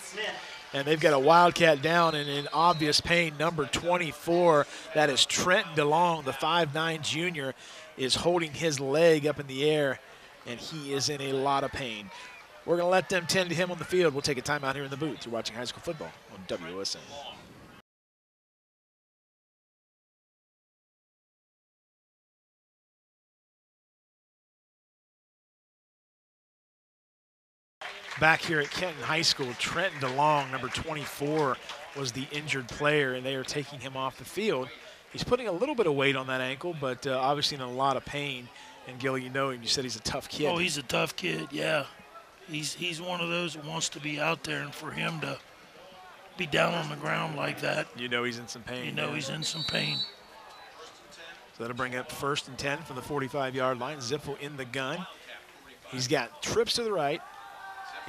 And they've got a Wildcat down and in obvious pain. Number 24, that is Trenton DeLong, the 5'9 junior, is holding his leg up in the air, and he is in a lot of pain. We're going to let them tend to him on the field. We'll take a timeout here in the booth. You're watching high school football on WOSN. Back here at Kenton High School, Trenton DeLong, number 24, was the injured player, and they are taking him off the field. He's putting a little bit of weight on that ankle, but uh, obviously in a lot of pain. And Gilly, you know him. You said he's a tough kid. Oh, he's a tough kid. Yeah, he's he's one of those that wants to be out there, and for him to be down on the ground like that, you know he's in some pain. you know man. he's in some pain. So that'll bring up first and 10 from the 45 yard line. Zipfel in the gun. He's got trips to the right.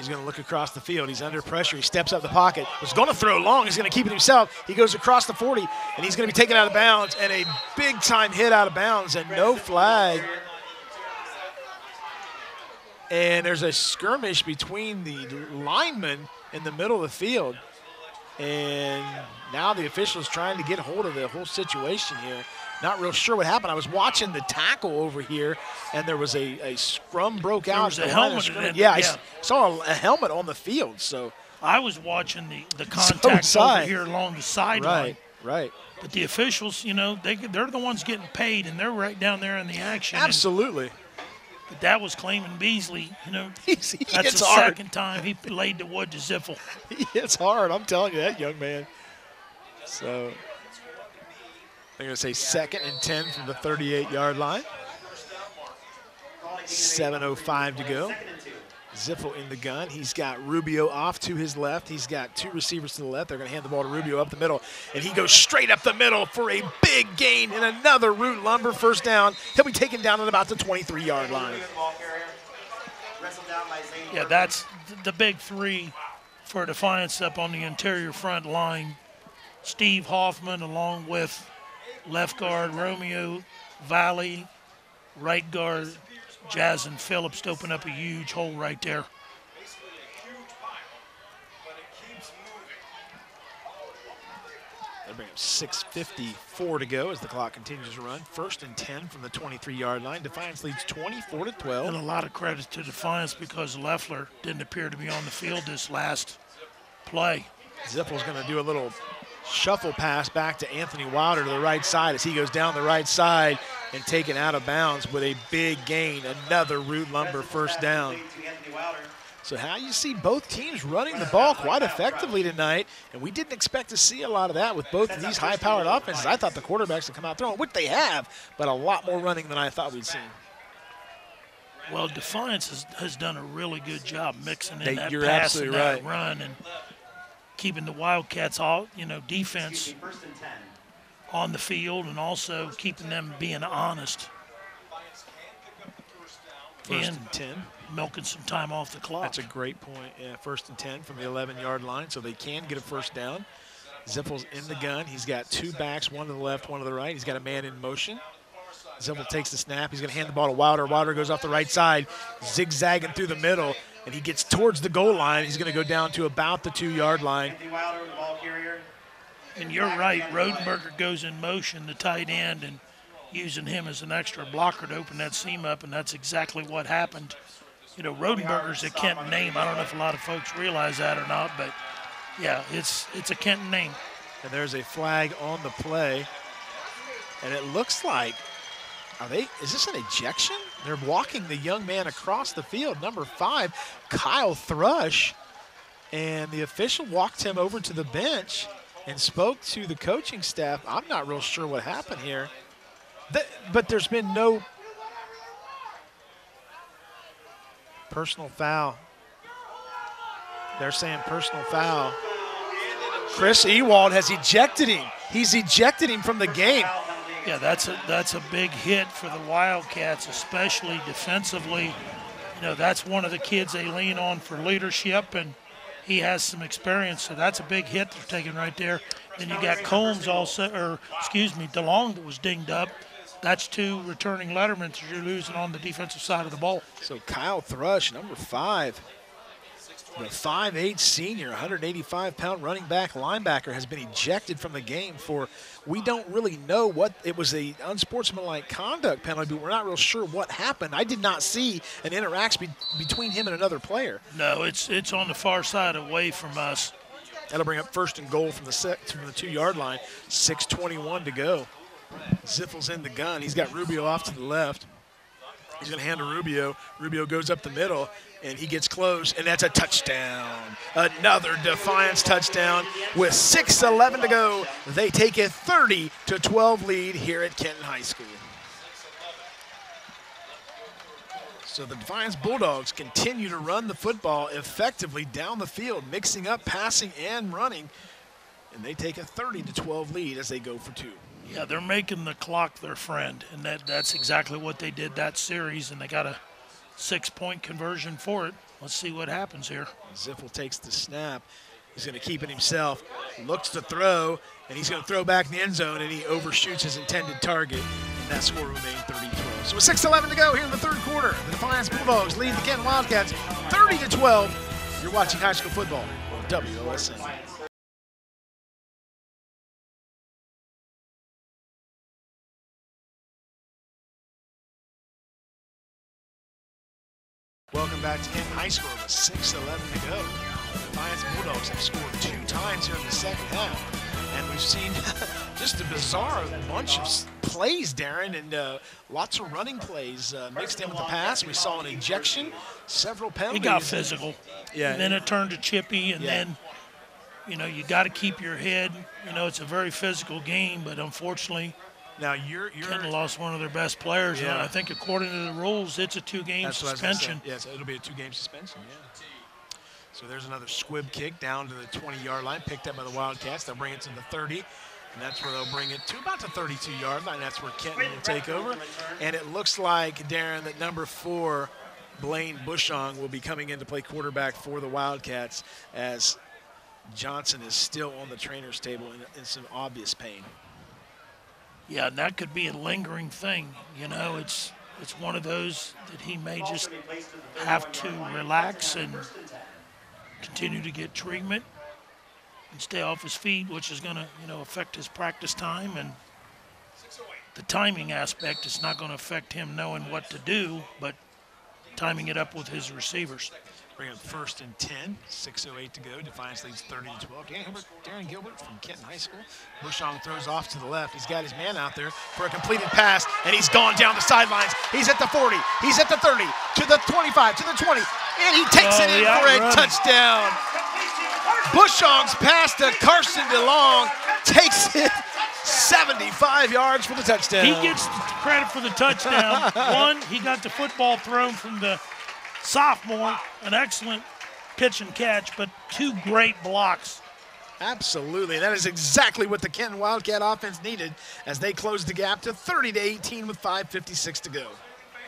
He's going to look across the field. He's under pressure. He steps up the pocket. Was going to throw long. He's going to keep it himself. He goes across the 40, and he's going to be taken out of bounds, and a big time hit out of bounds, and no flag. And there's a skirmish between the linemen in the middle of the field. And now the official's trying to get hold of the whole situation here. Not real sure what happened. I was watching the tackle over here, and there was a, a scrum broke There out. was a the line of helmet in- Yeah, I saw a, helmet on the field. So I was watching the, the *laughs* contact I. over here along the sideline. right, right, But the officials, you know, they they're the ones getting paid, and they're right down there in the action. And- absolutely. but that was Clayman Beasley. You know, *laughs* he that's the hard. second time he laid the wood to Zipfel. *laughs* He hits hard. I'm telling you, that young man. So they're going to say second and 10 from the 38 yard line. 7.05 to go. Zipfel in the gun. He's got Rubio off to his left. He's got two receivers to the left. They're going to hand the ball to Rubio up the middle. And he goes straight up the middle for a big gain and another root lumber first down. He'll be taken down at about the 23 yard line. Yeah, that's the big three for Defiance up on the interior front line. Steve Hoffman, along with left guard Romeo Valley, right guard Jazz Phillips, to open up a huge hole right there. They bring up 6.54 to go as the clock continues to run. First and 10 from the 23 yard line. Defiance leads 24 to 12. And a lot of credit to Defiance because Leffler didn't appear to be on the field this last play. Zipfel's going to do a little shuffle pass back to Anthony Wilder to the right side as he goes down the right side and taken out of bounds with a big gain. Another root lumber first down. Lead to Anthony Wilder. So how you see both teams running the ball quite effectively tonight, and we didn't expect to see a lot of that with both of these high-powered offenses. I thought the quarterbacks would come out throwing, which they have, but a lot more running than I thought we'd see. Well, Defiance has, has done a really good job mixing in They- that you're pass and that right. run and keeping the Wildcats all, you know, defense me, First and 10. on the field and also keeping them being honest First and and 10. milking some time off the clock. That's a great point. Yeah, first and 10 from the 11 yard line, so they can get a first down. Zipfel's in the gun. He's got two backs, one to the left, one to the right. He's got a man in motion. Zipfel takes the snap. He's going to hand the ball to Wilder. Wilder goes off the right side, zigzagging through the middle, and he gets towards the goal line. He's going to go down to about the two yard line. Anthony Wilder, the ball carrier. and you're right. Rodenberger goes in motion, the tight end, and using him as an extra blocker to open that seam up, and that's exactly what happened. You know, Rodenberger's a Kenton name. I don't know if a lot of folks realize that or not, but yeah, it's it's a Kenton name. And there's a flag on the play. And it looks like, are they, is this an ejection? They're walking the young man across the field, number five, Kyle Thrush. And the official walked him over to the bench and spoke to the coaching staff. I'm not real sure what happened here. But there's been no personal foul. They're saying personal foul. Chris Ewald has ejected him. He's ejected him from the game. Yeah, that's a that's a big hit for the Wildcats, especially defensively. You know, that's one of the kids they lean on for leadership, and he has some experience. So that's a big hit they're taking right there. Then you got Combs also, or excuse me, DeLong that was dinged up. That's two returning lettermen that you're losing on the defensive side of the ball. So Kyle Thrush, number five, the 5'8 senior, 185 pound running back linebacker, has been ejected from the game for we don't really know what it was a unsportsmanlike conduct penalty, but we're not real sure what happened. I did not see an interaction be- between him and another player. No, it's it's on the far side away from us. That'll bring up first and goal from the from the two yard line. 6:21 to go. Zipfel's in the gun. He's got Rubio off to the left. He's going to hand to Rubio. Rubio goes up the middle, and he gets close, and that's a touchdown. Another Defiance touchdown with 6:11 to go. They take a 30 to 12 lead here at Kenton High School. So the Defiance Bulldogs continue to run the football effectively down the field, mixing up passing and running, and they take a 30 to 12 lead as they go for two. Yeah, they're making the clock their friend, and that, that's exactly what they did that series, and they got a six-point conversion for it. Let's see what happens here. Zipfel takes the snap. He's going to keep it himself. Looks to throw, and he's going to throw back in the end zone, and he overshoots his intended target. And that score remained 30-12. So with 6:11 to go here in the third quarter, the Defiance Bulldogs lead the Kent Wildcats 30 to 12. You're watching high school football on WOSN. Welcome back to Kent High School with 6:11 to go. The Defiance Bulldogs have scored two times here in the second half, and we've seen *laughs* just a bizarre bunch of plays, Darren, and uh, lots of running plays uh, mixed in with the pass. We saw an ejection, several It penalties. got physical. Yeah. And then it turned to chippy, and Yeah. then, you know, you got to keep your head. You know, it's a very physical game, but unfortunately, Now you're you're Kenton lost one of their best players. And Yeah. I think according to the rules, it's a two-game That's what I was suspension. Yes, it'll be a two-game suspension. Yeah. So there's another squib kick down to the 20-yard line, picked up by the Wildcats. They'll bring it to the 30, and that's where they'll bring it to about the 32-yard line. That's where Kenton will take over. And it looks like Darren that number four, Blaine Bushong, will be coming in to play quarterback for the Wildcats as Johnson is still on the trainer's table in, in some obvious pain. Yeah, and that could be a lingering thing. You know, it's it's one of those that he may just have to relax and continue to get treatment and stay off his feet, which is going to you know affect his practice time and the timing aspect is not going to affect him knowing what to do, but timing it up with his receivers. Bring up first and 10, 6.08 to go. Defiance leads 30 to 12. Darren Gilbert, Darren Gilbert from Kenton High School. Bushong throws off to the left. He's got his man out there for a completed pass, and he's gone down the sidelines. He's at the 40, he's at the 30, to the 25, to the 20, and he takes Oh, it in for a outrun. touchdown. Bushong's pass to Carson DeLong takes it 75 yards for the touchdown. He gets credit for the touchdown. *laughs* One, he got the football thrown from the sophomore, an excellent pitch and catch, but two great blocks. Absolutely. That is exactly what the Kenton Wildcat offense needed as they closed the gap to 30 to 18 with 5.56 to go.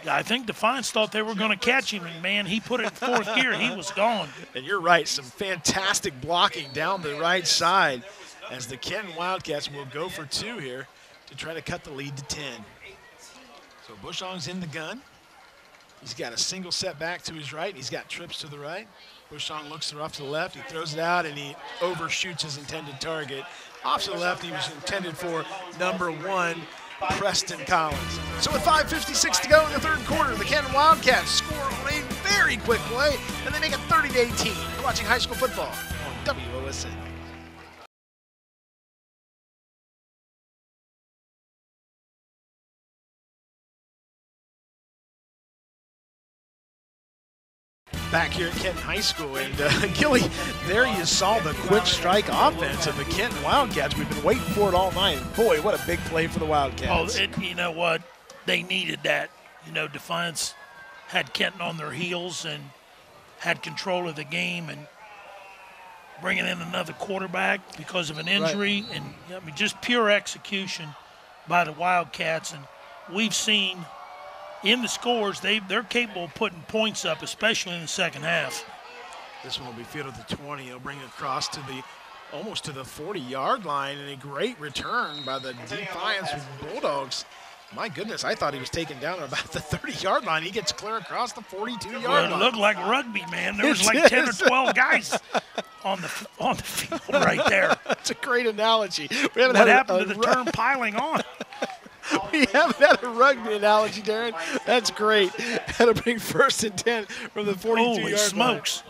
Yeah, I think Defiance thought they were going to catch him, and man, he put it in fourth gear. He was gone. And you're right, some fantastic blocking down the right side as the Kenton Wildcats will go for two here to try to cut the lead to 10. So Bushong's in the gun. He's got a single set back to his right. He's got trips to the right. Bushong looks off to the left. He throws it out and he overshoots his intended target. Off to the left, he was intended for number one, Preston Collins. So with 5.56 to go in the third quarter, the Kenton Wildcats score on a very quick play, and they make it 30 to 18. You're watching high school football on WOSN. Back here at Kenton High School, and uh, *laughs* Gilly, there you saw the quick strike offense of the Kenton Wildcats. We've been waiting for it all night. And boy, what a big play for the Oh, Wildcats! it, you know what? They needed that. You know, Defiance had Kenton on their heels and had control of the game and bringing in another quarterback because of an injury and I mean just pure execution by the Wildcats and we've seen in the scores they they're capable of putting points up especially in the second half. This one will be fielded the 20. He'll bring it across to the almost to the 40-yard line, and a great return by the Defiance Bulldogs. My goodness, I thought he was taken down at about the 30-yard line. He gets clear across the 42-yard Well, it line. looked like rugby, man. There *laughs* was It like 10 or 12 guys on the on the field right there. *laughs* That's a great analogy. We haven't What had a- happened a to the term piling on? We haven't had a rugby analogy, Darren. That's great. To bring first and 10 from the 42 Holy yard smokes.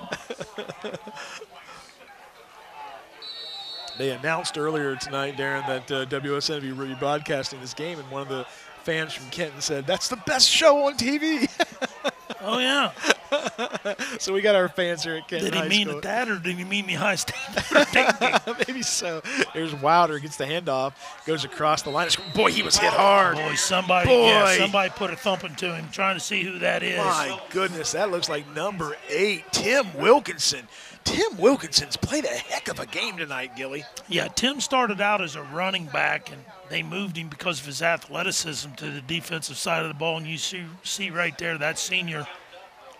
They announced earlier tonight, Darren, that uh, WSN will be broadcasting this game, and one of the fans from Kenton said, "That's the best show on TV." *laughs* *laughs* Oh, yeah. so we got our fans here at Kent Did he High mean School. that, or did he mean the high state? *laughs* *laughs* Maybe so. There's Wilder gets the handoff, goes across the line. Boy, he was hit hard. Boy, somebody, Boy. yeah, somebody put a thumping to him, trying to see who that is. My goodness, that looks like number eight, Tim Wilkinson. Tim Wilkinson's played a heck of a game tonight, Gilly. Yeah, Tim started out as a running back, and they moved him because of his athleticism to the defensive side of the ball. And you see, see right there that senior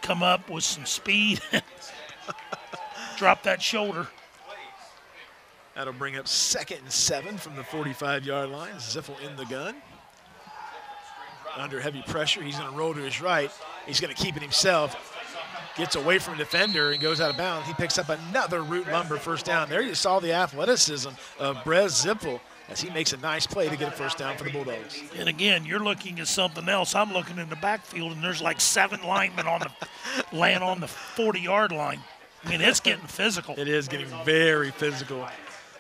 come up with some speed, *laughs* drop that shoulder. That'll bring up second and seven from the 45-yard line. Zipfel in the gun. Under heavy pressure, he's going to roll to his right. He's going to keep it himself. Gets away from the defender and goes out of bounds. He picks up another root lumber first down. There you saw the athleticism of Brez Zipfel as he makes a nice play to get a first down for the Bulldogs. And again, you're looking at something else. I'm looking in the backfield, and there's like seven linemen on the *laughs* laying on the 40-yard line. I mean, it's getting physical. It is getting very physical.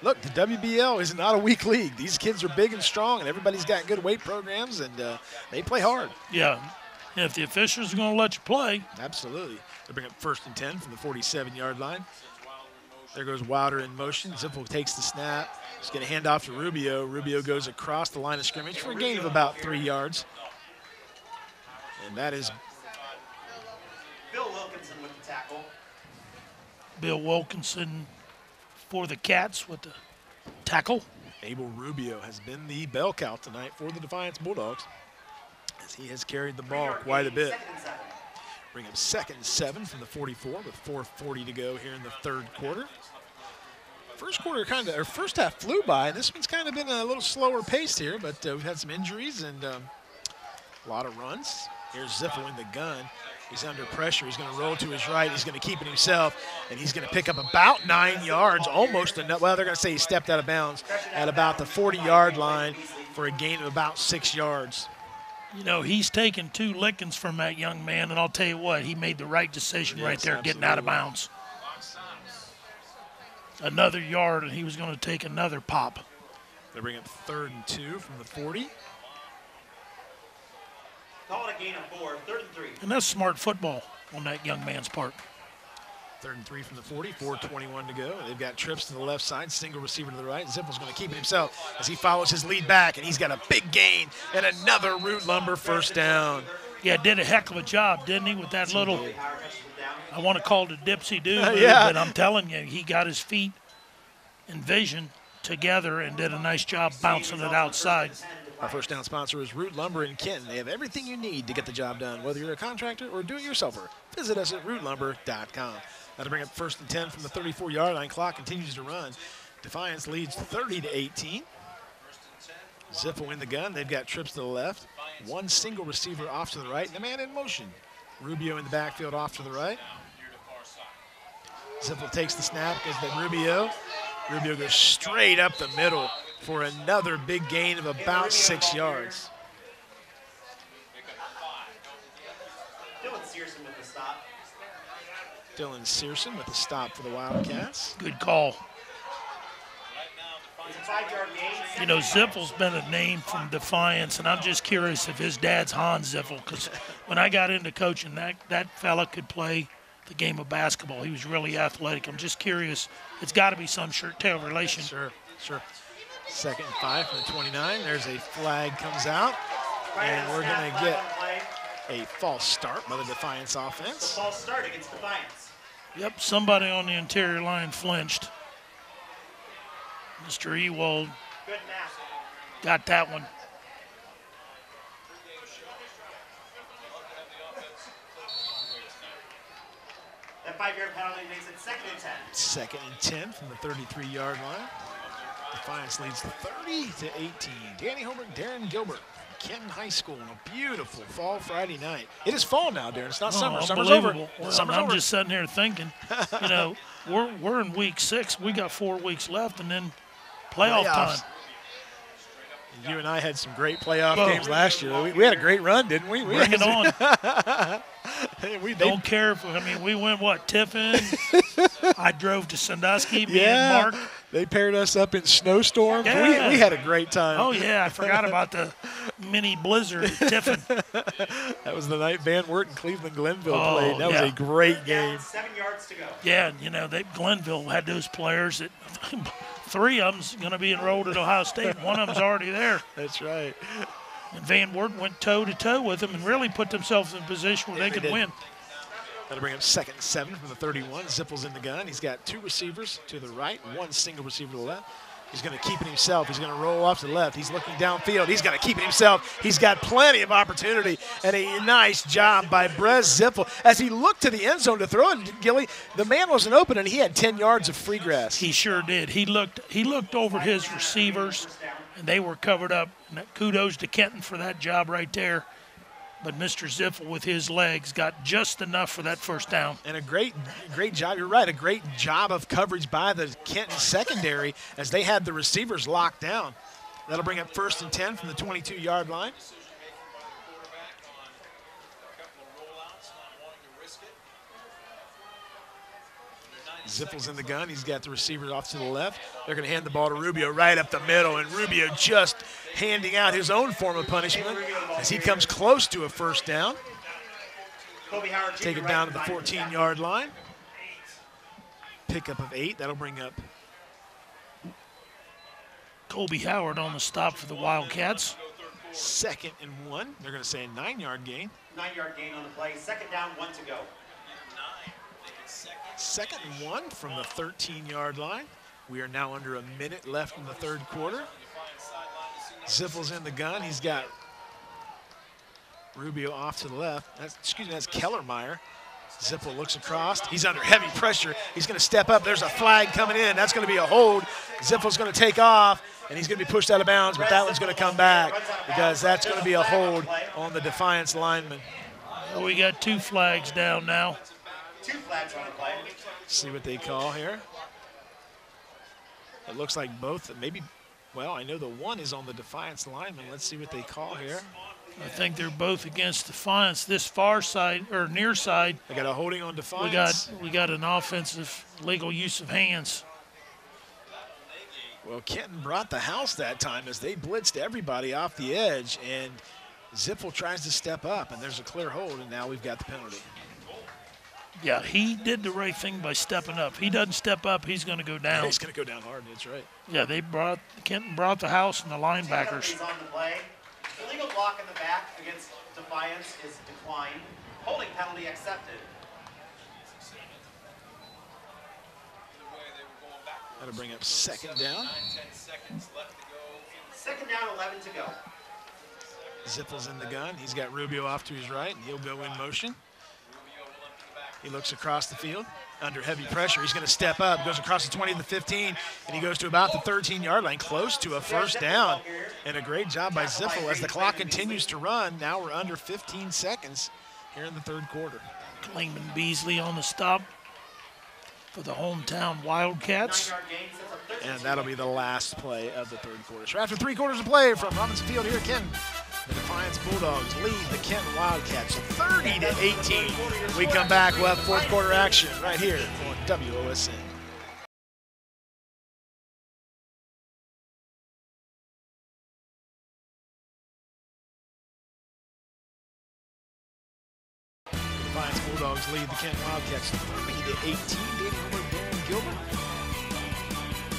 Look, the WBL is not a weak league. These kids are big and strong, and everybody's got good weight programs, and uh, they play hard. Yeah. And if the officials are going to let you play, Absolutely. They bring up first and 10 from the 47 yard line. There goes Wilder in motion. Zipfel takes the snap. He's going to hand off to Rubio. Rubio goes across the line of scrimmage for a gain of about three yards. And that is Bill Wilkinson with the tackle. Bill Wilkinson for the Cats with the tackle. Abel Rubio has been the bell cow tonight for the Defiance Bulldogs as he has carried the ball quite a bit. Bring up second seven from the 44 with 4.40 to go here in the third quarter. First quarter kind of, or first half flew by, and this one's kind of been a little slower paced here, but uh, we've had some injuries and um, a lot of runs. Here's Zipfel in the gun. He's under pressure. He's going to roll to his right. He's going to keep it himself, and he's going to pick up about nine yards, almost enough. Well, they're going to say he stepped out of bounds at about the 40 yard line for a gain of about six yards. You know, he's taken two lickings from that young man, and I'll tell you what, he made the right decision right Yes, there, getting out of bounds. Another yard, and he was going to take another pop. They bring up third and two from the 40. Call it a gain of four. Third and three. And that's smart football on that young man's part. Third and three from the 40, 4.21 to go. They've got trips to the left side, single receiver to the right. Zipfel's going to keep it himself as he follows his lead back, and he's got a big gain and another root lumber first down. Yeah, did a heck of a job, didn't he, with that little, Power touches it down. I want to call it a dipsy do, *laughs* Yeah. but I'm telling you, he got his feet and vision together and did a nice job bouncing it outside. Our first down sponsor is Root Lumber in Kenton. They have everything you need to get the job done, whether you're a contractor or do-it-yourselfer. Visit us at rootlumber.com. That'll bring up first and 10 from the 34-yard line. Clock continues to run. Defiance leads 30 to 18. Zipfel in the gun. They've got trips to the left. One single receiver off to the right, and a man in motion. Rubio in the backfield off to the right. Zipfel takes the snap, goes to Rubio. Rubio goes straight up the middle for another big gain of about six yards. Dylan Searson with the stop for the Wildcats. Good call. It's a five-yard gain. You know, Zipfel's been a name from Defiance, and I'm just curious if his dad's Hans Zipfel, because when I got into coaching, that, that fella could play the game of basketball. He was really athletic. I'm just curious. It's got to be some shirt-tail relation. Sure, sure. Second and five from the 29. There's a flag comes out, and we're going to get a false start by the Defiance offense. False start against Defiance. Yep, somebody on the interior line flinched. Mr. Ewald got that one. That five-yard penalty makes it second and ten. Second and 10 from the 33-yard line. Defiance leads 30 to 18. Danny Holbrook, Darren Gilbert, Kenton High School on a beautiful fall Friday night. It is fall now, Darren. It's not oh, summer. Oh, Summer's over. Well, Summer's I'm over. just sitting here thinking, you know, *laughs* we're we're in week six. We got four weeks left, and then playoff Playoffs. time. You and I had some great playoff Oh. games last year. We, we had a great run, didn't we? we Bring it on. *laughs* We Don't care if I mean we went what Tiffin. *laughs* I drove to Sandusky. Me yeah, and Mark. They paired us up in snowstorms. Yeah. We, we had a great time. Oh yeah, I forgot about the mini blizzard at *laughs* Tiffin. That was the night Van Wert and Cleveland Glenville Oh, played. That yeah. was a great Down, game. seven yards to go. Yeah, and, you know they Glenville had those players that *laughs* three of them's going to be enrolled at Ohio State. One of them's already there. *laughs* That's right. And Van Wert went toe to toe with them and really put themselves in a position where Yeah, they they could did. win. That'll bring up second and seven from the 31. Zipfel's in the gun. He's got two receivers to the right, one single receiver to the left. He's going to keep it himself. He's going to roll off to the left. He's looking downfield. He's got to keep it himself. He's got plenty of opportunity and a nice job by Brez Zipfel. As he looked to the end zone to throw it, Gilly, the man wasn't open and he had 10 yards of free grass. He sure did. He looked he looked over his receivers, and they were covered up. And kudos to Kenton for that job right there. But Mr. Zipfel with his legs got just enough for that first down. And a great, great job. You're right. A great job of coverage by the Kenton secondary as they had the receivers locked down. That'll bring up first and 10 from the 22 yard line. Zipfel's in the gun. He's got the receivers off to the left. They're going to hand the ball to Rubio right up the middle, and Rubio just handing out his own form of punishment as he comes close to a first down. Take it down to the 14 yard line. Pickup of eight. That'll bring up Colby Howard on the stop for the Wildcats. second and one. They're going to say a nine yard gain. Nine yard gain on the play. Second down, one to go. Second and one from the 13 yard line. We are now under a minute left in the third quarter. Zipfel's in the gun. He's got Rubio off to the left. That's, excuse me, that's Kellermeyer. Zipfel looks across. He's under heavy pressure. He's going to step up. There's a flag coming in. That's going to be a hold. Zipfel's going to take off, and he's going to be pushed out of bounds, but that one's going to come back because that's going to be a hold on the Defiance lineman. Well, we got two flags down now. Two flags on the play. See what they call here. It looks like both, maybe, well, I know the one is on the Defiance lineman. Let's see what they call here. I think they're both against Defiance. This far side or near side, They got a holding on Defiance. we got we got an offensive legal use of hands. Well, Kenton brought the house that time as they blitzed everybody off the edge, and Zipfel tries to step up, and there's a clear hold, and now we've got the penalty. Yeah, he did the right thing by stepping up. He doesn't step up, he's going to go down. He's going to go down hard. That's right. Yeah, they brought Kenton brought the house and the linebackers. Penalties on the play. Illegal block in the back against Defiance is declined. Holding penalty accepted. That'll bring up second down. Second down, 11 to go. Zipfel's in the gun. He's got Rubio off to his right, and he'll go in motion. He looks across the field under heavy pressure. He's going to step up, goes across the 20 to the 15, and he goes to about the 13 yard line, close to a first down. And a great job by Zipfel as the clock continues to run. Now we're under 15 seconds here in the third quarter. Clayman Beasley on the stop for the hometown Wildcats. yard gain sets up 13. And that'll be the last play of the third quarter. So after three quarters of play from Robinson Field here at Kenton, the Defiance Bulldogs lead the Kenton Wildcats 30 to 18. We come back, we'll have fourth quarter action right here on WOSN. Defiance Bulldogs lead the Kenton Wildcats 30 to 18. Danny Homer, Darren Gilbert.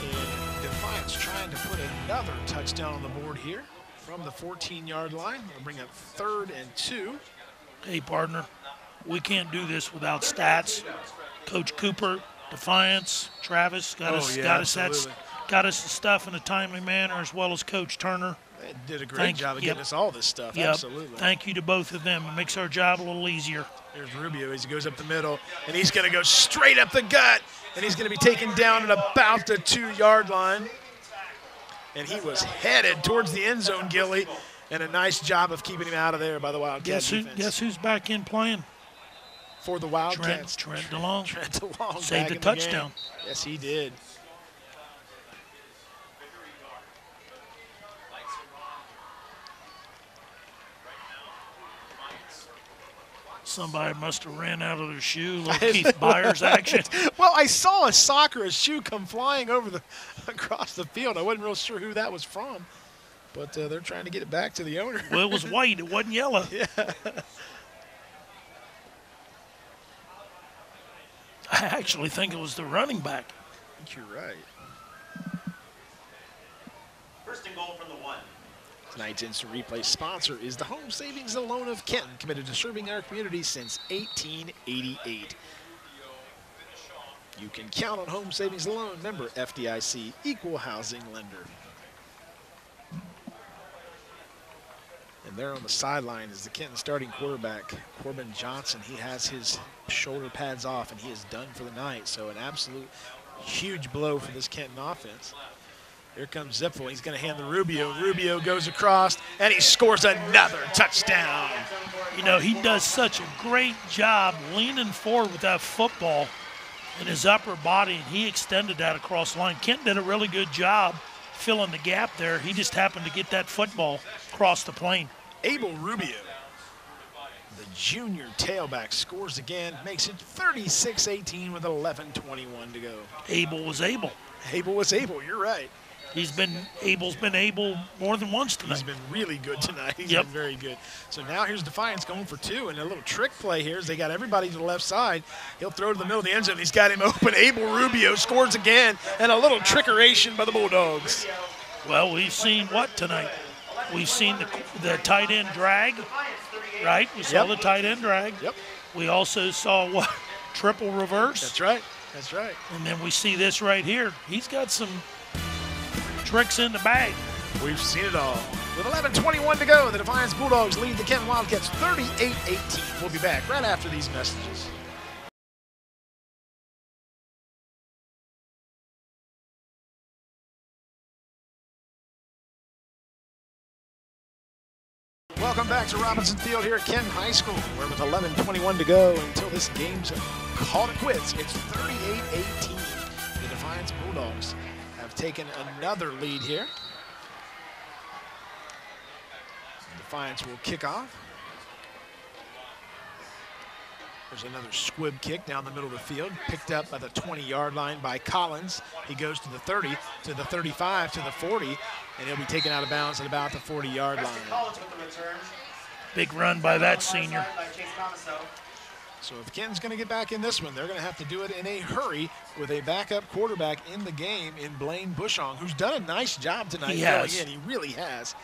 And Defiance trying to put another touchdown on the board here from the 14 yard line. We'll bring up third and two. Hey, partner, we can't do this without stats. Coach Cooper, Defiance, Travis got Oh, us yeah, got us that got us the stuff in a timely manner, as well as Coach Turner. They did a great Thank- job of yep. getting us all this stuff. Yep. Absolutely. Thank you to both of them. It makes our job a little easier. Here's Rubio as he goes up the middle, and he's going to go straight up the gut, and he's going to be taken down at about the two yard line. And he was headed towards the end zone, Gilly, and a nice job of keeping him out of there by the Wildcats Guess who? defense. Guess who's back in playing? For the Trent Wildcats. Trent DeLong. Trent DeLong Saved a the touchdown. game. Yes, he did. Somebody must have ran out of their shoe. *laughs* Little Keith Byars action. *laughs* Well, I saw a soccer a shoe come flying over the *laughs* across the field. I wasn't real sure who that was from, but uh, they're trying to get it back to the owner. Well, it was white. It wasn't yellow. Yeah. I actually think it was the running back. I think you're right. First and goal from the one. Tonight's instant replay sponsor is the Home Savings and Loan of Kenton, committed to serving our community since 1888. You can count on Home Savings and Loan, member FDIC, equal housing lender. And there on the sideline is the Kenton starting quarterback, Corbin Johnson. He has his shoulder pads off and he is done for the night. So an absolute huge blow for this Kenton offense. Here comes Zipfel. He's going to hand the Rubio. Rubio goes across and he scores another touchdown. You know, he does such a great job leaning forward with that football in his upper body, and he extended that across the line. Kent did a really good job filling the gap there. He just happened to get that football across the plane. Abel Rubio, the junior tailback, scores again, makes it 36 18 with 11 21 to go. Abel was able. Abel was able, you're right. He's been Abel's been able more than once tonight. He's been really good tonight. *laughs* He's Yep. been very good. So now here's Defiance going for two, and a little trick play here is they got everybody to the left side. He'll throw to the middle of the end zone. He's got him *laughs* open. Abel Rubio scores again, and a little trickeration by the Bulldogs. Well, we've seen what tonight? We've seen the, the tight end drag, right? We saw Yep. the tight end drag. Yep, We also saw what? *laughs* Triple reverse. that's right. That's right. And then we see this right here. He's got some tricks in the bag. We've seen it all. With 11:21 to go, the Defiance Bulldogs lead the Kenton Wildcats 38-18. We'll be back right after these messages. Welcome back to Robinson Field here at Kenton High School, where with 11:21 to go until this game's called it quits, it's 38-18. The Defiance Bulldogs have taken another lead here. Defiance will kick off. There's another squib kick down the middle of the field, picked up by the 20-yard line by Collins. He goes to the 30, to the 35, to the 40, and he'll be taken out of bounds at about the 40-yard line. Preston Collins with the return. Big run by that senior. By Chase Comiso. So if Kenton's going to get back in this one, they're going to have to do it in a hurry with a backup quarterback in the game in Blaine Bushong, who's done a nice job tonight He filling has. in. He really has.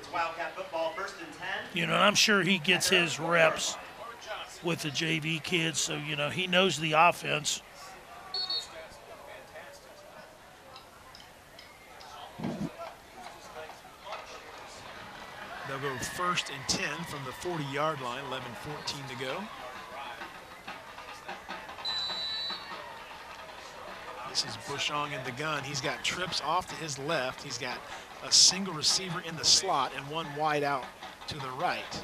It's Wildcat football, first and 10. You know, I'm sure he gets his reps with the JV kids, so you know he knows the offense. They'll go first and 10 from the 40-yard line, 11-14 to go. This is Bushong in the gun. He's got trips off to his left. He's got a single receiver in the slot and one wide out to the right.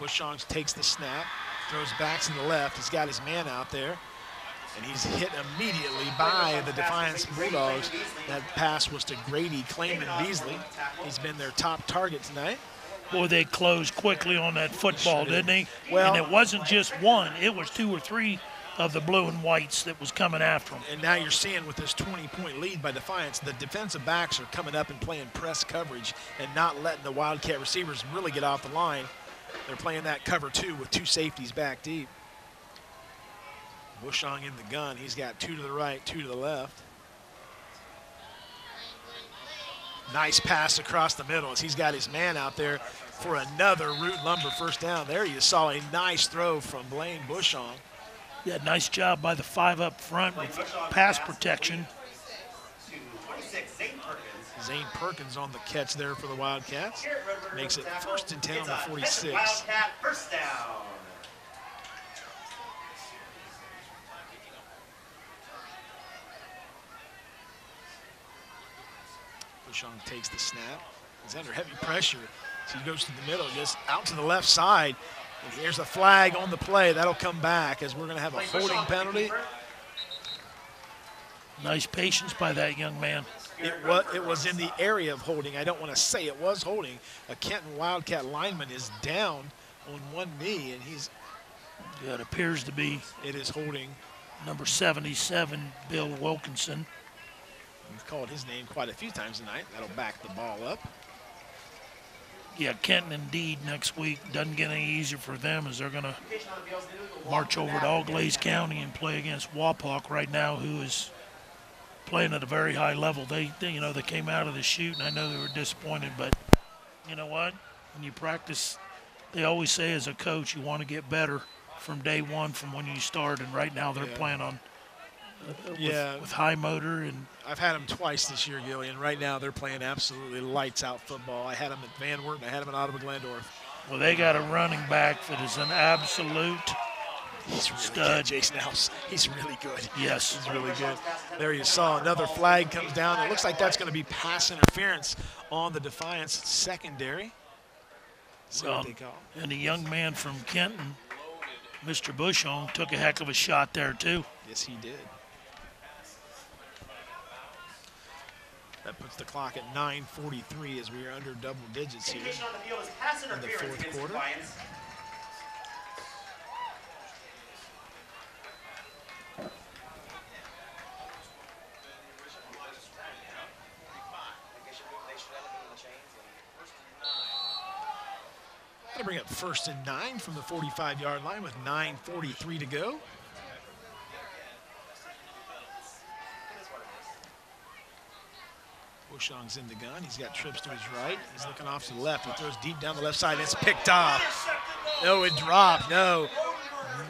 Bushong takes the snap, throws back to the left. He's got his man out there, and he's hit immediately by the Defiance Bulldogs. That pass was to Grady Clayman Beasley. He's been their top target tonight. Boy, they closed quickly on that football, did. didn't they? Well- and it wasn't just one; it was two or three of the blue and whites that was coming after them. And now you're seeing with this 20-point lead by Defiance, the defensive backs are coming up and playing press coverage and not letting the Wildcat receivers really get off the line. They're playing that cover two with two safeties back deep. Bushong in the gun. He's got two to the right, two to the left. Nice pass across the middle as he's got his man out there for another root lumber first down. There you saw a nice throw from Blaine Bushong. Yeah, nice job by the five up front with pass protection. Zane Perkins. On the catch there for the Wildcats. Here at Red River Makes it first and 10 on the 46. Wildcat first down. Bushong takes the snap. He's under heavy pressure. So he goes to the middle, just out to the left side. And here's a flag on the play. That'll come back as we're going to have a holding penalty. Nice patience by that young man. It was, it was in the area of holding. I don't want to say it was holding. A Kenton Wildcat lineman is down on one knee, and he's Yeah, it appears to be it is holding. number 77, Bill Wilkinson. We've called his name quite a few times tonight. That'll back the ball up. Yeah, Kenton indeed next week doesn't get any easier for them as they're going to march over to Auglaize County and play against Wapak right now, who is playing at a very high level. They, they, you know, they came out of the shoot, and I know they were disappointed, but you know what? When you practice, they always say as a coach, you want to get better from day one, from when you start. And right now, they're Yeah. playing on uh, with, Yeah. with high motor and I've had them twice this year, Gilly, and right now they're playing absolutely lights out football. I had them at Van Wert and I had them at Ottawa Glandorf. well, they got a running back that is an absolute He's really Stud. good, Jason House. He's really good. yes. He's really good. There you saw another flag comes down. It looks like that's going to be pass interference on the Defiance secondary. Um. And a young man from Kenton, Mr. Bushong, took a heck of a shot there too. Yes, he did. That puts the clock at 9:43 as we are under double digits here. On the field is pass the fourth quarter. Defiance. To bring up first and nine from the 45-yard line with 9:43 to go. The gun. He's got trips to his right. He's looking off to the left. He throws deep down the left side. It's picked off. No, it dropped. No.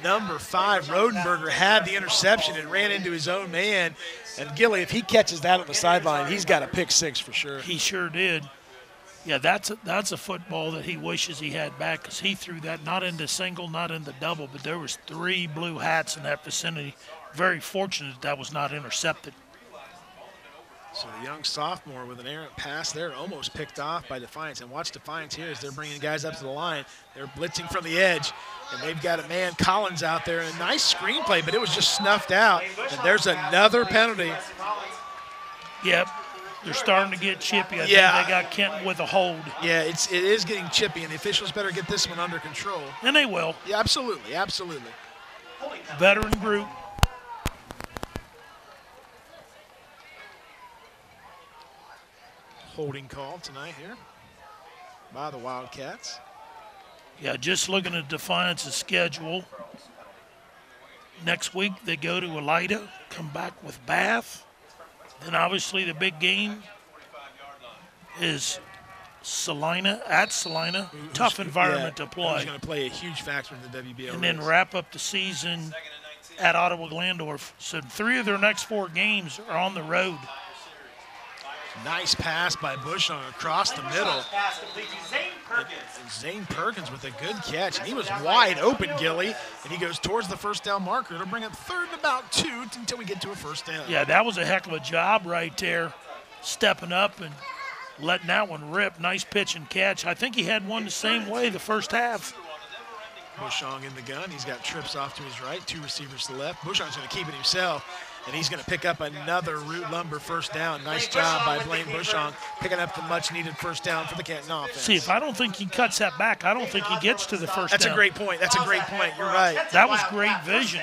Number five, Rodenberger had the interception and ran into his own man. And Gilly, if he catches that on the sideline, he's got a pick six for sure. He sure did. Yeah, that's a, that's a football that he wishes he had back because he threw that not into single, not into double, but there was three blue hats in that vicinity. Very fortunate that was not intercepted. So the young sophomore with an errant pass there, almost picked off by Defiance. And watch Defiance here as they're bringing guys up to the line. They're blitzing from the edge, and they've got a man Collins out there. A nice screenplay, but it was just snuffed out. And there's another penalty. Yep, they're starting to get chippy. I Yeah. think they got Kenton with a hold, Yeah, it's it is getting chippy, and the officials better get this one under control. and they will. Yeah, absolutely, absolutely. Veteran group. Holding call tonight here by the Wildcats. Yeah, just looking at Defiance's schedule. Next week they go to Elida, come back with Bath. Then obviously the big game is Celina at Celina. Tough environment yeah, to play. Who's going to play a huge factor in the WBL. And then wrap up the season at Ottawa Glandorf. So three of their next four games are on the road. Nice pass by Bushong across the middle. Pass complete to Zane Perkins. Zane Perkins with a good catch. And he was wide open, Gilly. And he goes towards the first down marker. It'll bring up third and about two until we get to a first down. Yeah, that was a heck of a job right there, stepping up and letting that one rip. Nice pitch and catch. I think he had one the same way the first half. Bushong in the gun. He's got trips off to his right, two receivers to the left. Bushong's going to keep it himself. And he's going to pick up another root lumber first down. Nice job by Blaine Bushong picking up the much needed first down for the Kenton offense. See, if I don't think he cuts that back, I don't think he gets to the first That's down. a great point. That's a great point. You're right. That was great vision.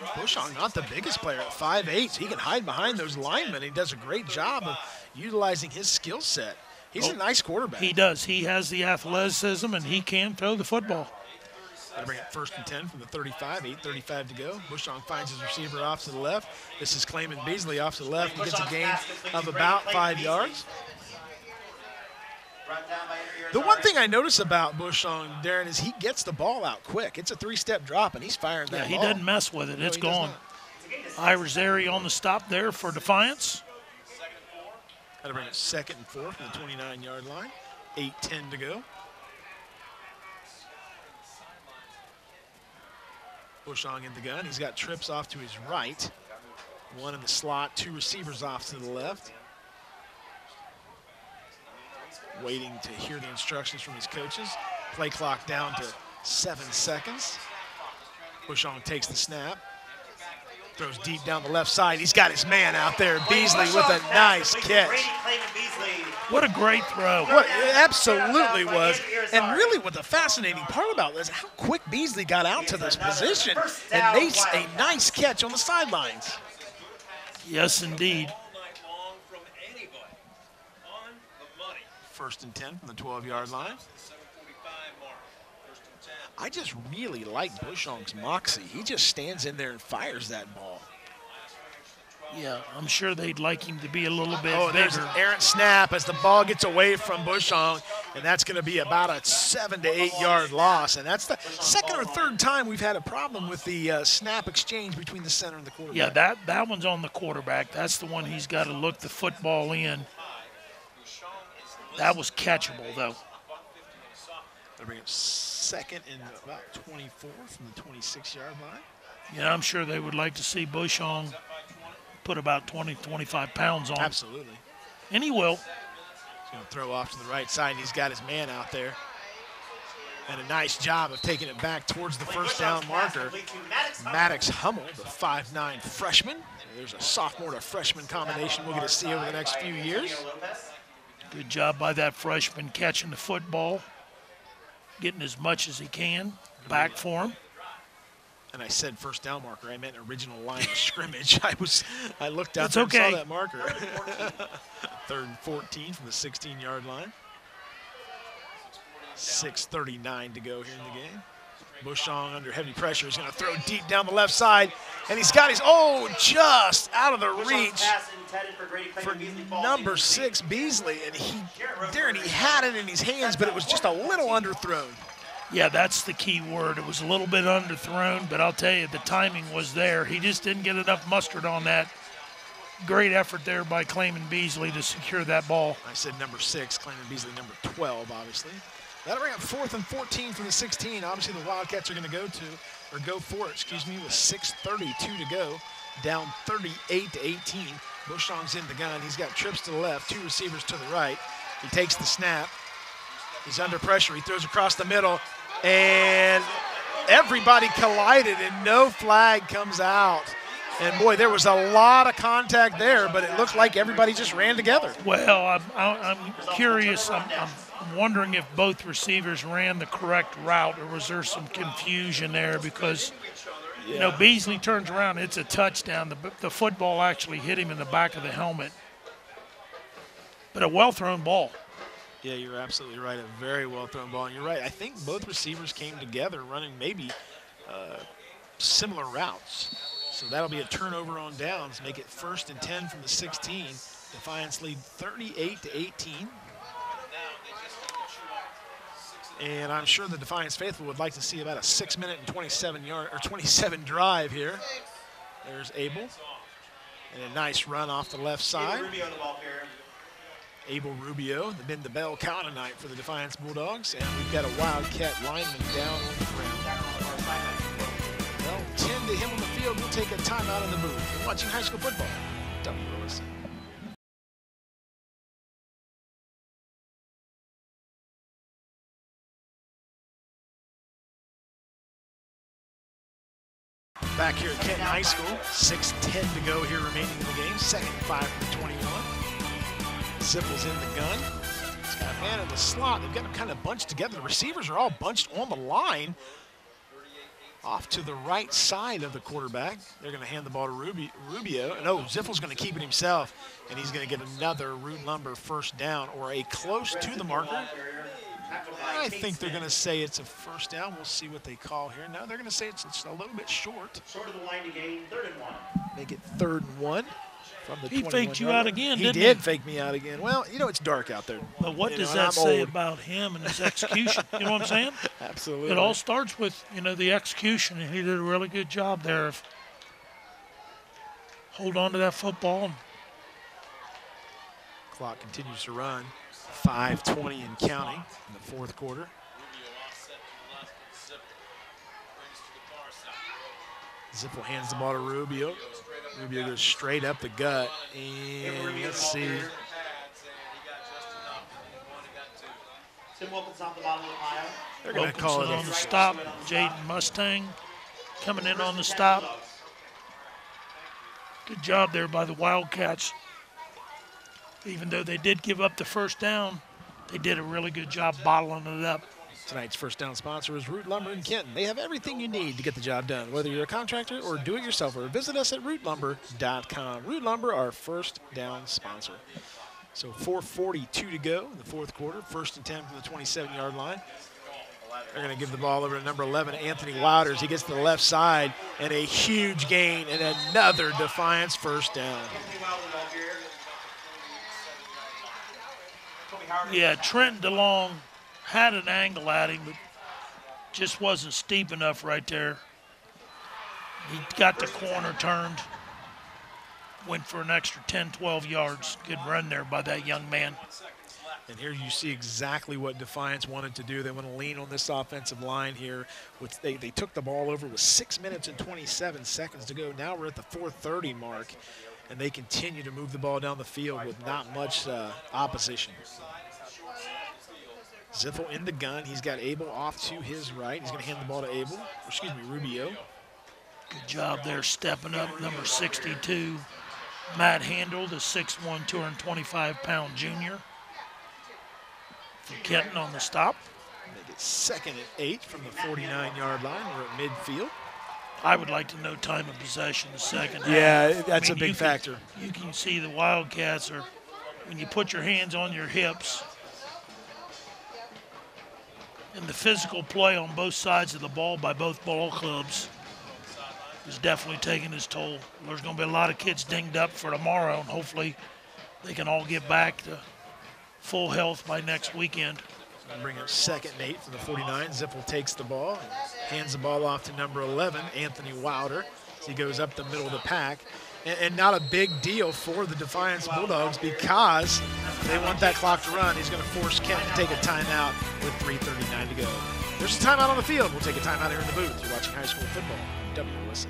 Bushong, not the biggest player at 5'8", so he can hide behind those linemen. He does a great job of utilizing his skill set. He's oh, a nice quarterback. He does. He has the athleticism and he can throw the football. Gonna bring it first and 10 from the 35, 8.35 to go. Bushong finds his receiver off to the left. This is Clayman Beasley off to the left. He gets a gain of about five yards. Run down by Henry The one thing I notice about Bushong, Darren, is he gets the ball out quick. It's a three-step drop, and he's firing that Yeah, he ball. doesn't mess with it. No, It's he does gone. not. It's a gain of six. Irizarry on the stop there for Defiance. Gotta bring it second and four from the 29-yard line. 8.10 to go. Bushong in the gun. He's got trips off to his right. One in the slot, two receivers off to the left. Waiting to hear the instructions from his coaches. Play clock down to seven seconds. Bushong takes the snap. Throws deep down the left side. He's got his man out there. Beasley with a nice catch. Grady Clayman Beasley. What a great throw. What it absolutely was. And really, what the fascinating part about this, how quick Beasley got out to this position and makes a nice catch on the sidelines. Yes, indeed. All night long from anybody. On the money. First and 10 from the 12 yard line. 745 mark. First and 10. I just really like Bushong's moxie. He just stands in there and fires that ball. Yeah, I'm sure they'd like him to be a little bit Oh, there's bigger. an errant snap as the ball gets away from Bushong, and that's going to be about a seven to eight yard loss. And that's the second or third time we've had a problem with the uh, snap exchange between the center and the quarterback. Yeah, that, that one's on the quarterback. That's the one he's got to look the football in. That was catchable, though. They bring up second and about 24 from the 26 yard line. Yeah, I'm sure they would like to see Bushong put about 20, 25 pounds on. him. Absolutely. And he will. He's going to throw off to the right side, and he's got his man out there. And a nice job of taking it back towards the first down marker. Maddox Hummel. The 5'9 freshman. There's a sophomore to freshman combination we'll get to see over the next few years. Good job by that freshman catching the football, getting as much as he can back for him. And I said first down marker. I meant original line of scrimmage. *laughs* I was, I looked out It's there and saw that marker. *laughs* Third and 14 from the 16 yard line. 6:39 to go here in the game. Bushong under heavy pressure is going to throw deep down the left side, and he's got his oh just out of the reach for Grady Clayman for Beasley falls number six Beasley, and he Darren he had it in his hands, but it was just a little underthrown. Yeah, that's the key word. It was a little bit underthrown, but I'll tell you, the timing was there. He just didn't get enough mustard on that. Great effort there by Clayman Beasley to secure that ball. I said number six, Clayman Beasley number 12, obviously. That'll bring up fourth and 14 from the 16. Obviously, the Wildcats are going to go to, or go for it, excuse me, with 6.32 to go, down 38 to 18. Bushong's in the gun. He's got trips to the left, two receivers to the right. He takes the snap. He's under pressure. He throws across the middle, and everybody collided, and no flag comes out. And boy, there was a lot of contact there, but it looked like everybody just ran together. Well, I'm, I'm curious. I'm, I'm wondering if both receivers ran the correct route or was there some confusion there because, you know, Beasley turns around, it's a touchdown. The, the football actually hit him in the back of the helmet. But a well thrown ball. Yeah, you're absolutely right. A very well thrown ball. And you're right. I think both receivers came together running maybe uh, similar routes. So that'll be a turnover on downs, make it first and 10 from the 16. Defiance lead 38 to 18. And I'm sure the Defiance faithful would like to see about a six minute and 27 yard or 27 drive here. There's Abel. And a nice run off the left David side. Rubio the. Abel been the bell cow tonight for the Defiance Bulldogs, and we've got a Wildcat lineman down on the ground. Well, 10 to him on the field. We'll take a timeout in the booth. You're watching high school football. WOSN. Back here at Kenton High School, 6.10 to go here remaining in the game. Second five the 21. Zipfel's in the gun. He's got a man in the slot. They've got them kind of bunched together. The receivers are all bunched on the line off to the right side of the quarterback. They're going to hand the ball to Rubi- Rubio. And oh, Zipfel's going to keep it himself, and he's going to get another Root Lumber first down or a close to the marker. I think they're going to say it's a first down. We'll see what they call here. No, they're going to say it's, it's a little bit short. Short of the line to gain, third and one. Make it third and one from the He faked you out again, He didn't did he? fake me out again. Well, you know, it's dark out there. But what You does know, that say old. about him and his execution? you know what I'm saying? *laughs* Absolutely. It all starts with, you know, the execution, and he did a really good job there of hold on to that football. Clock continues to run. 5:20 and counting in the fourth quarter. Rubio offset to the left with Zipfel. Brings to the far side. Zipfel hands the ball to Rubio. Rubio goes straight up the gut. And let's see. ball carrier. Pads, and he got just enough. He won, he got two. Tim Wilkinson off the bottom of the pile. They're going to call it on the stop. Jaden Mustang coming in on the stop. Good job there by the Wildcats. Even though they did give up the first down, they did a really good job bottling it up. Tonight's first down sponsor is Root Lumber in Kenton. They have everything you need to get the job done, whether you're a contractor or do it yourselfer. Visit us at rootlumber.com. Root Lumber, our first down sponsor. So 4:42 to go in the fourth quarter. First and 10 from the 27-yard line. They're going to give the ball over to number 11, Anthony Wouters. He gets to the left side and a huge gain and another Defiance first down. Yeah, Trent DeLong had an angle at him, but just wasn't steep enough right there. He got the corner turned, went for an extra 10, 12 yards. Good run there by that young man. And here you see exactly what Defiance wanted to do. They want to lean on this offensive line here. With they, they took the ball over with six minutes and 27 seconds to go. Now we're at the 4:30 mark, and they continue to move the ball down the field with not much uh, opposition. Zipfel in the gun. He's got Abel off to his right. He's going to hand the ball to Abel. Excuse me, Rubio. Good job there stepping up, number 62. Matt Handel, the 6'1", 225-pound junior. For Kenton on the stop. Make it second and eight from the 49-yard line. We're at midfield. I would like to know time of possession the second half. Yeah, that's I mean, a big you can- factor. you can see the Wildcats are, when you put your hands on your hips, and the physical play on both sides of the ball by both ball clubs is definitely taking its toll. There's going to be a lot of kids dinged up for tomorrow, and hopefully they can all get back to full health by next weekend. Bring up second and eight from the 49. Zipfel takes the ball and hands the ball off to number 11, Anthony Wilder. As he goes up the middle of the pack. And, not a big deal for the Defiance Bulldogs because they want that clock to run. He's going to force Kenton to take a timeout with 3.39 to go. There's a timeout on the field. We'll take a timeout here in the booth. You're watching high school football. WOSN.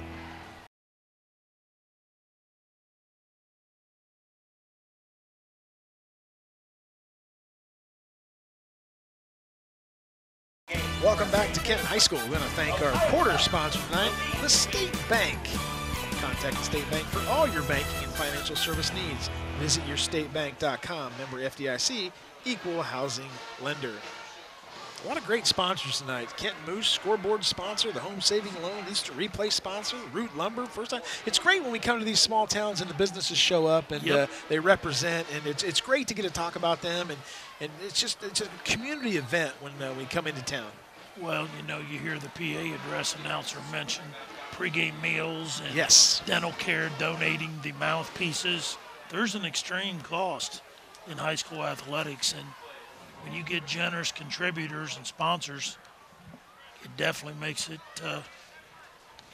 Welcome back to Kenton High School. We're going to thank our quarter sponsor tonight, the State Bank. Contact the State Bank for all your banking and financial service needs. Visit yourstatebank.com. Member FDIC, equal housing lender. A lot of great sponsors tonight. Kenton Moose, scoreboard sponsor, the home saving loan, instant replay sponsor, Root Lumber, first time. It's great when we come to these small towns and the businesses show up and Yep. uh, they represent, and it's, it's great to get to talk about them. And, and it's just it's a community event when uh, we come into town. Well, you know, you hear the PA address announcer mention pregame meals and Yes. dental care donating the mouthpieces. There's an extreme cost in high school athletics, and when you get generous contributors and sponsors, it definitely makes it uh,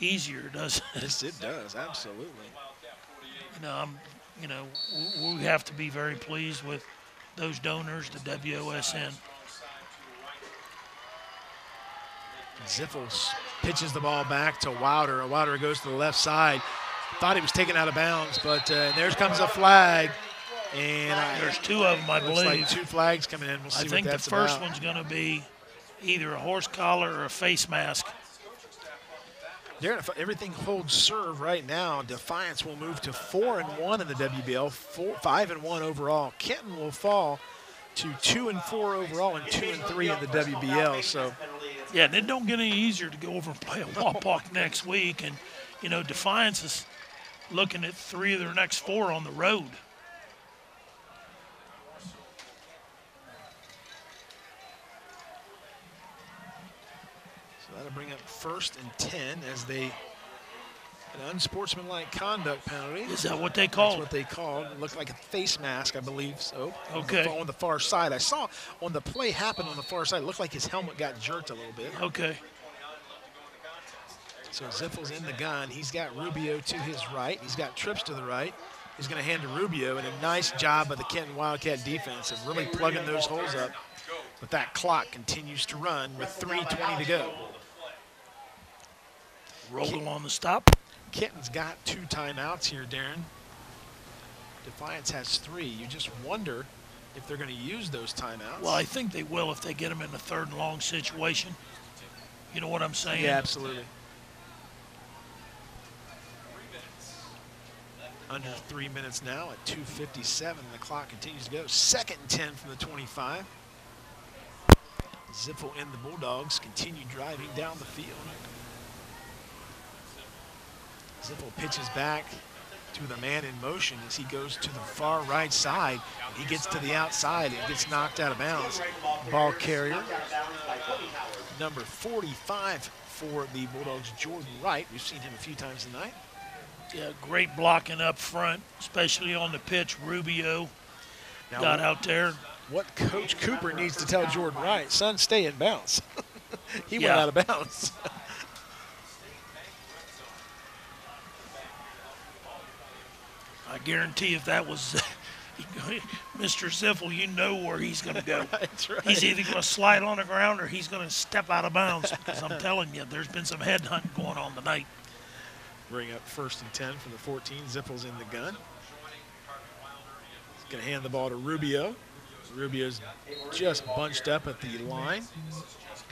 easier, doesn't it? Yes, it does. Absolutely. You know, I'm, you know, we have to be very pleased with those donors, the WOSN. Zipfels pitches the ball back to Wilder. Wilder goes to the left side. Thought he was taken out of bounds, but uh, there comes a flag. And I, There's two of them, I believe. like two flags coming in. We'll I think what the first about. one's going to be either a horse collar or a face mask. Darren, if everything holds serve right now, Defiance will move to four and one in the WBL, four, five and one overall. Kenton will fall to two and four overall and two and three in the WBL. So Yeah, and it don't get any easier to go over and play a *laughs* Wapak next week. And, you know, Defiance is looking at three of their next four on the road. So that'll bring up first and 10 as they, an unsportsmanlike conduct penalty. Is that what they That's call what they called. It looked like a face mask, I believe so. On the Okay. On the far side. I saw on the play happen on the far side, it looked like his helmet got jerked a little bit. Okay. So Zipfel's in the gun. He's got Rubio to his right. He's got Trips to the right. He's going to hand to Rubio, and a nice job by the Kenton Wildcat defense of really plugging those holes up. But that clock continues to run with 3.20 to go. Roll on the stop. Kenton's got two timeouts here, Darren. Defiance has three. You just wonder if they're going to use those timeouts. Well, I think they will if they get them in a third and long situation. You know what I'm saying? yeah, absolutely. Under three minutes now at 2.57. The clock continues to go. Second and 10 from the 25. Zipfel and the Bulldogs continue driving down the field. Zipfel pitches back to the man in motion as he goes to the far right side. He gets to the outside and gets knocked out of bounds. Ball carrier, Knocked out of bounds by Cody Howard. number 45 for the Bulldogs, Jordan Wright. We've seen him a few times tonight. Yeah, great blocking up front, especially on the pitch. Rubio Now, got out there. what Coach Cooper needs to tell Jordan Wright, son, stay in bounds. *laughs* he went out of bounds. *laughs* I guarantee if that was *laughs* Mr. Zipfel, you know where he's going to go. *laughs* Right. He's either going to slide on the ground or he's going to step out of bounds because I'm telling you, there's been some head hunting going on tonight. Bring up first and 10 from the 14. Zipfel's in the gun. He's going to hand the ball to Rubio. Rubio's just bunched up at the line.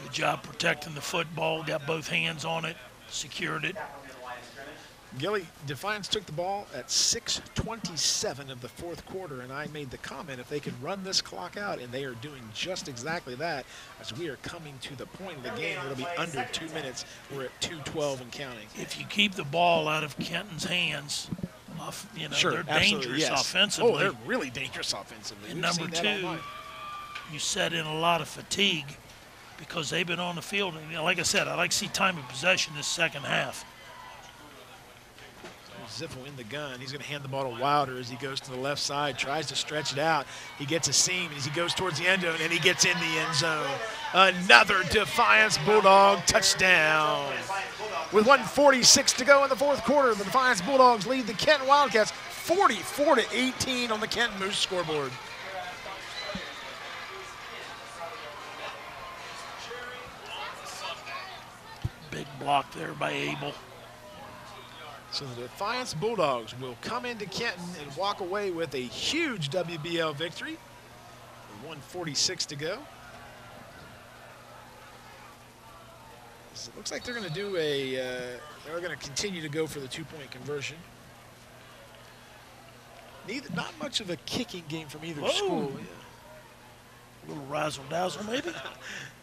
Good job protecting the football, got both hands on it, secured it. From the line of scrimmage. Gilly, Defiance took the ball at 6.27 of the fourth quarter, and I made the comment if they can run this clock out, and they are doing just exactly that as we are coming to the point of the game. It'll be under two minutes. We're at 2.12 and counting. If you keep the ball out of Kenton's hands, off, you know, Sure, they're dangerous yes. Oh, offensively. Oh, they're really dangerous offensively. And We've number seen that all two, you set in a lot of fatigue because they've been on the field. And you know, like I said, I like to see time of possession this second half. Zipfel in the gun. He's going to hand the ball to Wilder as he goes to the left side, tries to stretch it out. He gets a seam as he goes towards the end zone, and he gets in the end zone. Another Defiance Bulldog touchdown. With 146 to go in the fourth quarter, the Defiance Bulldogs lead the Kenton Wildcats 44 to 18 on the Kenton Moose scoreboard. Big block there by Abel. So the Defiance Bulldogs will come into Kenton and walk away with a huge WBL victory. 146 to go. So it looks like they're going to do a. Uh, they're going to continue to go for the two-point conversion. Neither, not much of a kicking game from either Whoa. school. A little razzle dazzle, maybe. *laughs*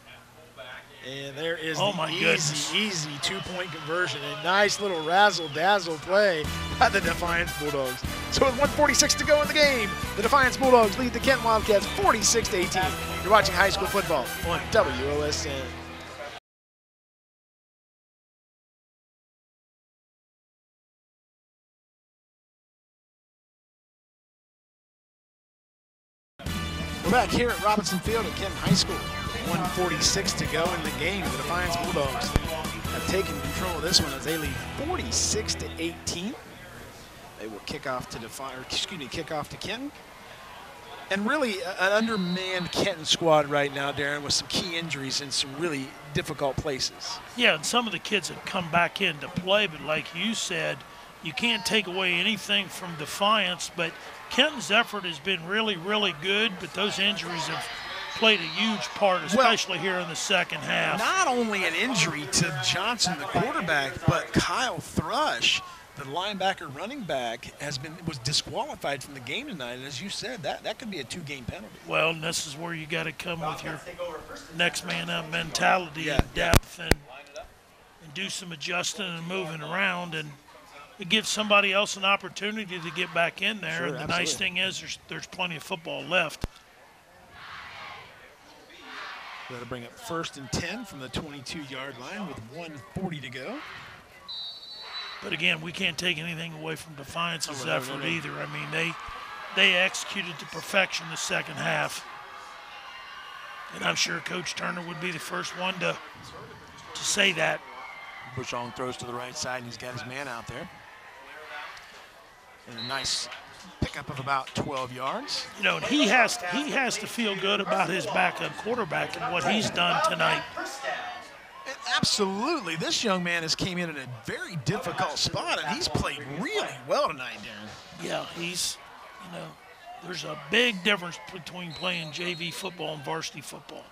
And there is Oh, the my easy, goodness. easy two-point conversion. A nice little razzle-dazzle play by the Defiance Bulldogs. So with 146 to go in the game, the Defiance Bulldogs lead the Kenton Wildcats 46 to 18. You're watching high school football on WOSN. We're back here at Robinson Field at Kenton High School. 146 to go in the game. The Defiance Bulldogs have taken control of this one as they lead 46 to 18. They will kick off to Defi- or excuse me, kick off to Kenton. And really, an undermanned Kenton squad right now, Darren, with some key injuries in some really difficult places. Yeah, and some of the kids have come back into play, but like you said, you can't take away anything from Defiance. But Kenton's effort has been really, really good, but those injuries have played a huge part, especially here in the second half. Not only an injury to Johnson, the quarterback, but Kyle Thrush, the linebacker running back, has been was disqualified from the game tonight. And as you said, that, that could be a two-game penalty. Well, and this is where you got to come with your Let's take over first and next man up mentality Yeah, and depth and, and do some adjusting and moving around and it gives somebody else an opportunity to get back in there. Sure, and the nice thing is there's there's plenty of football left. That'll bring up first and 10 from the 22-yard line with 140 to go. But again, we can't take anything away from Defiance's Oh, no, no, effort no. either. I mean, they they executed to perfection the second half. And I'm sure Coach Turner would be the first one to to say that. Bushong throws to the right side, and he's got his man out there. And a nice pickup of about 12 yards. You know, he has to, he has to feel good about his backup quarterback and what he's done tonight. And absolutely, this young man has came in at a very difficult spot, and he's played really well tonight, Darren. Yeah, he's, you know, there's a big difference between playing JV football and varsity football.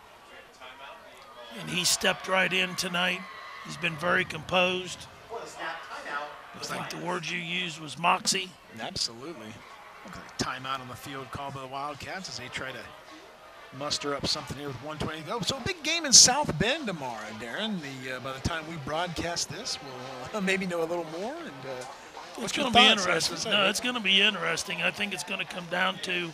And he stepped right in tonight. He's been very composed. For the snap, timeout, Looks I like think the word you used was moxie. Absolutely. Looks like timeout on the field called by the Wildcats as they try to muster up something here with 120 to go. So a big game in South Bend tomorrow, Darren. The uh, by the time we broadcast this, we'll uh, *laughs* maybe know a little more. And uh, what's It's going to be interesting. No, it's going to be interesting. I think it's going to come down to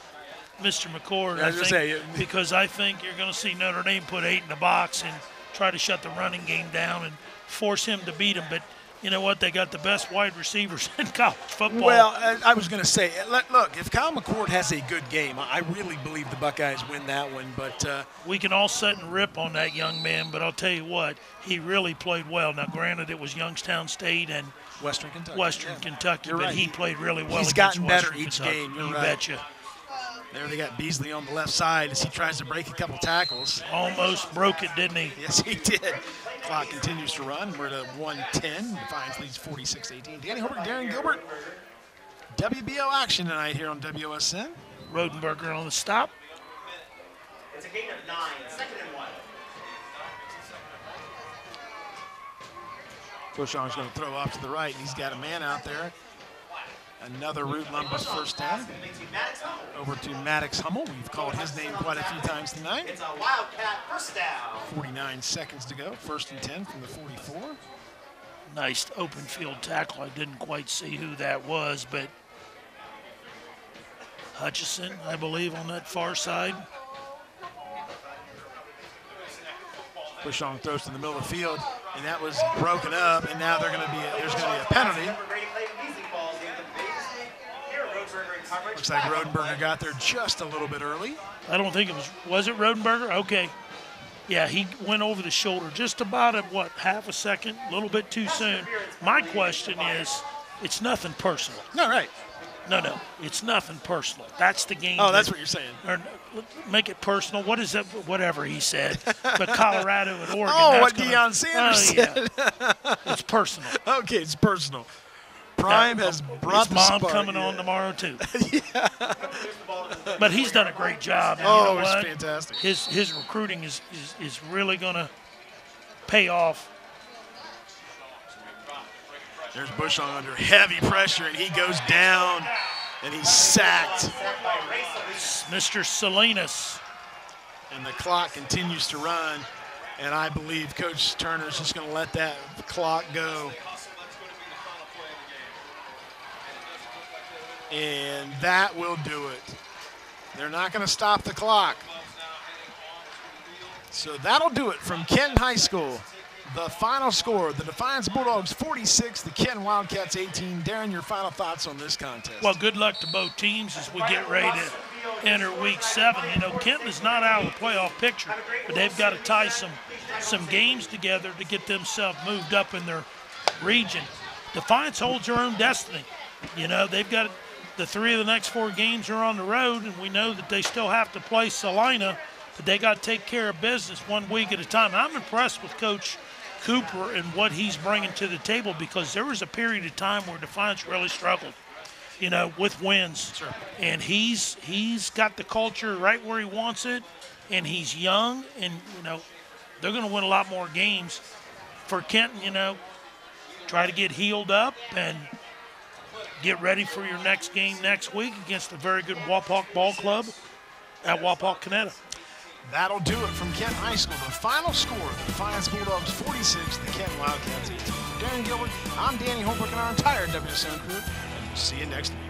Mr. McCord. Yeah, I was I think, say, it- because I think you're going to see Notre Dame put eight in the box and try to shut the running game down and force him to beat him. But you know what? They got the best wide receivers *laughs* in college football. Well, I, was going to say, look, if Kyle McCord has a good game, I really believe the Buckeyes win that one. But uh, we can all sit and rip on that young man, but I'll tell you what, he really played well. Now, granted, it was Youngstown State and Western Kentucky, Western yeah. Kentucky, You're but right. he played really well. He's gotten better Western each Kentucky. game, you're you right. betcha. There they got Beasley on the left side as he tries to break a couple tackles. Almost broke it, didn't he? Yes, he did. Clock continues to run. We're at 110. Defiance leads 46-18. Danny Holbrook, Darren Gilbert. WBL action tonight here on WOSN. Rodenberger on the stop. It's a gain of nine, second and one. Bushong's going to throw off to the right. and He's got a man out there. Another Root Lumber first down. Moving to Maddox Hummel. Over to Maddox Hummel. We've called his name quite a few times tonight. It's a Wildcat first down. 49 seconds to go. First and 10 from the 44. Nice open field tackle. I didn't quite see who that was, but Hutchison, I believe, on that far side. Bushong throws to the middle of the field, and that was broken up. And now they're going to be a, there's going to be a penalty. Number Grady Clayman Beasley falls incomplete. Here, Rodenberger in coverage. Looks like Back Rodenberger got there just a little bit early. I don't think it was. Was it Rodenberger? Okay. Yeah, he went over the shoulder just about at what half a second, a little bit too soon. My question is, it's nothing personal. No, right. No, no, it's nothing personal. That's the game. Oh, that's that- what you're saying. or make it personal. What is that? Whatever he said. But *laughs* Colorado and Oregon. Oh, that's what gonna- Deion Sanders oh, Yeah. *laughs* it's personal. Okay, it's personal. Prime has brought his mom spark, coming yeah. on tomorrow too. *laughs* But he's done a great job. And Oh, you know it's fantastic. His his recruiting is is, is really gonna pay off. There's Bushong under heavy pressure, and he goes down, and he's sacked. Sacked by Ray Solis. Mr. Salinas. And the clock continues to run, and I believe Coach Turner's just going to let that clock go. And that will do it. They're not going to stop the clock. So that'll do it from Kenton High School. The final score, the Defiance Bulldogs 46, the Kenton Wildcats 18. Darren, your final thoughts on this contest? Well, good luck to both teams as we get ready to enter week seven. You know, Kenton is not out of the playoff picture, but they've got to tie some some games together to get themselves moved up in their region. Defiance holds their own destiny. You know, they've got the three of the next four games are on the road, and we know that they still have to play Celina, but they got to take care of business one week at a time. I'm impressed with Coach Cooper and what he's bringing to the table because there was a period of time where Defiance really struggled you know, with wins. Sure. And he's he's got the culture right where he wants it, and he's young, and you know, they're going to win a lot more games. For Kenton, you know, try to get healed up and get ready for your next game next week against a very good Wapak Ball Club at Wapakoneta. That'll do it from Kenton High School. The final score, the Defiance Bulldogs 46, the Kenton Wildcats 18. Darren Gilbert, I'm Danny Holbrook and our entire WOSN crew, and we'll see you next week.